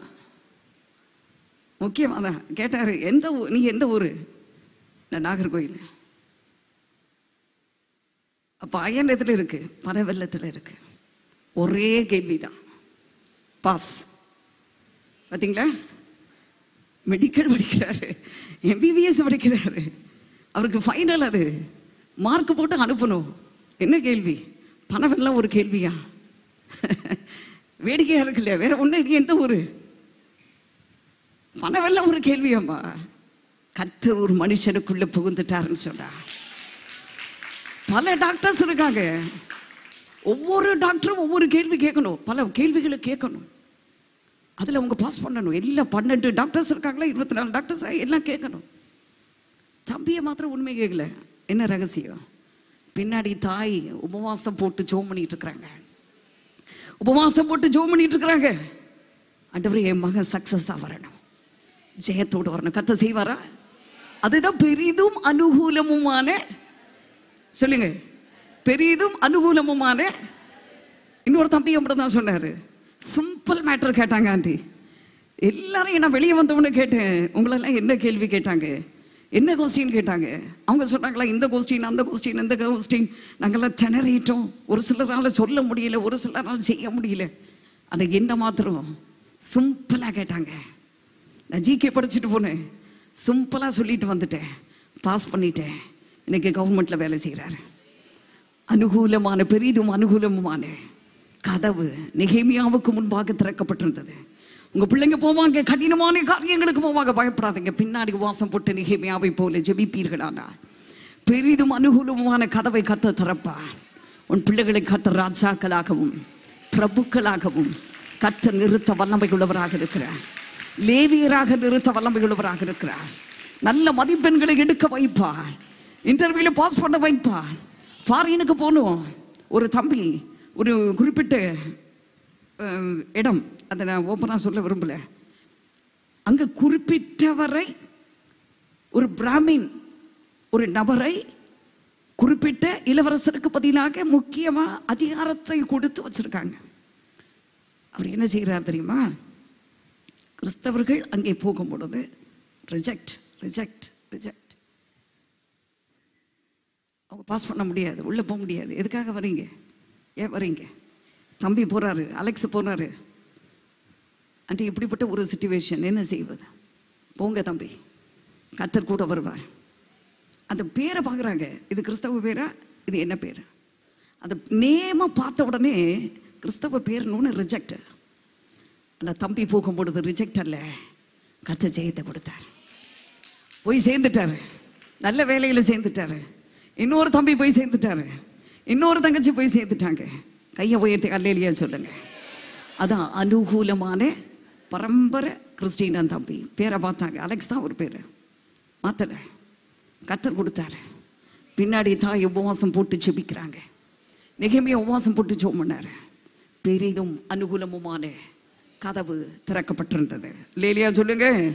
Speaker 1: முக்கியமாக தான் கேட்டாரு எந்த நீ எந்த ஊர்? நான் நாகர்கோயில் அப்போ அயன் எதுல இருக்கு பனவெல்லத்தில் இருக்கு. ஒரே கேள்வி தான் பாஸ். பார்த்தீங்களா மெடிக்கல் படிக்கிறாரு. எம்பிபிஎஸ் படிக்கிறாரு. அவருக்கு ஃபைனல் அது. மார்க் போட்டு அனுப்பணும். என்ன கேள்வி? பணவெல்லாம் ஒரு கேள்வியா? வேடிக்கையா இருக்கு இல்லையா? வேற ஒண்ணு நீ எந்த ஊரு? பணவெல்லாம் ஒரு கேள்வியாம்மா. கத்தர் ஒரு மனுஷனுக்குள்ள புகுந்துட்டாருன்னு சொல்றா. பல டாக்டர்ஸ் இருக்காங்க. ஒவ்வொரு டாக்டரும் ஒவ்வொரு கேள்வி கேட்கணும். பல கேள்விகளை கேட்கணும். அதில் அவங்க பாஸ் பண்ணணும். எல்லாம் பன்னெண்டு டாக்டர்ஸ் இருக்காங்களா? இருபத்தி நாலு டாக்டர்ஸ் எல்லாம் கேட்கணும். தம்பியை மாத்திரம் உண்மை கேட்கல. என்ன ரகசியம்? பின்னாடி தாய் உபவாசம் போட்டு ஜோம் பண்ணிட்டு இருக்கிறாங்க. உபவாசம் போட்டு ஜோம் பண்ணிட்டு இருக்கிறாங்க. அண்டவர் என் மகன் சக்சஸாக வரணும். ஜெயத்தோடு வரணும். கத்த செய்வாரா? அதுதான் பெரிதும் அனுகூலமுமான சொல்லுங்க. பெரிதும் அனுகூலமுமான. இன்னொரு தம்பி அப்படி தான் சொன்னாரு. சிம்பிள் மேட்டர் கேட்டாங்க ஆண்டி. எல்லாரையும் நான் வெளியே வந்தவொன்னு கேட்டேன் உங்களெல்லாம் என்ன கேள்வி கேட்டாங்க? என்ன கொஸ்டின் கேட்டாங்க? அவங்க சொன்னாங்களா இந்த கொஸ்டின் அந்த கொஸ்டின் இந்த கொஸ்டின் நாங்கள்லாம் திணறிட்டோம். ஒரு சிலரால் சொல்ல முடியல ஒரு சிலரால் செய்ய முடியல. ஆனால் என்ன மாத்திரம்? சிம்பிளாக கேட்டாங்க. நான் ஜிகே படிச்சுட்டு போனேன். சிம்பிளாக சொல்லிட்டு வந்துட்டேன். பாஸ் பண்ணிட்டேன். இன்றைக்கி கவர்மெண்ட்டில் வேலை செய்கிறாரு அனுகூலமான பெரிதும் அனுகூலமுமான கதவு நெகேமியாவுக்கு முன்பாக திறக்கப்பட்டிருந்தது. உங்க பிள்ளைங்க போவாங்க கடினமான காரியங்களுக்கு போவாங்க பயப்படாதீங்க. பின்னாடி வாசம் போட்டு நெகேமியாவை போல ஜெபிப்பீர்களானால் பெரிதும் அனுகூலமான கதவை கத்த திறப்பார். உன் பிள்ளைகளை கத்த ராஜாக்களாகவும் பிரபுக்களாகவும் கத்த நிறுத்த வல்லமை உள்ளவராக இருக்கிறார். லேவியராக நிறுத்த வல்லமை உள்ளவராக இருக்கிறார். நல்ல மதிப்பெண்களை எடுக்க வைப்பார். இன்டர்வியூல பாஸ் பண்ண வைப்பார். ஃபாரினுக்கு போகணும். ஒரு தம்பி ஒரு குறிப்பிட்ட இடம். அதை நான் ஓப்பனாக சொல்ல விரும்பல. அங்கே குறிப்பிட்டவரை ஒரு பிராமின் ஒரு நபரை குறிப்பிட்ட இளவரசருக்கு பதிலாக முக்கியமாக அதிகாரத்தை கொடுத்து வச்சுருக்காங்க. அவர் என்ன செய்கிறார் தெரியுமா? கிறிஸ்தவர்கள் அங்கே போகும் பொழுது ரிஜெக்ட் ரிஜெக்ட் ரிஜெக்ட் அவங்க பாஸ் பண்ண முடியாது உள்ளே போக முடியாது. எதுக்காக வரீங்க ஏன் வரீங்க. தம்பி போறாரு அலெக்ஸ் போறாரு. அன்றைக்கு இப்படிப்பட்ட ஒரு சுச்சுவேஷன் என்ன செய்வது? போங்க தம்பி. கத்தர் கூட வருவார். அந்த பேரை பார்க்குறாங்க. இது கிறிஸ்தவ பேரா? இது என்ன பேர்? அந்த நேமாக பார்த்த உடனே கிறிஸ்தவ பேர்னு ரிஜெக்ட் அந்த தம்பி போகும் பொழுது ரிஜெக்ட் அல்ல. கத்த ஜெயத்தை கொடுத்தார். போய் சேர்ந்துட்டாரு. நல்ல வேலையில் சேர்ந்துட்டாரு. இன்னொரு தம்பி போய் சேர்ந்துட்டாரு. இன்னொரு தங்கச்சி போய் சேர்த்துட்டாங்க. கையை உயர்த்தி அல்லையிலேயே சொல்லுங்க. அதான் அனுகூலமான பரம்பரை கிறிஸ்டினான் தம்பி. பேரை பார்த்தாங்க. அலெக்ஸ் தான் ஒரு பேர். மாத்தல. கத்தர் கொடுத்தாரு. பின்னாடி தாய் உபவாசம் போட்டு செபிக்கிறாங்க நெகமையை உபவாசம் போட்டு ஜோம் பண்ணார். பெரிதும் அனுகூலமுமான கதவு திறக்கப்பட்டிருந்தது. லேலியா சொல்லுங்க.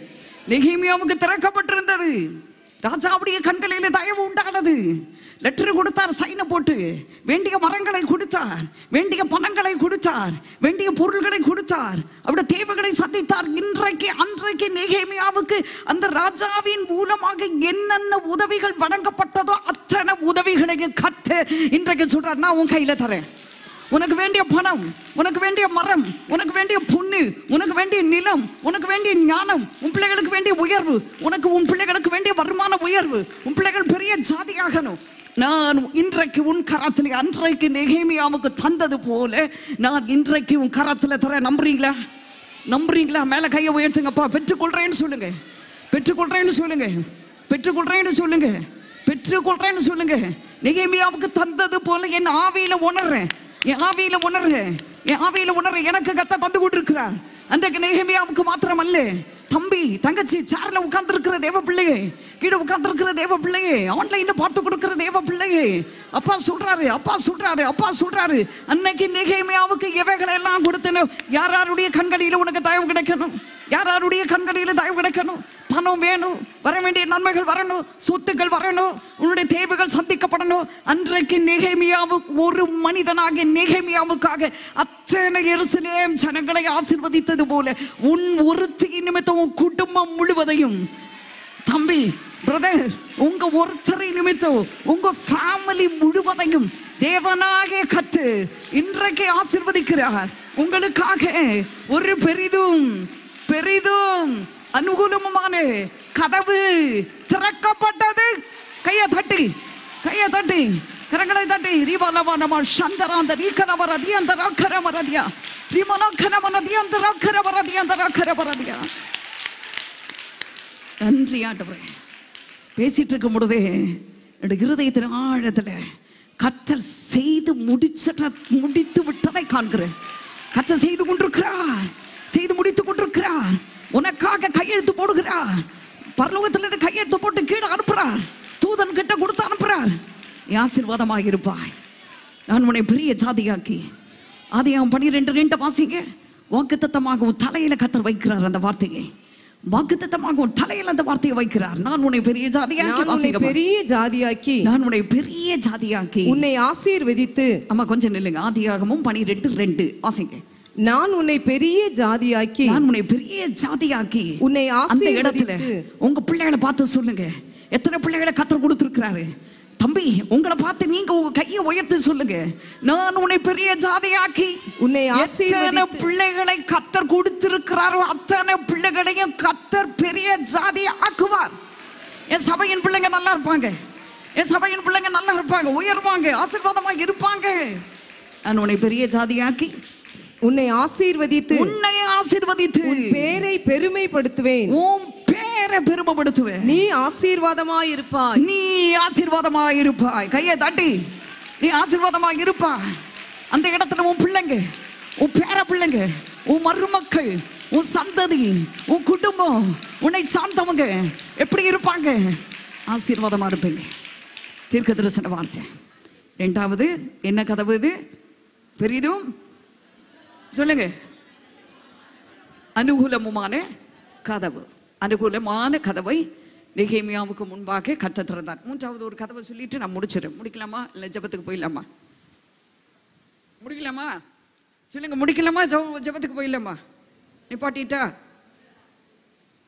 Speaker 1: நெகிமியாவுக்கு திறக்கப்பட்டிருந்தது. ராஜாவுடைய கண்களிலே தயவு உண்டானது. லெட்டர் கொடுத்தார் சைனை போட்டு. வேண்டிய மரங்களை கொடுத்தார் வேண்டிய பணங்களை கொடுத்தார் வேண்டிய பொருள்களை கொடுத்தார். அவருடைய தேவைகளை சந்தித்தார். இன்றைக்கு அன்றைக்கு நெகேமியாவுக்கு அந்த ராஜாவின் மூலமாக என்னென்ன உதவிகள் வழங்கப்பட்டதோ அத்தனை உதவிகளையும் கத்து இன்றைக்கு சொல்றார். நான் உன் கையில தரேன். உனக்கு வேண்டிய பணம் உனக்கு வேண்டிய மரம் உனக்கு வேண்டிய பொண்ணு உனக்கு வேண்டிய நிலம் உனக்கு வேண்டிய ஞானம் உன் பிள்ளைகளுக்கு வேண்டிய உயர்வு உனக்கு உன் பிள்ளைகளுக்கு வேண்டிய வருமான உயர்வு உன் பிள்ளைகள் பெரிய ஜாதியாகணும். நான் இன்றைக்கு உன் கரத்தில் அன்றைக்கு நெகேமியாவுக்கு தந்தது போல நான் இன்றைக்கு உன் கரத்தில் தர நம்புறீங்களா? நம்புறீங்களா? மேல கையை உயர்த்துங்கப்பா. பெற்றுக்கொள்றேன்னு சொல்லுங்க. பெற்றுக்கொள்றேன்னு சொல்லுங்க. பெற்றுக்கொள்றேன்னு சொல்லுங்க. பெற்றுக்கொள்றேன்னு சொல்லுங்க. நெகேமியாவுக்கு தந்தது போல என் ஆவியில உணர்றேன். என் ஆவியில உணர்றேன் என் ஆவியில உணர்றேன் எனக்கு கத்த தந்து கொண்டிருக்கிறார் அன்றைக்கு நெகேமியாவுக்கு மாத்திரம் அல்ல தம்பி தங்கச்சி சேர்ல உட்கார்ந்து இருக்கிற தேவ பிள்ளையே. கீழே உட்கார்ந்து இருக்கிற தேவ பிள்ளையே. ஆன்லைன்ல பார்த்து கொடுக்கிற தேவ பிள்ளையே. அப்பா சொல்றாரு அப்பா சொல்றாரு அப்பா சொல்றாரு. அன்னைக்கு நெகேமியாவுக்கு எவைகளை எல்லாம் கொடுத்தனும் யார் யாருடைய கண்களில உனக்கு தயவு கிடைக்கணும்? யார் யாருடைய கண்களில் தயவு கிடைக்கணும்? பணம் வேணும் வர வேண்டிய நன்மைகள் வரணும் சொத்துக்கள் வரணும் உன்னுடைய தேவைகள் சந்திக்கப்படணும். அன்றைக்கு நெகேமியாவுக்கு ஒரு மனிதனாக நெகேமியாவுக்காக அத்தனை எருசலேம் ஜனங்களை ஆசிர்வதித்தது போல உன் ஒருத்தி நிமித்தம் உன் குடும்பம் முழுவதையும். தம்பி பிரதர் உங்க ஒருத்தரை நிமித்தம் உங்க ஃபேமிலி முழுவதையும் தேவனாக கற்று இன்றைக்கு ஆசிர்வதிக்கிறார். உங்களுக்காக ஒரு பெரிதும் பெரிதும் அனுகூலமுமான கதவு திறக்கப்பட்டது. கையை தட்டி கையை தட்டி கரங்களை தட்டி. ரீவலவா நம்ம சந்தராந்த ரீகரவரதி அந்த ராக்கரவரதியா ரீமனோக்கரவரதி அந்த ராக்கரவரதி அந்த ராக்கரவரதியா நன்றி ஆண்டவரே. பேசிட்டு இருக்கும் பொழுதே என்னுடைய இருதயத்தின் ஆழத்துல கத்தர் செய்து முடிச்ச முடித்து விட்டதை காண்கிறேன். கத்தர் செய்து கொண்டிருக்கிறார். செய்து முடித்து கொண்டிருக்கிறார். உனக்காக கையெழுத்து போடுகிறார். பரலோகத்திலிருந்து கையெழுத்து போட்டு கீழே அனுப்புறார் தூதன் கிட்ட கொடுத்து அனுப்புறார் நீ ஆசீர்வாதமாக இருப்பாய். நான் உன்னை பெரிய ஜாதியாக்கி ஆதியாகம் பனிரெண்டு ரெண்டு வாசிங்க. வாக்குத்தத்தமாக உன் தலையில கத்தர் வைக்கிறார் அந்த வார்த்தையை. வாக்குத்தத்தமாக உன் தலையில அந்த வார்த்தையை வைக்கிறார். நான் உன்னை பெரிய ஜாதியாக்கி
Speaker 4: பெரிய ஜாதியாக்கி.
Speaker 1: நான் உன்னை பெரிய ஜாதியாக்கி.
Speaker 4: உன்னை ஆசீர்வதித்து.
Speaker 1: அம்மா கொஞ்சம் நில்லுங்க. ஆதியாகமும் பனிரெண்டு ரெண்டு. வாசிங்க.
Speaker 4: நான் உன்னை பெரிய ஜாதியாக்கி
Speaker 1: நான் உன்னை பெரிய ஜாதியாக்கி
Speaker 4: உன்னை
Speaker 1: அந்த இடத்துல உங்க பிள்ளைகளை பார்த்து சொல்லுங்க. எத்தனை பிள்ளைகளை கத்தர் கொடுத்துருக்கிறாரு? தம்பி உங்களை பார்த்து நீங்க உங்க கையை உயர்த்தி சொல்லுங்க. நான் உன்னை பெரிய ஜாதியாக்கி
Speaker 4: உன்னை ஆசீர்வதித்து
Speaker 1: பிள்ளைகளை கத்தர் கொடுத்திருக்கிறாரோ அத்தனை பிள்ளைகளையும் கத்தர் பெரிய ஜாதி ஆக்குவார் என் சபையின் பிள்ளைங்க நல்லா இருப்பாங்க. என் சபையின் பிள்ளைங்க நல்லா இருப்பாங்க. உயர்வாங்க ஆசீர்வாதமா இருப்பாங்க. நான் உன்னை பெரிய ஜாதியாக்கி
Speaker 4: உன்னை ஆசீர்வதித்து
Speaker 1: உன்னை ஆசீர்வதித்து.
Speaker 4: உன் பேரை பெருமைப்படுத்துவேன்.
Speaker 1: உன் பேரை பெருமைப்படுத்துவேன்.
Speaker 4: நீ ஆசீர்வாதமாய் இருப்பாய்.
Speaker 1: நீ ஆசீர்வாதமா இருப்பாய். கையை தட்டி நீ ஆசீர்வாதமா இருப்பாய். அந்த இடத்துல உன் பிள்ளைங்க உன் பேர பிள்ளைங்க உன் மருமக்கள் உன் சந்ததி உன் குடும்பம் உன்னை சார்ந்தவங்க எப்படி இருப்பாங்க? ஆசீர்வாதமா இருப்பீங்க. தீர்க்க தரிசன வார்த்தை. ரெண்டாவது என்ன கதவு இது? பெரிதும் சொல்லுங்க. அனுகூலமுமான கதவு. அனுகூலமான கதவை நெகேமியாவுக்கு முன்பாக கற்று திறந்தார். மூன்றாவது ஒரு கதவை சொல்லிட்டு நான் முடிச்சிடுறேன். முடிக்கலாமா? இல்லை ஜெபத்துக்கு போயிடலாமா? முடிக்கலாமா? சொல்லுங்க முடிக்கலாமா? ஜெப ஜெபத்துக்கு போயிடலாமா? நிப்பாட்டிட்டா?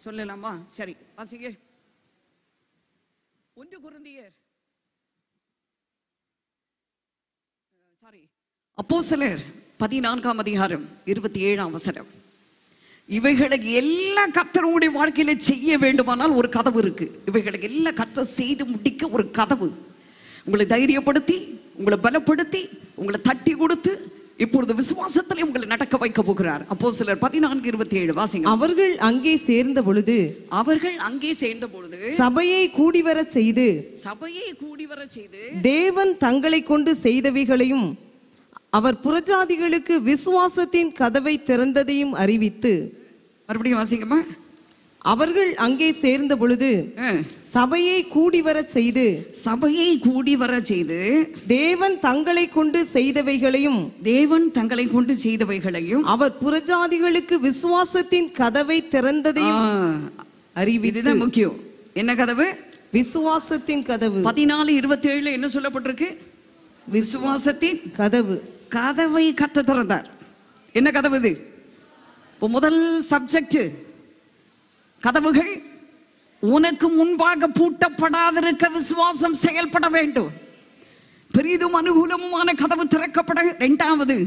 Speaker 1: சொல்லலாமா? சரி வாசிங்க. ஒன்று குருந்தியர். சாரி. சிலர் பதினான்காம் அதிகாரம் இருபத்தி ஏழாம் வசனம். இவைகளை எல்லாம் கர்த்தர் உங்களுடைய வாழ்க்கையில செய்ய வேண்டுமானால் ஒரு கதவு இருக்கு. இவைகளை எல்லாம் கர்த்தர் செய்து முடிக்க ஒரு கதவு. உங்களை தைரியப்படுத்தி உங்களை பலப்படுத்தி உங்களை தட்டி கொடுத்து இப்பொழுது விசுவாசத்திலே உங்களை நடக்க வைக்க போகிறார். அப்போ சிலர் பதினான்கு இருபத்தி ஏழு வாசிங்க.
Speaker 4: அவர்கள் அங்கே சேர்ந்த பொழுது
Speaker 1: அவர்கள் அங்கே சேர்ந்த பொழுது
Speaker 4: சபையை கூடிவரச் செய்து
Speaker 1: சபையை கூடி வர செய்து
Speaker 4: தேவன் தங்களை கொண்டு செய்தவைகளையும் அவர் புறஜாதிகளுக்கு விசுவாசத்தின் கதவை திறந்ததையும் அறிவித்து
Speaker 1: மறுபடியும் வாசிங்கம்மா.
Speaker 4: அவர்கள் அங்கே சேர்ந்த பொழுது. சபையை கூடிவரச் செய்து
Speaker 1: சபையை கூடி வர செய்து
Speaker 4: தேவன் தங்களை கொண்டு செய்தவைகளையும்
Speaker 1: தேவன் தங்களை கொண்டு செய்தவைகளையும்
Speaker 4: அவர் புறஜாதிகளுக்கு விசுவாசத்தின் கதவை திறந்ததையும் அறிவித்து
Speaker 1: இதுதான் முக்கியம். என்ன கதவு?
Speaker 4: விசுவாசத்தின் கதவு.
Speaker 1: பதினாலு இருபத்தி ஏழுல என்ன சொல்லப்பட்டிருக்கு? விசுவாசத்தின்
Speaker 4: கதவு.
Speaker 1: கதவை கற்று திறந்தார். என்ன கதவு இது? இப்போ முதல் சப்ஜெக்ட் கதவுகள் உனக்கு முன்பாக பூட்டப்படாதிருக்க விசுவாசம் செயல்பட வேண்டும். பெரிதும் அனுகூலமான கதவு திறக்கப்பட ரெண்டாவது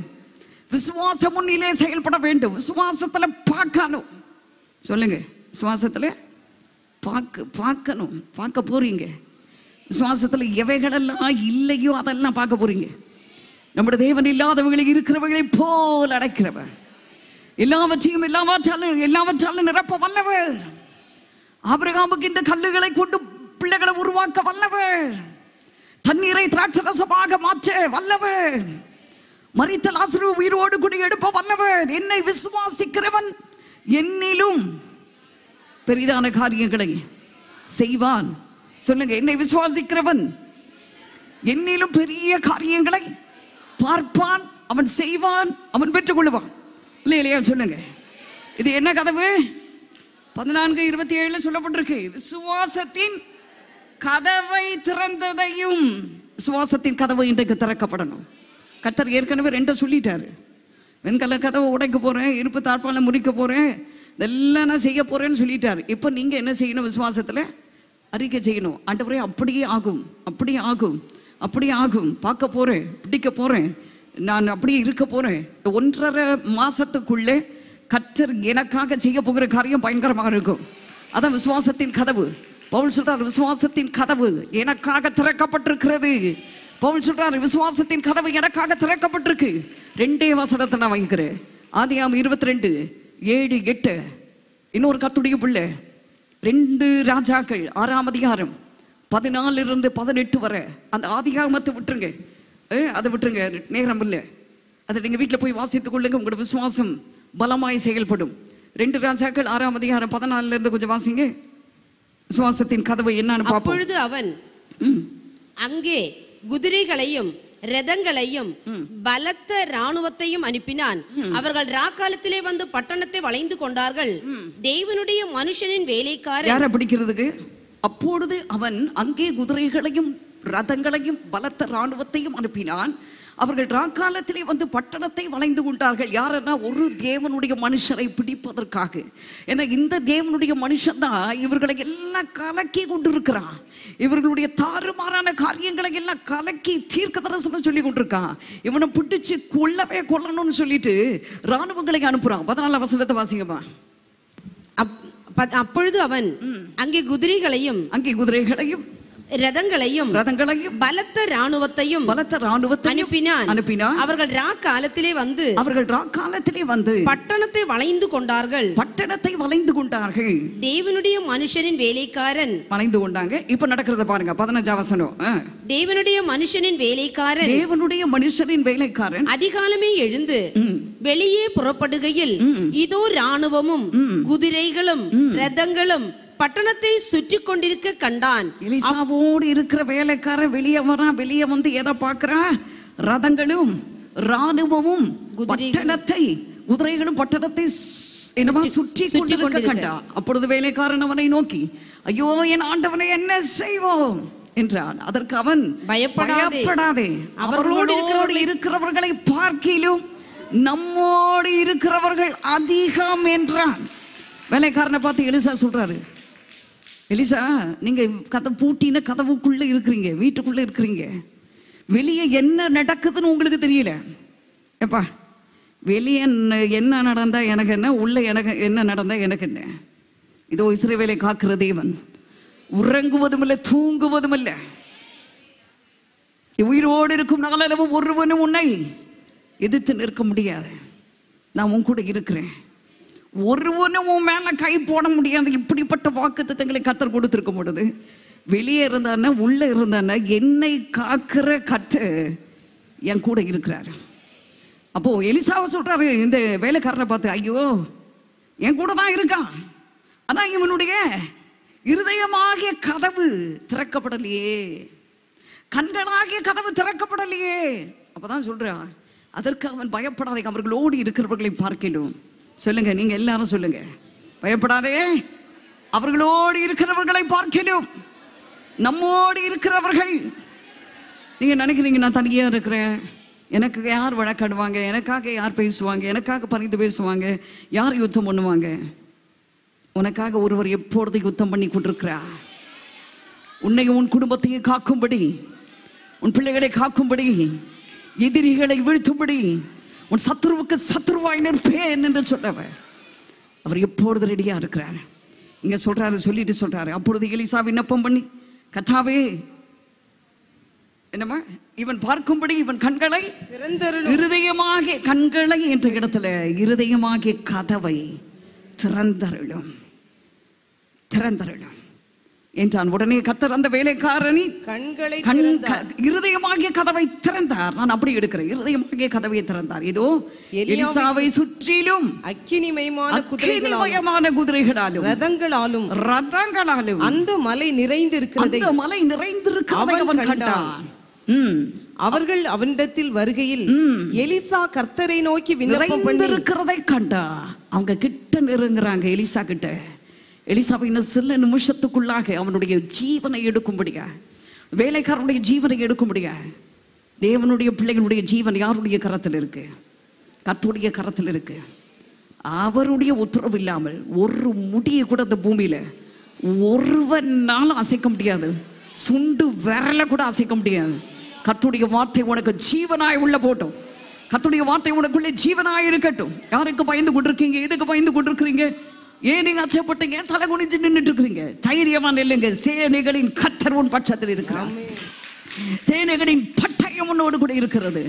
Speaker 1: விசுவாசம் முன்னிலே செயல்பட வேண்டும். விசுவாசத்துல பார்க்கணும். சொல்லுங்க. விசுவாசத்துல பார்க்க பார்க்கணும். பார்க்க போறீங்க. விசுவாசத்துல எவைகளெல்லாம் இல்லையோ அதெல்லாம் பார்க்க போறீங்க. நம்முடைய தேவன் இல்லாதவர்களை இருக்கிறவர்களை போல் அடைக்கிறவர். எல்லாவற்றையும் எல்லாவற்றாலும் எல்லாவற்றாலும் நிரப்ப வல்லவர். ஆபிரகாமுக்கு இந்த கல்லுகளை கொண்டு பிள்ளைகளை உருவாக்க வல்லவர். தண்ணீரை திராட்சரசமாக மாற்ற வல்லவர். மரித்த லாசரு உயிரோடு கூட எடுப்ப வல்லவர். என்னை விசுவாசிக்கிறவன் என்னிலும் பெரிதான காரியங்களை செய்வான். சொல்லுங்க என்னை விசுவாசிக்கிறவன் என்னிலும் பெரிய காரியங்களை பார்ப்பான் அவன் செய்வான் அவன் பெற்றுக்கொள்வான். இல்லை இல்லையா சொல்லுங்க. இது என்ன கதவு? பதினான்கு இருபத்தி ஏழுல சொல்லப்பட்டிருக்கு. விசுவாசத்தின் கதவை திறந்ததையும் விசுவாசத்தின் கதவு இன்றைக்கு திறக்கப்படணும். கத்தர் ஏற்கனவே ரெண்டை சொல்லிட்டாரு. வெண்கல கதவை உடைக்க போறேன் இருப்பு தாழ்பால முறிக்க போறேன் இதெல்லாம் நான் செய்ய போறேன்னு சொல்லிட்டாரு. இப்போ நீங்க என்ன செய்யணும் விசுவாசத்துல? அறிக்கை செய்யணும். ஆண்டவரே அப்படியே ஆகும் அப்படியே ஆகும். அப்படியே ஆகும். பார்க்க போறேன் பிடிக்க போறேன். நான் அப்படியே இருக்க போறேன். ஒன்றரை மாசத்துக்குள்ளே கத்தர் எனக்காக செய்ய போகிற காரியம் பயங்கரமாக இருக்கும். அதான் விசுவாசத்தின் கதவு. பவுல் சொல்றார் விசுவாசத்தின் கதவு எனக்காக திறக்கப்பட்டிருக்கிறது. பவுல் சொல்றார் விசுவாசத்தின் கதவு எனக்காக திறக்கப்பட்டிருக்கு. ரெண்டே வசனத்தை நான் வாங்கிக்கிறேன். ஆதியாம் இருபத்தி ரெண்டு ஏழு எட்டு. இன்னொரு கத்துடைய பிள்ளை. ரெண்டு ராஜாக்கள் ஆறாம் அதிகாரம். பதினாலுல இருந்து பதினெட்டு வரை. அந்த ஆதிகாமத்தை விட்டுருங்க. அதை விட்டுருங்க. நேரம் இல்லை. அதை நீங்க வீட்டில் போய் வாசித்துக் கொள்ளுங்க. உங்களோட விசுவாசம் பலமாய் செயல்படும். ரெண்டு ராஜாக்கள் ஆறாம் அதிகாரம் பதினாலுல இருந்து கொஞ்சம் வாசிங்க. விசுவாசத்தின் கதவு என்னன்னு
Speaker 3: அப்பொழுது அவன். அங்கே குதிரைகளையும் ரதங்களையும் பலத்த ராணுவத்தையும் அனுப்பினான். அவர்கள் ராக்காலத்திலே வந்து பட்டணத்தை வளைந்து கொண்டார்கள். தேவனுடைய மனுஷனின் வேலைக்காரன்.
Speaker 1: யாரை பிடிக்கிறதுக்கு? அப்பொழுது அவன் அங்கே குதிரைகளையும் ரதங்களையும் பலத்த இராணுவத்தையும் அனுப்பினான். அவர்கள் ராக்காலத்திலே வந்து பட்டணத்தை வளைந்து கொண்டார்கள். யாருன்னா ஒரு தேவனுடைய மனுஷரை பிடிப்பதற்காக. ஏன்னா இந்த தேவனுடைய மனுஷன் தான் இவர்களை எல்லாம் கலக்கி கொண்டிருக்கிறான். இவர்களுடைய தாறுமாறான காரியங்களை எல்லாம் கலக்கி தீர்க்க தரசனம் சொல்லி கொண்டிருக்கான். இவனை பிடிச்சு கொல்லவே கொல்லணும்னு சொல்லிட்டு இராணுவங்களை அனுப்புறான். பதினாலாம் வசனத்தை வாசிங்கம்மா.
Speaker 3: அப்- அப்பொழுது அவன் அங்கே குதிரைகளையும்
Speaker 1: அங்கே குதிரைகளையும்
Speaker 3: ரதங்களையும்
Speaker 1: ரதங்களையும்
Speaker 3: பலத்த ராணுவத்தையும்
Speaker 1: பலத்த ராணுவத்தை
Speaker 3: அனுப்பினான்.
Speaker 1: அனுப்பினான்.
Speaker 3: அவர்கள் ரா காலத்திலே வந்து
Speaker 1: அவர்கள் ராக்காலத்திலே வந்து
Speaker 3: பட்டணத்தை வளைந்து கொண்டார்கள்.
Speaker 1: பட்டணத்தை வளைந்து கொண்டார்கள்.
Speaker 3: தேவனுடைய மனுஷனின் வேலைக்காரன்.
Speaker 1: வளைந்து கொண்டாங்க. இப்ப நடக்கிறத பாருங்க பதினஞ்சாம் வசனம்.
Speaker 3: தேவனுடைய மனுஷனின் வேலைக்காரன்.
Speaker 1: தேவனுடைய மனுஷனின் வேலைக்காரன்.
Speaker 3: அதிகாலமே எழுந்து வெளியே புறப்படுகையில் இதோ ராணுவமும் குதிரைகளும் ரதங்களும் பட்டணத்தை சுற்றி கொண்டிருக்க கண்டான்.
Speaker 1: எலிசாவோடு இருக்கிற வேலைக்காரன் வெளியே வரான் வெளியே வந்து எதை பார்க்கறான் ரதங்களும் ராணுவமும் பட்டணத்தை குதிரைகளும் பட்டணத்தை என்னமா சுற்றி கொண்டிருக்க கண்டான். அப்பொழுது வேலைக்காரன் அவனை நோக்கி ஐயோ என் ஆண்டவனை என்ன செய்வோம்? என்றான். அதற்கு அவன்
Speaker 3: பயப்படாதே.
Speaker 1: அவர்களோடு இருக்கிறவர்களை பார்க்கிலும் நம்மோடு இருக்கிறவர்கள் அதிகம் என்றான். வேலைக்காரனை பார்த்து எலிசா சொல்றாரு எலிசா நீங்க கதை பூட்டின கதவுக்குள்ள இருக்கிறீங்க வீட்டுக்குள்ள இருக்கிறீங்க. வெளியே என்ன நடக்குதுன்னு உங்களுக்கு தெரியல. எப்பா வெளியே என்ன- நடந்தால் நடந்தா எனக்கு என்ன உள்ள எனக்கு என்ன நடந்தா எனக்கு என்ன? இதோ இஸ்ரவேலை காக்கிற தேவன். உறங்குவதும் இல்லை தூங்குவதும் இல்லை உயிரோடு இருக்கும் நாளளவு ஒருவனும் உன்னை எதிர்த்து நிற்க முடியாது. நான் உன் கூட இருக்கிறேன். ஒருவனும் உன் மேல கை போட முடியாது. இப்படிப்பட்ட வாக்கு திட்டங்களை கத்தர் கொடுத்துருக்க முடியுது வெளியே இருந்தானே உள்ள இருந்தானே என்னை காக்கிற கத்து என் கூட இருக்கிறாரு. அப்போ எலிசாவை சொல்றாரு இந்த வேலைக்காரனை பார்த்து ஐயோ என் கூட தான் இருக்கான். அதான் இவனுடைய இருதயமாகிய கதவு திறக்கப்படலையே. கண்களாகிய கதவு திறக்கப்படலையே. அப்பதான் சொல்றான் அதற்கு அவன் பயப்படாதே அவர்களோடு இருக்கிறவர்களை பார்க்கணும் சொல்லுங்க நீங்க எல்லாரும் சொல்லுங்க. பயப்படாதே. அவர்களோடு இருக்கிறவர்களை பார்க்கணும் நம்மோடு இருக்கிறவர்கள். நீங்க நினைக்கிறீங்க நான் தனியா இருக்கிறேன். எனக்கு யார் வழக்காடுவாங்க? எனக்காக யார் பேசுவாங்க? எனக்காக பறிந்து பேசுவாங்க? யார் யுத்தம் பண்ணுவாங்க? உனக்காக ஒருவர் எப்பொழுது யுத்தம் பண்ணி கொண்டிருக்கிறார்? உன்னையும் உன் குடும்பத்தையும் காக்கும்படி உன் பிள்ளைகளை காக்கும்படி எதிரிகளை வீழ்த்தும்படி உன் சத்துருவுக்கு சத்துருவாய் நிற்பேன் என்று சொன்னவர் அவர் எப்பொழுது ரெடியா இருக்கிறார்? இங்க சொல்றாரு சொல்லிட்டு சொல்றாரு. அப்பொழுது எலிசா விண்ணப்பம் பண்ணி கத்தாவே என்னம்மா? இவன் பார்க்கும்படி இவன் கண்களை இருதயமாகிய கண்களை என்ற இடத்துல இருதயமாகிய கதவை திறந்தருளும். திறந்தருளும். என்றான் உடனே கத்தர் அந்த வேலைக்காரனி
Speaker 4: கண்களை
Speaker 1: கண் இருதயமாகிய கதவை திறந்தார். நான் அப்படி எடுக்கிறேன். இருதயமாகிய கதவை திறந்தார். இதோ எலிசாவை சுற்றிலும்
Speaker 4: அக்கினிமயமான குதிரைகளாலும்
Speaker 1: குதிரைகளாலும்
Speaker 4: ரதங்களாலும்
Speaker 1: ரதங்களாலும்
Speaker 4: அந்த மலை நிறைந்திருக்கிறதை
Speaker 1: அந்த மலை நிறைந்திருக்கிறதை
Speaker 4: அவன் கண்டான். அவர்கள் அவனிடத்தில் வருகையில் எலிசா கர்த்தரை நோக்கி விண்ணப்பம் பண்ணி
Speaker 1: நிறைந்திருக்கிறதை கண்டா. அவங்க கிட்ட நெருங்குறாங்க எலிசா கிட்ட. எலிசாவை சில நிமிஷத்துக்குள்ளாக அவனுடைய ஜீவனை எடுக்கும்படியா வேலைக்காரனுடைய ஜீவனை எடுக்கும்படியா தேவனுடைய பிள்ளைகளுடைய ஜீவன் யாருடைய கரத்தில் இருக்கு? கத்துடைய கரத்தில் இருக்கு. அவருடைய உத்தரவு இல்லாமல் ஒரு முடியை கூட அந்த பூமியில ஒருவனாலும் அசைக்க முடியாது. சுண்டு விரல கூட அசைக்க முடியாது. கத்துடைய வார்த்தை உனக்கு ஜீவனாய் உள்ள போட்டோம். கத்துடைய வார்த்தை உனக்குள்ளே ஜீவனாய் இருக்கட்டும். யாருக்கு பயந்து கொண்டிருக்கீங்க? எதுக்கு பயந்து கொண்டிருக்கிறீங்க? ஏன் நீங்க அச்சப்பட்டீங்க? தலை குனிஞ்சு நின்றுட்டு இருக்கிறீங்க தைரியமா நில்லுங்க. சேனைகளின் கர்த்தர் உன் பட்சத்தில் இருக்கிறார். சேனைகளின் பட்டயம் உன்னோடு கூட இருக்கிறது.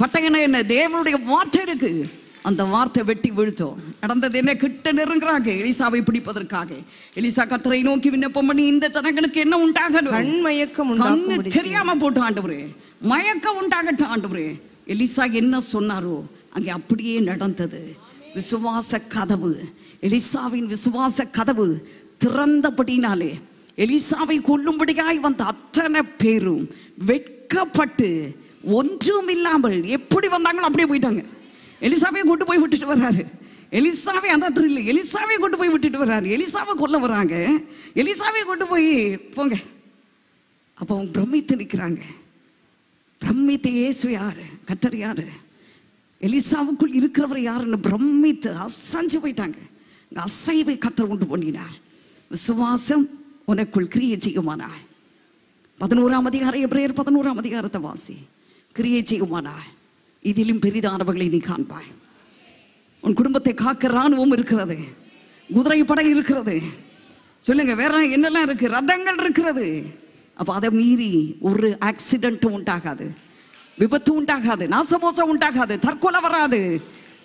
Speaker 1: பட்டயம்னா என்ன? தேவனுடைய வார்த்தை இருக்கு. அந்த வார்த்தை வெட்டி வீழ்த்தோம். நடந்தது என்ன? கிட்ட நெருங்குறாங்க. எலிசாவை பிடிப்பதற்காக. எலிசா கத்தரை நோக்கி விண்ணப்பம் பண்ணி இந்த ஜனங்களுக்கு என்ன உண்டாகணும்
Speaker 4: கண் மயக்கம்
Speaker 1: கண்ணு தெரியாம போட்டு ஆண்டவரே. மயக்கம் உண்டாகட்டும் ஆண்டவரே. எலிசா என்ன சொன்னாரோ அங்கே அப்படியே நடந்தது. விசுவாச கதவு. எலிசாவின் விசுவாச கதவு திறந்தபடினாலே எலிசாவை கொல்லும்படியாய் வந்த அத்தனை பேரும் வெட்கப்பட்டு ஒன்றும் இல்லாமல் எப்படி வந்தாங்களோ அப்படியே போயிட்டாங்க. எலிசாவையும் கொண்டு போய் விட்டுட்டு வர்றாரு. எலிசாவை அந்த இல்லை. எலிசாவை கொண்டு போய் விட்டுட்டு வர்றாரு. எலிசாவை கொல்ல வர்றாங்க. எலிசாவை கொண்டு போய் போங்க. அப்போ அவங்க பிரமித்து நிற்கிறாங்க பிரமித்து இயேசு யாரு? கத்தர் யாரு? எலிசாவுக்குள் இருக்கிறவர் யாருன்னு பிரமித்து அசஞ்சு போயிட்டாங்க. அசைவை கத்தர் உண்டு பண்ணினார். விசுவாசம் உனக்குள் கிரியை செய்யுமானாள் பதினோராம் அதிகாரம் எப்ரேயர் பதினோராம் அதிகாரத்தை வாசி. கிரியை செய்யுமானாள் இதிலும் பெரிதானவர்களை நீ காண்பாய். உன் குடும்பத்தை காக்க ராணுவம் இருக்கிறது. குதிரை படை இருக்கிறது. சொல்லுங்க வேற என்னெல்லாம் இருக்கு? ரதங்கள் இருக்கிறது. அப்ப அதை மீறி ஒரு ஆக்சிடென்ட்டும் உண்டாகாது. விபத்து உண்டாகாது. நாசமோசம் உண்டாகாது. தற்கொலை வராது.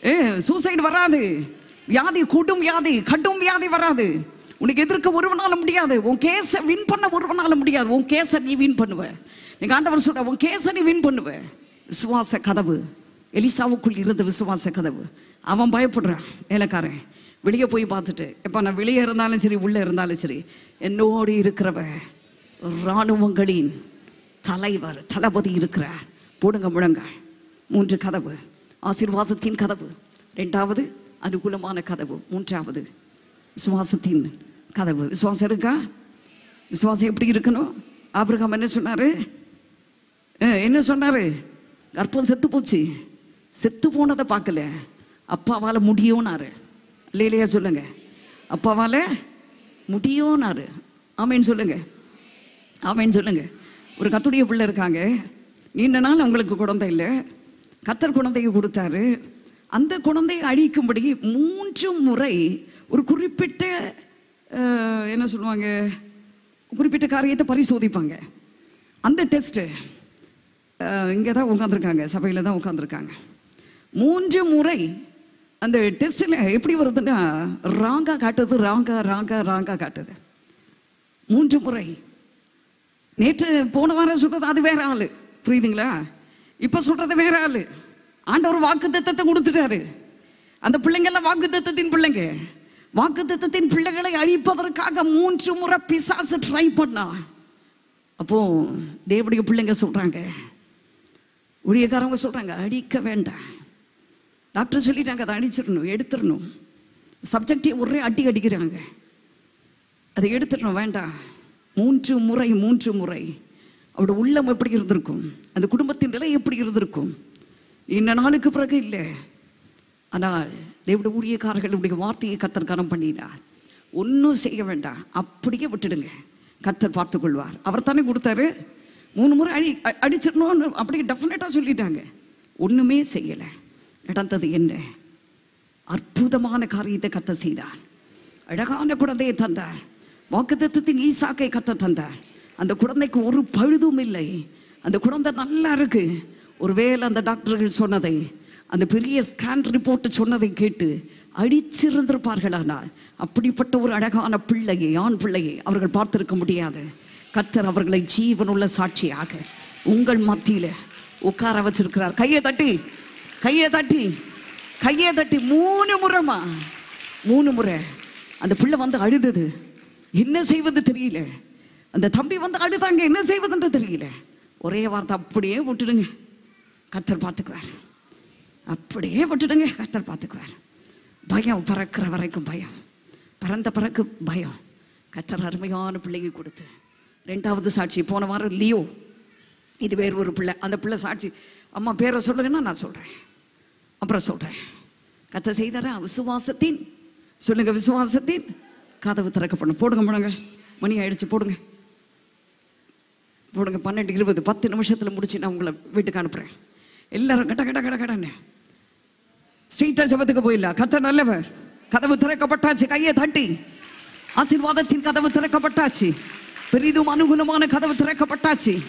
Speaker 1: ஏ சூசைடு வராது. வியாதி கூட்டும் வியாதி கட்டும் வியாதி வராது. உனக்கு எதிர்க்க ஒருவனால முடியாது. உன் கேஸை வின் பண்ண ஒருவனால முடியாது. உன் கேஸை நீ வின் பண்ணுவ. நீங்க ஆண்டவர் சொல்ற உன் கேஸை நீ வின் பண்ணுவ. விசுவாச கதவு. எலிசாவுக்குள் இருந்த விசுவாச கதவு. அவன் பயப்படுறான். வேலைக்காரன் வெளியே போய் பார்த்துட்டு இப்போ நான் வெளியே இருந்தாலும் சரி உள்ளே இருந்தாலும் சரி என்னோடு இருக்கிறவ இராணுவங்களின் தலைவர் தளபதி இருக்கிறார். போடுங்க முழங்க. மூன்று கதவு. ஆசீர்வாதத்தின் கதவு. ரெண்டாவது அனுகூலமான கதவு. மூன்றாவது விசுவாசத்தின் கதவு. விசுவாசம் இருக்கா? விசுவாசம் எப்படி இருக்கணும்? ஆபிரகாம் என்ன சொன்னாரு? என்ன சொன்னாரு? கர்ப்பம் செத்து போச்சு. செத்து போனதை பார்க்கல. அப்பாவால் முடியும்னாரு. இல்லையா சொல்லுங்க. அப்பாவால் முடியும்னாரு. ஆமேன்னு சொல்லுங்க. ஆமேன்னு சொல்லுங்க. ஒரு கத்துடைய பிள்ளை இருக்காங்க. நீண்ட நாள் அவங்களுக்கு குழந்தை இல்லை. கத்தர் குழந்தைக்கு கொடுத்தாரு. அந்த குழந்தையை அழிக்கும்படி மூன்று முறை ஒரு குறிப்பிட்ட என்ன சொல்லுவாங்க குறிப்பிட்ட காரியத்தை பரிசோதிப்பாங்க. அந்த டெஸ்ட்டு இங்கே தான் உட்காந்துருக்காங்க சபையில் தான் உட்காந்துருக்காங்க மூன்று முறை அந்த டெஸ்ட்டில் எப்படி வருதுன்னா ராங்காக காட்டுது ராங்கா ராங்கா ராங்கா காட்டுது. மூன்று முறை. நேற்று போன வாரம் சொல்றது அது வேற ஆளு. புரியுதுங்களா? இப்போ சொல்றது வேற ஆளு. ஆண்டவர் வாக்கு தத்தத்தை கொடுத்துட்டாரு. அந்த பிள்ளைங்கெல்லாம் வாக்கு தத்தத்தின் பிள்ளைங்க. வாக்கு தத்தத்தின் பிள்ளைகளை அழிப்பதற்காக மூன்று முறை பிசாசு ட்ரை பண்ணா. அப்போ தேவடைய பிள்ளைங்க சொல்றாங்க. ஊழியக்காரவங்க சொல்றாங்க அடிக்க வேண்டாம். டாக்டர் சொல்லிட்டாங்க அதை அடிச்சிடணும் எடுத்துடணும். சப்ஜெக்டே ஒரே அடி அடிக்கிறாங்க. அதை எடுத்துடணும் வேண்டாம். மூன்று முறை மூன்று முறை. அவரோட உள்ளம் எப்படி இருந்திருக்கும்? அந்த குடும்பத்தின் நிலை எப்படி இருந்திருக்கும்? இந்த நாளுக்கு பிறகு இல்லை. ஆனால் தேவட ஊழியக்காரர்களுடைய வார்த்தையை கத்தர் கரம் பண்ணினார். ஒன்றும் செய்ய வேண்டாம். அப்படியே விட்டுடுங்க. கத்தர் பார்த்து கொள்வார் அவர் தானே கொடுத்தாரு. மூணு முறை அடி அடிச்சிடணும்னு அப்படியே டெஃபினட்டாக சொல்லிட்டாங்க. ஒன்றுமே செய்யலை. நடந்தது என்ன? அற்புதமான காரியத்தை கத்த செய்தார். அழகான குழந்தையை தந்தார். வாக்குத்தத்தத்தின் ஈசாக்கை கத்த தந்தார். அந்த குழந்தைக்கு ஒரு பழுதும் இல்லை. அந்த குழந்தை நல்லா இருக்குது ஒருவேளை அந்த டாக்டர்கள் சொன்னதை அந்த பெரிய ஸ்கேன் ரிப்போர்ட் சொன்னதை கேட்டு அடிச்சிருந்திருப்பார்களானால் அப்படிப்பட்ட ஒரு அழகான பிள்ளையை ஆண் பிள்ளையை அவர்கள் பார்த்திருக்க முடியாது. கர்த்தர் அவர்களை ஜீவனுள்ள சாட்சியாக உங்கள் மத்தியில் உட்கார வச்சிருக்கிறார். கையை தட்டி கையை தட்டி கையை தட்டி மூணு முறைமா மூணு முறை அந்த பிள்ளை வந்து அழுதது. என்ன செய்வது தெரியல. அந்த தம்பி வந்து அழுதாங்க என்ன செய்வதுன்னு தெரியல. ஒரே வார்த்தை அப்படியே விட்டுடுங்க. கர்த்தர் பார்த்துக்குவார். அப்படியே விட்டுடுங்க கர்த்தர் பார்த்துக்குவார். பயம் பறக்கிற வரைக்கும் பயம். பறந்த பிறகு பயம். கத்தர் அருமையான பிள்ளைங்க கொடுத்து. ரெண்டாவது சாட்சி போன வாரம் லியோ. இது வேறு ஒரு பிள்ளை. அந்த பிள்ளை சாட்சி அம்மா பேரை சொல்லுங்கன்னா நான் சொல்கிறேன் அப்புறம் சொல்கிறேன் கத்த செய்தாரா? விசுவாசத்தின். சொல்லுங்க விசுவாசத்தின். கதவு திறக்கப்படும் போடுங்க போடுங்க மணி ஆயிடுச்சு போடுங்க. போடுங்க பன்னெண்டு இருபது. பத்து நிமிஷத்தில் முடிச்சு நான் உங்களை வீட்டுக்கு அனுப்புகிறேன் எல்லாரும் கட்ட கட்ட கட கடன்னு. ஸ்ட்ரீட்டா ஜபத்துக்கு போயிடலாம் கத்த நல்லவர். கதவு திறக்கப்பட்டாச்சு கையை தட்டி ஆசீர்வாதத்தின் கதவு திறக்கப்பட்டாச்சு. பெரிதும் அனுகூலமான கதவு திறக்கப்பட்டாச்சு.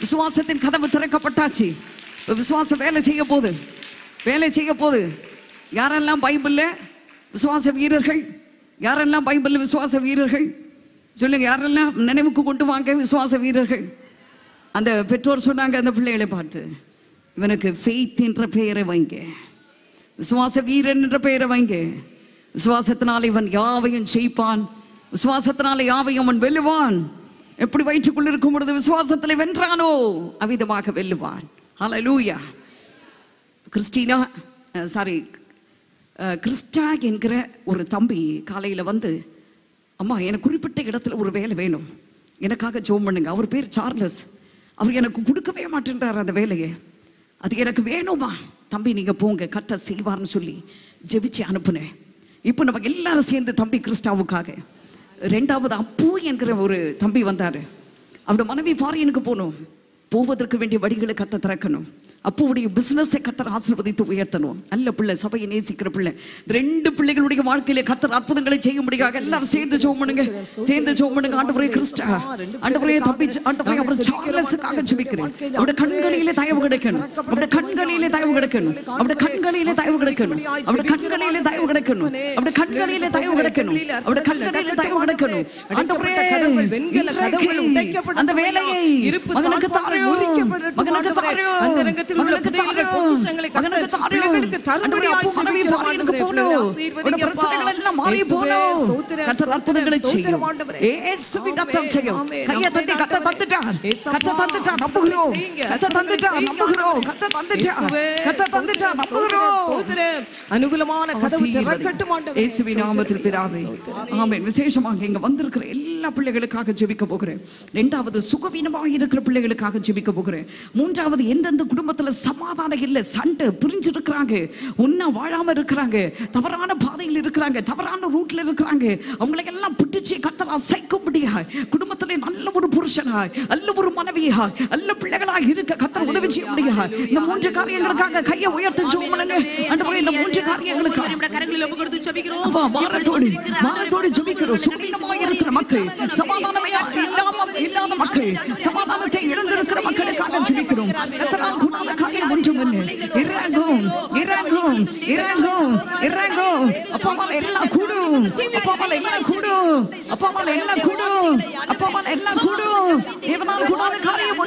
Speaker 1: விசுவாசத்தின் கதவு திறக்கப்பட்டாச்சு. இப்போ விசுவாசம் வேலை செய்ய போகுது. வேலை செய்ய போகுது. யாரெல்லாம் பைபிள்ல விசுவாச வீரர்கள்? யாரெல்லாம் பைபிளில் விசுவாச வீரர்கள்? சொல்லுங்க யாரெல்லாம் நினைவுக்கு கொண்டு வாங்க விசுவாச வீரர்கள்? அந்த பெற்றோர் சொன்னாங்க அந்த பிள்ளைகளை பார்த்து. இவனுக்கு ஃபெய்த் என்ற பெயரை வைங்க. விசுவாச வீரன் என்ற பெயரை வைங்க. விசுவாசத்தினால் இவன் யாவையும் ஜெயிப்பான். விசுவாசத்தினால் யாவையும் அவன் வெல்லுவான். எப்படி வயிற்றுக்குள் இருக்கும் பொழுது விசுவாசத்தில் வென்றானோ அவிதமாக வெல்லுவான். ஹalleluya கிறிஸ்டினா சாரி கிறிஸ்டா என்கிற ஒரு தம்பி காலையில் வந்து அம்மா எனக்கு குறிப்பிட்ட இடத்துல ஒரு வேலை வேணும். எனக்காக ஜோம் பண்ணுங்க. அவர் பேர் சார்லஸ். அவர் எனக்கு கொடுக்கவே மாட்டேன்றார் அந்த வேலையை. அது எனக்கு வேணுமா? தம்பி நீங்க போங்க. கர்த்தர் செய்வார்னு சொல்லி ஜெபிச்சு அனுப்புனேன். இப்போ நம்ம எல்லாரும் சேர்ந்து தம்பி கிறிஸ்டாவுக்காக. ரெண்டாவது அப்பு என்கிற ஒரு தம்பி வந்தாரு. அவரோட மனைவி ஃபாரினுக்கு போகணும். போவதற்கு வேண்டிய வழிகளை கத்த திறக்கணும். அப்புவுடைய பிசினஸை கத்தர் ஆசிர்வதித்து உயர்த்தணும். நல்ல பிள்ளை சபையை நேசிக்கிற பிள்ளை. ரெண்டு பிள்ளைகளுடைய வாழ்க்கையில கத்தர் அற்புதங்களை செய்ய முடியாது எல்லாரும் சேர்ந்து ஜோம் பண்ணுங்க சேர்ந்து ஜோம் பண்ணுங்க ஆண்டவரே கிறிஸ்டா ஆண்டவரே தம்பி ஆண்டவரே அவர் சார்லஸுக்காக ஜெபிக்கிறேன். அவருடைய கண்களிலே தயவு கிடைக்கணும். அவருடைய கண்களிலே தயவு கிடைக்கணும். அவருடைய கண்களிலே தயவு கிடைக்கணும். அவருடைய கண்களிலே தயவு கிடைக்கணும். அவருடைய கண்களிலே தயவு கிடைக்கணும். அவருடைய கண்களிலே தயவு கிடைக்கணும். ஆண்டவரே
Speaker 4: வெண்கல கதவுகள் உடைக்கப்படட்டும்
Speaker 1: அந்த வேலையை
Speaker 4: இருப்பு
Speaker 1: மகனுக்கு
Speaker 4: தாழ்பார்கள்
Speaker 1: மகனுக்கு
Speaker 4: ஆண்டவரே. அந்த உள்ள. பொக்கிஷங்களை. பிள்ளைகளுக்கு தரும்படியாய்
Speaker 1: பிரச்சனைகள் எல்லாம் மாறி அற்புதங்களை செய்யும். இயேசுவின் ரத்தம் செய்யும். கையை தட்டி. தந்துட்டார். தந்துட்டார், நம்புகிறோம். தந்துட்டார், நம்புகிறோம். தந்துட்டார். தந்துட்டார், நம்புகிறோம்.
Speaker 4: ஸ்தோத்திரம். அனுகூலமான கதவு திறக்கட்டும் ஆண்டவரே.
Speaker 1: இயேசுவின் நாமத்தில் பிதாவே ஆமென் விசேஷமாக இங்க வந்திருக்கிற எல்லா பிள்ளைகளுக்காக ஜெபிக்க போகிறேன் ரெண்டாவது சுகவீனமாக இருக்கிற பிள்ளைகளுக்காக ஜெபிக்க போகிறேன் மூன்றாவது எந்தெந்த குடும்பத்துல சமாதானம் இல்லை சண்டை பிரிஞ்சு இருக்கிறாங்க ஒன்னா வாழாம இருக்கிறாங்க தவறான பாதையில் இருக்கிறாங்க தவறான ரூட்ல இருக்கிறாங்க அவங்களை எல்லாம் பிடிச்சு கத்தரா அசைக்கும்படியா குடும்பத்திலே நல்ல ஒரு புருஷனாய் நல்ல ஒரு மனைவியாய் நல்ல பிள்ளைகளாக இருக்க கத்தர் உதவி செய்ய முடியா இந்த மூன்று காரியங்களுக்காக கையை உயர்த்தி ஆண்டவரே இந்த மூன்று காரியங்களுக்காக.
Speaker 3: நம்முடைய கரங்களில் ஒப்பு கொடுத்து ஜெபிக்கிறோம்.
Speaker 1: அப்பா வாரத்தோடு வாரத்தோடு ஜெபிக்கிறோம்? சுகவீனமாய் இருக்கிற மக்கள் சமாதானமே இல்லாம இல்லாத மக்கள் சமாதானத்தை இழந்திருக்கிற மக்களுக்காக ஜெபிக்கிறோம். கர்த்தரால் கூடாத இறங்கும் இறங்கும் இறங்கும் இறங்கும். எல்லாம் கூடும். எல்லாம் கூடும். எல்லாம் கூடும். எல்லாம் கூடும். இவனால் கூடாத காரியம்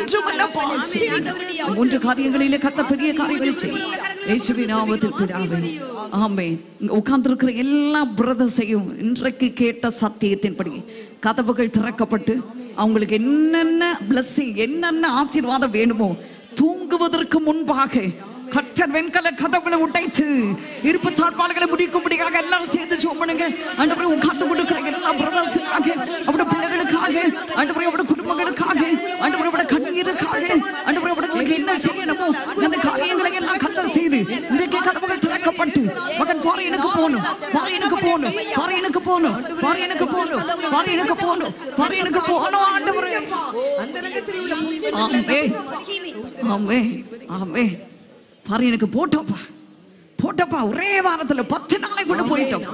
Speaker 1: காரியங்களிலே கத்த பெரிய காரியங்களை செய்யும். இயேசுவின் நாமத்தில் பிதாவே. ஆமென். இங்க உட்கார்ந்திருக்கிற எல்லா பிரதர்ஸையும் இன்றைக்கு கேட்ட சத்தியத்தின்படி கதவுகள் திறக்கப்பட்டு அவங்களுக்கு என்னென்ன பிளஸ்ஸிங் என்னென்ன ஆசீர்வாதம் வேணுமோ தூங்குவதற்கு முன்பாக கர்த்தர் வெண்கல கதவுகளை உடைத்து இருப்பு சாட்பாடுகளை முடிக்கும்படியாக எல்லாரும் சேர்ந்து சோமனுங்க ஆண்டவரை உட்கார்ந்து கொடுக்கிற எல்லா பிரதர்ஸுக்காக அவருடைய பிள்ளைகளுக்காக ஆண்டவரை அவருடைய குடும்பங்களுக்காக ஆண்டவரை அவருடைய கண்ணீருக்காக ஆண்டவரை அவர்களுக்கு என்ன செய்யணுமோ அந்த காரியங்களை எல்லாம் கர்த்தர் செய்து இன்றைக்கு கதவுகள் திறக்கப்பட்டு மகன் பாறையனுக்கு போகணும் பாறையனுக்கு போகணும் பாறையனுக்கு போகணும் பாறையனுக்கு போகணும் பாறையனுக்கு போகணும் பாறையனுக்கு போகணும் ஆண்டவரே.
Speaker 4: அந்த ரங்கத்தில் உள்ள
Speaker 1: ஆமே ஆமே. பாரு எனக்கு போட்டோப்பா போட்டோப்பா ஒரே வாரத்துல பத்து நாளைக்குள்ள போயிட்டோம்.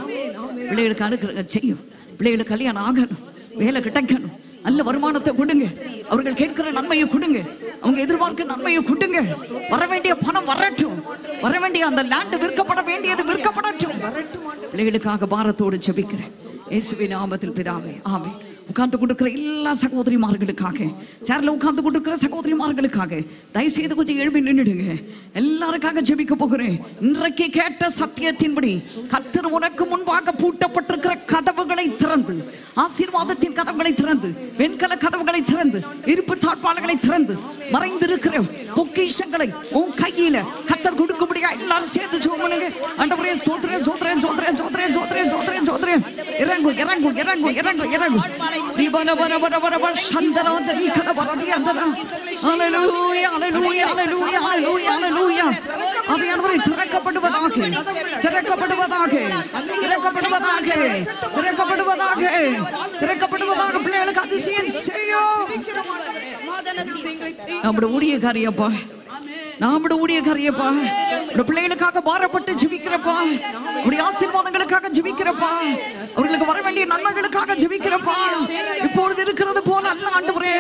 Speaker 1: பிள்ளைகளுக்கு அனுக்கிற செய்யும் பிள்ளைகளுக்கு கல்யாணம் ஆகணும். வேலை கிடைக்கணும். நல்ல வருமானத்தை கொடுங்க. அவர்கள் கேட்கிற நன்மையை கொடுங்க. அவங்க எதிர்பார்க்கிற நன்மையை கொடுங்க. வர வேண்டிய பணம் வரட்டும். வர வேண்டிய அந்த லேண்ட் விற்கப்பட வேண்டியது விற்கப்படட்டும். பிள்ளைகளுக்காக பாரத்தோடு ஜெபிக்கிறேன். இயேசுவின் நாமத்தில் பிதாவே. ஆமே உட்கார்ந்து கொண்டிருக்கிற எல்லா சகோதரிமார்களுக்காக. சேர்ல உட்கார்ந்து கொண்டிருக்கிற சகோதரிமார்களுக்காக. தயவு செய்து கொஞ்சம் எழுப்பி நின்றுடுங்க. எல்லாருக்காக ஜெபிக்க போகிறேன். இன்றைக்கு கேட்ட சத்தியத்தின்படி கத்தர் உனக்கு முன்பாக பூட்டப்பட்டிருக்கிற கதவுகளை திறந்து ஆசீர்வாதத்தின் கதவுகளை திறந்து வெண்கல கதவுகளை திறந்து இருப்பு தாழ்பாளர்களை திறந்து மறைந்திருக்கிற பொக்கிஷங்களை உன் கையில கத்தர் கொடுக்க முடியா எல்லாரும் சேர்ந்து சோமனுங்க ஆண்டவரே ஸ்தோத்திரே ஸ்தோத்திரே சோத்ரே ஸ்தோத்திரே சோத்ரே ஸ்தோத்திரே சோத்ரே இறங்கு இறங்கு இறங்கு இறங்கு இறங்கு. ரிபன வர வர வர வர சந்தரா தரிகன வரதி அந்தரா ஹalleluya ஹalleluya ஹalleluya ஹalleluya ஹalleluya ஆவியானவரே திறக்கப்படுவதாக திறக்கப்படுவதாக திறக்கப்படுவதாக திறக்கப்படுவதாக திறக்கப்படுவதாக பிள்ளைகளுக்கு அதிசயம் செய்யும் நம்முடைய ஊழியக்காரியப்பா நம்முடைய ஊழியக்காரியப்பா ஒரு பிள்ளைகளுக்காக பாரப்பட்டு ஜெபிக்கிறப்பா உடைய ஆசீர்வாதங்களுக்காக ஜெபிக்கிறப்பா அவர்களுக்கு வர வேண்டிய நன்மைகளுக்காக ஜெபிக்கிறப்பா. இப்பொழுது இருக்கிறது போல அல்ல ஆண்டவரே.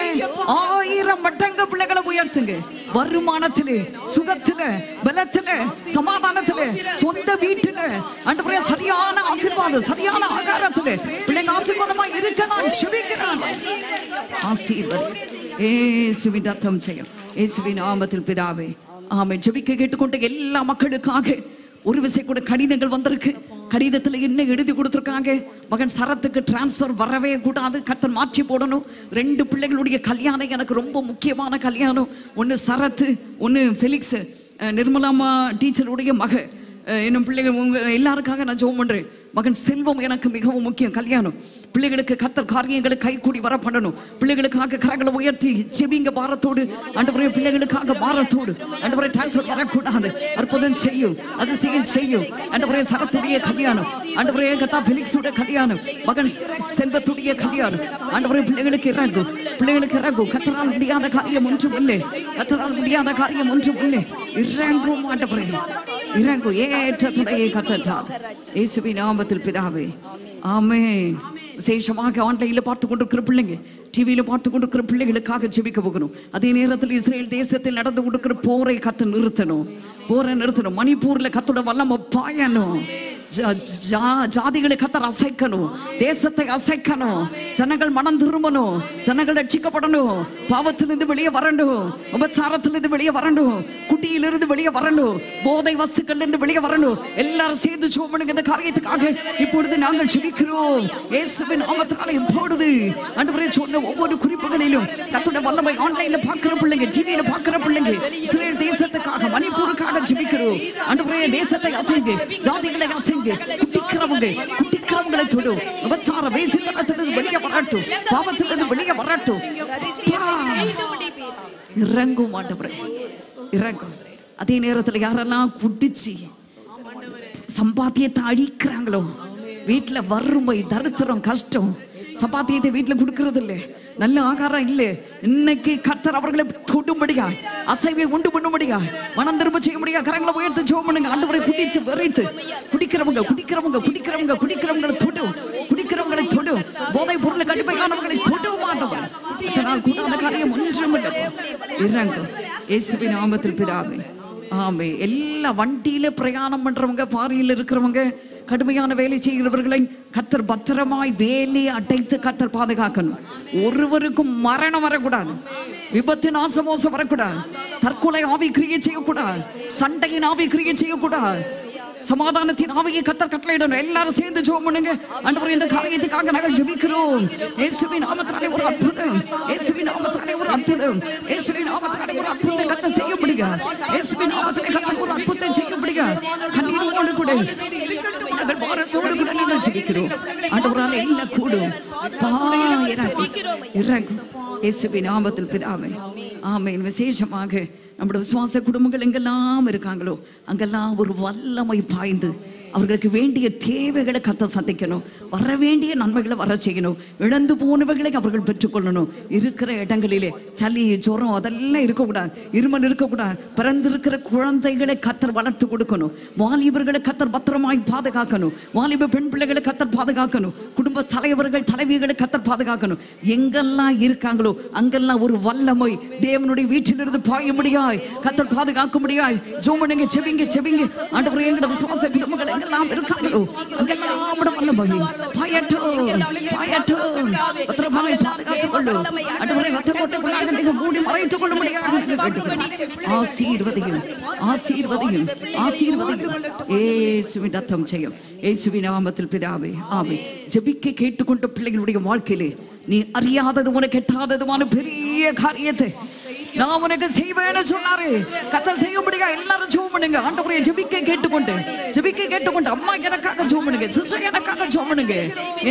Speaker 1: ஆயிரம் மட்டங்க பிள்ளைகளை உயர்த்துங்க. வருமானத்திலே சுகத்திலே பலத்திலே சமாதானத்திலே சொந்த வீட்டிலே. ஆண்டவரே சரியான ஆசீர்வாதம் சரியான ஆகாரத்திலே. பிள்ளைங்க ஆசீர்வாதமா இருக்க நான் ஜெபிக்கிறேன் ஆசீர்வாதம் ஏசுவின் ரத்தம் செய்யும் இயேசுவின் ஆமத்தில் பிதாவே ஆமை ஜெபிக்க கேட்டுக்கொண்ட எல்லா மக்களுக்காக ஒரு விசை கூட கடிதங்கள் வந்திருக்கு. கடிதத்தில் என்ன எழுதி கொடுத்துருக்காங்க? மகன் சரத்துக்கு டிரான்ஸ்ஃபர் வரவே கூடாது. கத்தன் மாற்றி போடணும். ரெண்டு பிள்ளைகளுடைய கல்யாணம் எனக்கு ரொம்ப முக்கியமான கல்யாணம். ஒன்று சரத்து ஒன்று ஃபெலிக்ஸ் நிர்மலாமா டீச்சருடைய மக. என்னும் இன்னும் பிள்ளைகள் உங்கள் எல்லாருக்காக நான் ஜோம் பண்ணுறேன் மகன் செல்வம் எனக்கு மிகவும் முக்கியம். கல்யாணம். பிள்ளைகளுக்கு கத்தர் காரியங்களை கை கூடி வர பண்ணணும் பிள்ளைகளுக்காக கரங்களை உயர்த்தி செவிங்க பாரத்தோடு. ஆண்டவரே பிள்ளைகளுக்காக பாரத்தோடு. ஆண்டவரே டிரான்ஸ்ஃபர் வரக்கூடாது. அற்புதம் செய்யும் அதிசயம் செய்யும். ஆண்டவரே சரத்துடைய கல்யாணம். ஆண்டவரே கத்தா பிலிக்ஸுடைய கல்யாணம். மகன் செல்வத்துடைய கல்யாணம். ஆண்டவரே பிள்ளைகளுக்கு இறங்கும் பிள்ளைகளுக்கு இறங்கும் கத்தரால் முடியாத காரியம் ஒன்றும் இல்லை கத்தரால் முடியாத காரியம் ஒன்றும் இல்லை இறங்கும் ஆண்டவரே. இறங்கும். ஏற்ற துணையை கத்தத்தால் இயேசுவின் நாம நாமத்தில் பிதாவே. ஆமென். விசேஷமாக ஆன்லைனில் பார்த்து கொண்டிருக்கிற பிள்ளைங்க டிவியில பார்த்து கொண்டிருக்கிற பிள்ளைகளுக்காக ஜெபிக்க போகணும். அதே நேரத்தில் இஸ்ரேல் தேசத்தில் நடந்து கொடுக்கிற போரை கத்து நிறுத்தணும். போரை நிறுத்தணும். மணிப்பூர்ல கத்தோட வல்லம பாயணும். ஜாதிகளை கத்தர் அசைக்கணும். தேசத்தை அசைக்கணும். ஜனங்கள் மனம் திரும்பணும். ஜனங்கள் ரட்சிக்கப்படணும். பாவத்திலிருந்து வெளியே வரணும். உபச்சாரத்திலிருந்து வெளியே வரணும். குட்டியிலிருந்து வெளியே வரணும். போதை வஸ்துக்கள் இருந்து வெளியே வரணும். எல்லாரும் சேர்ந்து சோமனுங்க இந்த காரியத்துக்காக இப்பொழுது நாங்கள் ஜெபிக்கிறோம். இயேசுவின் நாமத்தினால இப்பொழுது ஆண்டவரே சொன்ன ஒவ்வொரு குறிப்புகளிலும் கத்துடைய வல்லமை ஆன்லைன்ல பாக்குற பிள்ளைங்க டிவியில பாக்குற பிள்ளைங்க இஸ்ரேல் தேசத்துக்காக மணிப்பூருக்காக ஜெபிக்கிறோம். ஆண்டவரே தேசத்தை அசைங்க ஜாதிகளை அசைங்க குட்டிக்கிறவங்க குட்டிக்கிறவங்களை தொடும் விபச்சார வேசித்தனத்திலிருந்து வெளியே வரட்டும். பாவத்திலிருந்து வெளியே வரட்டும். இறங்கும் ஆண்டவரே. இறங்கும். அதே நேரத்தில் யாரெல்லாம் குடிச்சு சம்பாத்தியத்தை அழிக்கிறாங்களோ வீட்டுல வறுமை தரித்திரம் கஷ்டம் சப்பாத்தியத்தை வீட்டுல கொடுக்கறது இல்ல நல்ல ஆகாரம் இல்ல. இன்னைக்கு கர்த்தர் அவர்களை தொடும்படியா அசைவை உண்டு பண்ணும்படியா மனம் திரும்ப செய்ய முடியா கரங்களை உயர்த்து ஜோம் பண்ணுங்க. ஆண்டவரை குடித்து வெறித்து குடிக்கிறவங்க குடிக்கிறவங்க குடிக்கிறவங்க குடிக்கிறவங்களை தொடு குடிக்கிறவங்களை தொடு. போதை பொருளை கடுமையானவர்களை தொடு மாட்டோம் இதனால் கூடாத காரியம் ஒன்றும் இல்லை. இறங்கும் இயேசுவின் நாமத்தில் பிதாவே. ஆமே. எல்லா வண்டியில பிரயாணம் பண்றவங்க பாறையில் இருக்கிறவங்க கடுமையான வேலை செய்கிறவர்களை கத்தர் பத்திரமாய் வேலையை அடைத்து கத்தர் பாதுகாக்கணும். ஒருவருக்கும் மரணம் வரக்கூடாது. விபத்து நாசமோசம் வரக்கூடாது. தற்கொலை ஆவி கிரியை செய்யக்கூடாது. சண்டையின் ஆவி கிரியை செய்யக்கூடாது. சமாதானத்தின் ஆவியை கத்தர் கட்டளையிடணும். எல்லாரும் சேர்ந்து ஜெபம் பண்ணுங்க. ஆண்டவரே இந்த காரியத்துக்காக நாங்கள் ஜெபிக்கிறோம். இயேசுவின் நாமத்தினாலே ஒரு அற்புதம். இயேசுவின் நாமத்தினாலே ஒரு அற்புதம். இயேசுவின் நாமத்தினாலே ஒரு அற்புதம் கத்த செய்ய முடியாது இயேசுவின் நாமத்திலே கத்த ஒரு அற்புதம் செய்ய முடியாது கண்ணீரோடு கூட நாங்கள் பாரத்தோடு கூட நாங்கள் ஜெபிக்கிறோம். ஆண்டவரால என்ன கூடும்? இறங்கும். இயேசுவின் நாமத்தில் பிதாவே. ஆமேன். விசேஷமாக நம்முடைய விசுவாச குடும்பங்கள் எங்கெல்லாம் இருக்காங்களோ அங்கெல்லாம் ஒரு வல்லமை பாய்ந்து அவர்களுக்கு வேண்டிய தேவைகளை கத்த சந்திக்கணும். வர வேண்டிய நன்மைகளை வர செய்யணும். இழந்து போனவைகளை அவர்கள் பெற்றுக்கொள்ளணும். இருக்கிற இடங்களிலே சளி ஜுரம் அதெல்லாம் இருக்கக்கூடாது. இருமல் இருக்கக்கூடாது. பிறந்திருக்கிற குழந்தைகளை கத்தர் வளர்த்து கொடுக்கணும். வாலிபர்களை கத்தர் பத்திரமாய் பாதுகாக்கணும். வாலிப பெண் பிள்ளைகளை கத்தர் பாதுகாக்கணும். குடும்ப தலைவர்கள் தலைவிகளை கத்தர் பாதுகாக்கணும். எங்கெல்லாம் இருக்காங்களோ அங்கெல்லாம் ஒரு வல்லமை தேவனுடைய வீட்டிலிருந்து பாய முடியாய் கத்தர் பாதுகாக்க முடியாய் ஜோமனுங்க செவிங்க செவிங்க. ஆண்டவர் எங்களோட விசுவாச குடும்பங்களை எங்கெல்லாம் இருக்காங்களோ? அங்கெல்லாம் நம்முடைய வல்லமை பாயட்டும் பாயட்டும் பத்திரமாய் பாதுகாத்துக் கொள்ளும் ஆண்டவரே ரத்த கோட்டைக்குள்ளாக நீங்க மூடி மறைத்துக் கொள்ள முடியாது ஆசீர்வதியும் ஆசீர்வதியும் ஆசீர்வதியும். ஏசுவின் ரத்தம் செய்யும் ஏசுவின் நாமத்தில் பிதாவே ஆமே. ஜெபிக்க கேட்டுக்கொண்ட பிள்ளைகளுடைய வாழ்க்கையிலே நீ அறியாதது உனக்கு எட்டாததுமான பெரிய காரியத்தை நான் உனக்கு செய்வேன்னு சொன்னாரு. கத்த செய்ய முடியா எல்லாரும் ஜோம் பண்ணுங்க. ஆண்டவரைய ஜெபிக்க கேட்டுக்கொண்டு ஜெபிக்க கேட்டுக்கொண்டு அம்மா எனக்காக ஜோம் பண்ணுங்க சிஸ்டர் எனக்காக ஜோம் பண்ணுங்க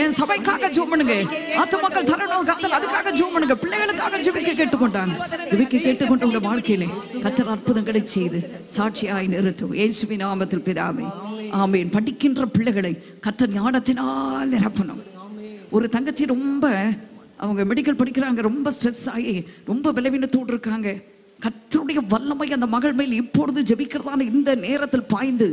Speaker 1: என் சபைக்காக ஜோம் பண்ணுங்க ஆத்து மக்கள் தரணும் காத்தல் அதுக்காக ஜோம் பண்ணுங்க பிள்ளைகளுக்காக ஜெபிக்க கேட்டுக்கொண்டாங்க. ஜெபிக்க கேட்டுக்கொண்டு உங்க வாழ்க்கையிலே கத்தர் அற்புதங்களை செய்து சாட்சியாய் நிறுத்தும். இயேசுவின் நாமத்தில் பிதாமே ஆமேன். படிக்கின்ற பிள்ளைகளை கத்தர் ஞானத்தினால் நிரப்பணும். ஒரு தங்கச்சி ரொம்ப அவங்க மெடிக்கல் படிக்கிறாங்க ரொம்ப ஸ்ட்ரெஸ் ஆகி ரொம்ப விளைவினத்தோடு இருக்காங்க. கத்தருடைய வல்லமை அந்த மகள் மேல் இப்பொழுது ஜெபிக்கிறதான இந்த நேரத்தில் பாய்ந்து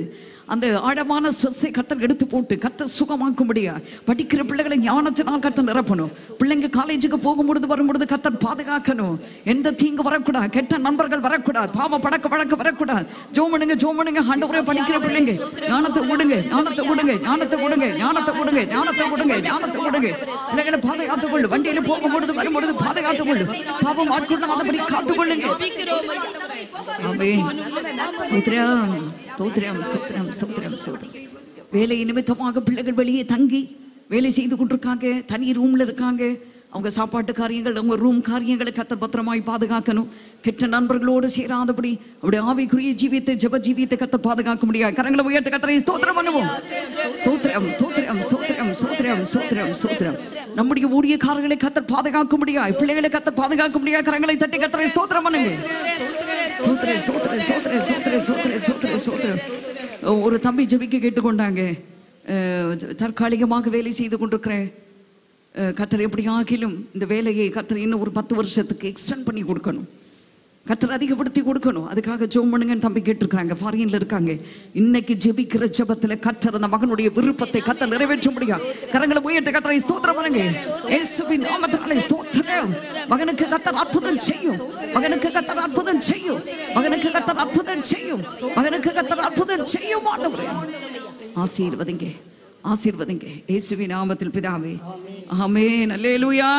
Speaker 1: அந்த ஆழமான ஸ்ட்ரெஸ்ஸை கத்தர் எடுத்து போட்டு கத்தர் சுகமாக்கும்படியா படிக்கிற பிள்ளைகளை ஞானத்தினால் கத்தர் நிரப்பணும். பிள்ளைங்க காலேஜுக்கு போகும்பொழுது வரும்பொழுது கத்தர் பாதுகாக்கணும். எந்த தீங்கு வரக்கூடாது. கெட்ட நண்பர்கள் வரக்கூடாது. பாவ பழக்க வழக்க வரக்கூடாது. ஜோமனுங்க ஜோமனுங்க ஆண்டவரே படிக்கிற பிள்ளைங்க ஞானத்தை விடுங்க ஞானத்தை விடுங்க ஞானத்தை விடுங்க ஞானத்தை விடுங்க ஞானத்தை விடுங்க ஞானத்தை விடுங்க. பிள்ளைகளை பாதுகாத்துக் கொள்ளு. வண்டியில போகும்பொழுது வரும்பொழுது பாதுகாத்துக் கொள்ளு. பாவம் ஆட்கொள்ளாதபடி காத்துக்கொள்ளுங்க. ஸ்தோத்திரம் ஸ்தோத்திரம் ஸ்தோத்திரம். ஸ்தோத்திரம் ஸ்தோத்திரம் வேலை நிமித்தமாக பிள்ளைகள் வெளியே தங்கி வேலை செய்து கொண்டிருக்காங்க தனி ரூம்ல இருக்காங்க. அவங்க சாப்பாட்டு காரியங்கள் அவங்க ரூம் காரியங்களை கத்த பத்திரமாய் பாதுகாக்கணும். கெட்ட நண்பர்களோடு சேராதபடி அவருடைய ஆவிக்குரிய ஜீவியத்தை ஜப ஜீவியத்தை கத்த பாதுகாக்க முடியாது. கரங்களை உயர்த்த கத்தரை ஸ்தோத்திரம் பண்ணுவோம். ஸ்தோத்திரம் ஸ்தோத்திரம் ஸ்தோத்திரம் ஸ்தோத்திரம் ஸ்தோத்திரம் ஸ்தோத்திரம். நம்முடைய ஊழியக்காரர்களை கத்த பாதுகாக்க முடியாது. பிள்ளைகளை கத்த பாதுகாக்க முடியாது. கரங்களை தட்டி கத்தரை ஸ்தோத்திரம் பண்ணுங்க. சோத்திரே சோத்திரே சோத்ரே சோத்திரே சோத்திரே சோத்திரே சோத்திரே ஒரு தம்பி ஜெபிக்க கேட்டுக்கொண்டாங்க. தற்காலிகமாக வேலை செய்து கொண்டிருக்கிறேன். கத்தர் கர்த்தர் எப்படி ஆகிலும் இந்த வேலையை கத்தர் இன்னும் ஒரு பத்து வருஷத்துக்கு எக்ஸ்டெண்ட் பண்ணி கொடுக்கணும். கர்த்தர் அதிகப்படுத்தி கொடுக்கணும். அதுக்காக ஜோம் பண்ணுங்கன்னு தம்பி கேட்டிருக்காங்க ஃபாரின்ல இருக்காங்க. இன்னைக்கு ஜெபிக்கிற ஜெபத்துல கர்த்தர் அந்த மகனுடைய விருப்பத்தை கர்த்தர் நிறைவேற்ற முடியும் கரங்களை உயர்த்த கர்த்தரை ஸ்தோத்திரம் பண்ணுங்க. இயேசுவின் ஸ்தோத்திரம். மகனுக்கு கர்த்தர் அற்புதம் செய்யும். மகனுக்கு கர்த்தர் அற்புதம் செய்யும். மகனுக்கு கர்த்தர் அற்புதம் செய்யும். மகனுக்கு கர்த்தர் அற்புதம் செய்யும் ஆண்டவரே. ஆசீர்வதிங்க. ஆசீர்வதிங்க. இயேசுவின் நாமத்தில் பிதாவே. ஆமென். அல்லேலூயா.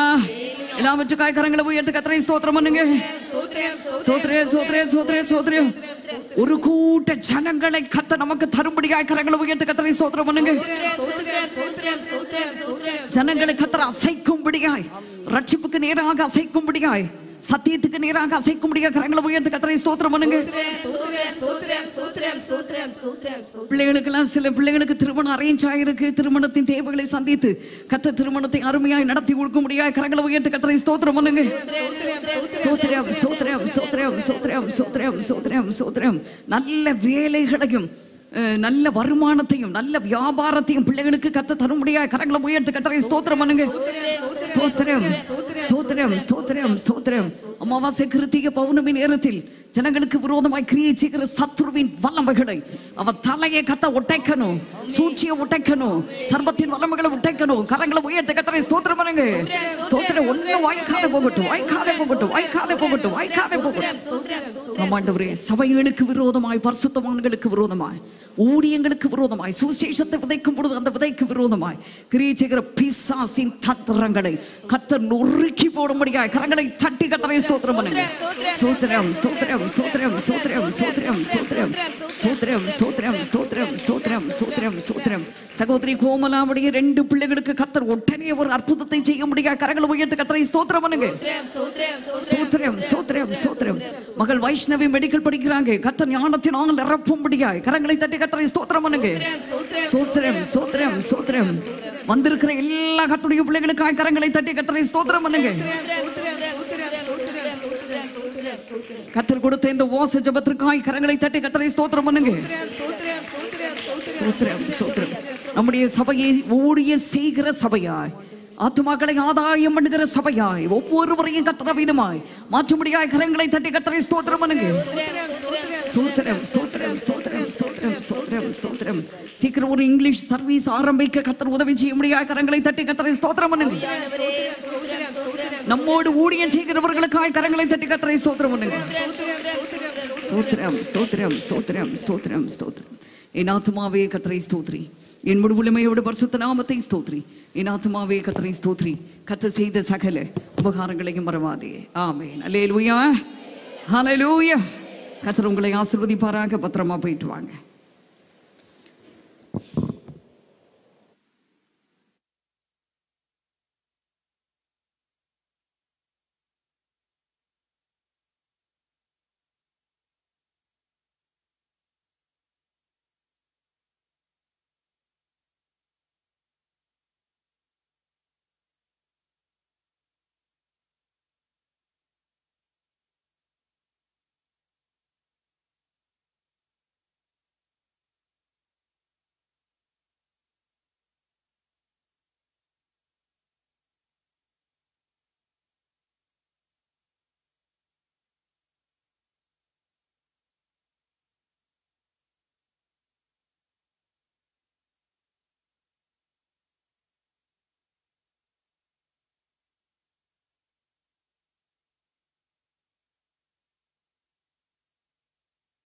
Speaker 1: எல்லாவற்றுக்காய் கரங்களை உயர்த்து கர்த்தரை ஸ்தோத்திரம் பண்ணுங்க. ஸ்தோத்ரே ஸ்தோத்ரே ஸ்தோத்ரே ஸ்தோத்ரே ஒரு கூட்ட ஜனங்களை கத்த நமக்கு தரும்படியாய் கரங்களை உயர்த்து கத்தரை ஸ்தோத்திரம் பண்ணுங்க. ஜனங்களை கத்தர அசைக்கும்படியாய் ரட்சிப்புக்கு நேராக அசைக்கும்படியாய் சத்தியத்துக்கு நேராக அசைக்கும்படியாய் கரங்களை உயர்த்து கத்தரை ஸ்தோத்திரம் பண்ணுங்க பிள்ளைகளுக்கெல்லாம் சில பிள்ளைகளுக்கு திருமணம் அரேஞ்ச் ஆயிருக்கு திருமணத்தின் தேவைகளை சந்தித்து கத்த திருமணத்தை அருமையாய் நடத்தி கொடுக்க முடியாது கரங்களை உயர்த்து கத்தரை ஸ்தோத்திரம் பண்ணுங்க சோத்திரம் சோத்திரம் சோத்திரம் சோத்திரம் சோத்திரம் சோத்திரம் சோத்திரம் நல்ல வேலைகளையும் நல்ல வருமானத்தையும் நல்ல வியாபாரத்தையும் பிள்ளைகளுக்கு கத்த தர முடியாது கரங்களை உயர்த்து கட்டறை ஸ்தோத்திரம் பண்ணுங்க. ஸ்தோத்திரம் ஸ்தோத்திரம் ஸ்தோத்திரம் ஸ்தோத்திரம். அமாவாசை கிருத்திக பௌர்ணமி நேரத்தில் ஜனங்களுக்கு விரோதமாய் கிரியை செய்கிற சத்ருவின் வல்லமைகளை அவன் தலையை கத்த உடைக்கணும் சூழ்ச்சியை உடைக்கணும் சர்வத்தின் வல்லமைகளை உடைக்கணும் கரங்களை உயர்த்த கத்தரை ஸ்தோத்திரம் பண்ணுங்க. ஸ்தோத்திரம் ஒண்ணு வாய்க்காத போகட்டும் வாய்க்காத போகட்டும் வாய்க்காத போகட்டும் வாய்க்காத போகட்டும். ஆமாண்டவரே சபைகளுக்கு விரோதமாய் பரிசுத்தவான்களுக்கு விரோதமாய் ஊழியங்களுக்கு விரோதமாய் சுவிசேஷத்தை விதைக்கும் பொழுது அந்த விதைக்கு விரோதமாய் கிரியை செய்கிற பிசாசின் தத்திரங்களை கத்தர் நொறுக்கி போடும்படியாய் கரங்களை தட்டி கத்தரை ஸ்தோத்திரம் பண்ணுங்க. ஸ்தோத்திரம் ஸ்தோத்திரம். ஸ்தோத்திரம் ஸ்தோத்திரம் ஸ்தோத்திரம் ஸ்தோத்திரம் ஸ்தோத்திரம் ஸ்தோத்திரம் ஸ்தோத்திரம் ஸ்தோத்திரம் ஸ்தோத்திரம் ஸ்தோத்திரம் சகோதரி கோமலாவுடைய ரெண்டு பிள்ளைகளுக்கு கத்தர் உடனே ஒரு அற்புதத்தை செய்ய முடியாது கரங்களை உயர்த்து கத்தரை ஸ்தோத்திரம் பண்ணுங்க. ஸ்தோத்திரம் ஸ்தோத்திரம் ஸ்தோத்திரம். மகள் வைஷ்ணவி மெடிக்கல் படிக்கிறாங்க. கத்தர் ஞானத்தினால் நிரப்பும் நிரப்பும்படியாய் கரங்களை தட்டி கத்தரை ஸ்தோத்திரம் பண்ணுங்க. ஸ்தோத்திரம் ஸ்தோத்திரம் ஸ்தோத்திரம். வந்திருக்கிற எல்லா கட்டுடைய பிள்ளைகளுக்காய் கரங்களை தட்டி கத்தரை ஸ்தோத்திரம் பண்ணுங்க. கத்தர் கொடுத்த இந்த ஓச ஜபத்திற்காய் கரங்களை தட்டி கத்தரை ஸ்தோத்திரம் பண்ணுங்க. நம்முடைய சபையை ஊழிய செய்கிற சபையாய். ஆத்துமாக்களை ஆதாயம் பண்ணுகிற சபையாய் ஒவ்வொருவரையும் கத்தர விதமாய். மாற்றும்படியாய் கரங்களை தட்டி கத்தரை ஸ்தோத்திரம் பண்ணுங்க. ஸ்தோத்திரம் ஸ்தோத்திரம் ஸ்தோத்திரம் ஸ்தோத்திரம் ஸ்தோத்திரம் ஸ்தோத்திரம். சீக்கிரம் ஒரு இங்கிலீஷ் சர்வீஸ் ஆரம்பிக்க கத்தர் உதவி செய்ய முடியாய் கரங்களை தட்டி கத்தரை ஸ்தோத்திரம் பண்ணுங்க. நம்மோடு ஊழியம் செய்கிறவர்களுக்காய் கரங்களை தட்டி கத்தரை ஸ்தோத்திரம் பண்ணுங்க. ஸ்தோத்திரம் ஸ்தோத்திரம் ஸ்தோத்திரம் ஸ்தோத்திரம் ஸ்தோத்திரம். என் ஆத்மாவே கத்தரை ஸ்தோத்ரி என் முழுமையோட பரிசுத்த நாமத்தை ஸ்தோத்ரி. என் ஆத்மாவே கத்தரை ஸ்தோத்ரி. கத்த செய்த சகல உபகாரங்களையும் மறவாதே. ஆமே அலே லூயா ஹலே லூயா கத்தர் உங்களை ஆசிர்வதிப்பாராக பத்திரமா போயிட்டு வாங்க.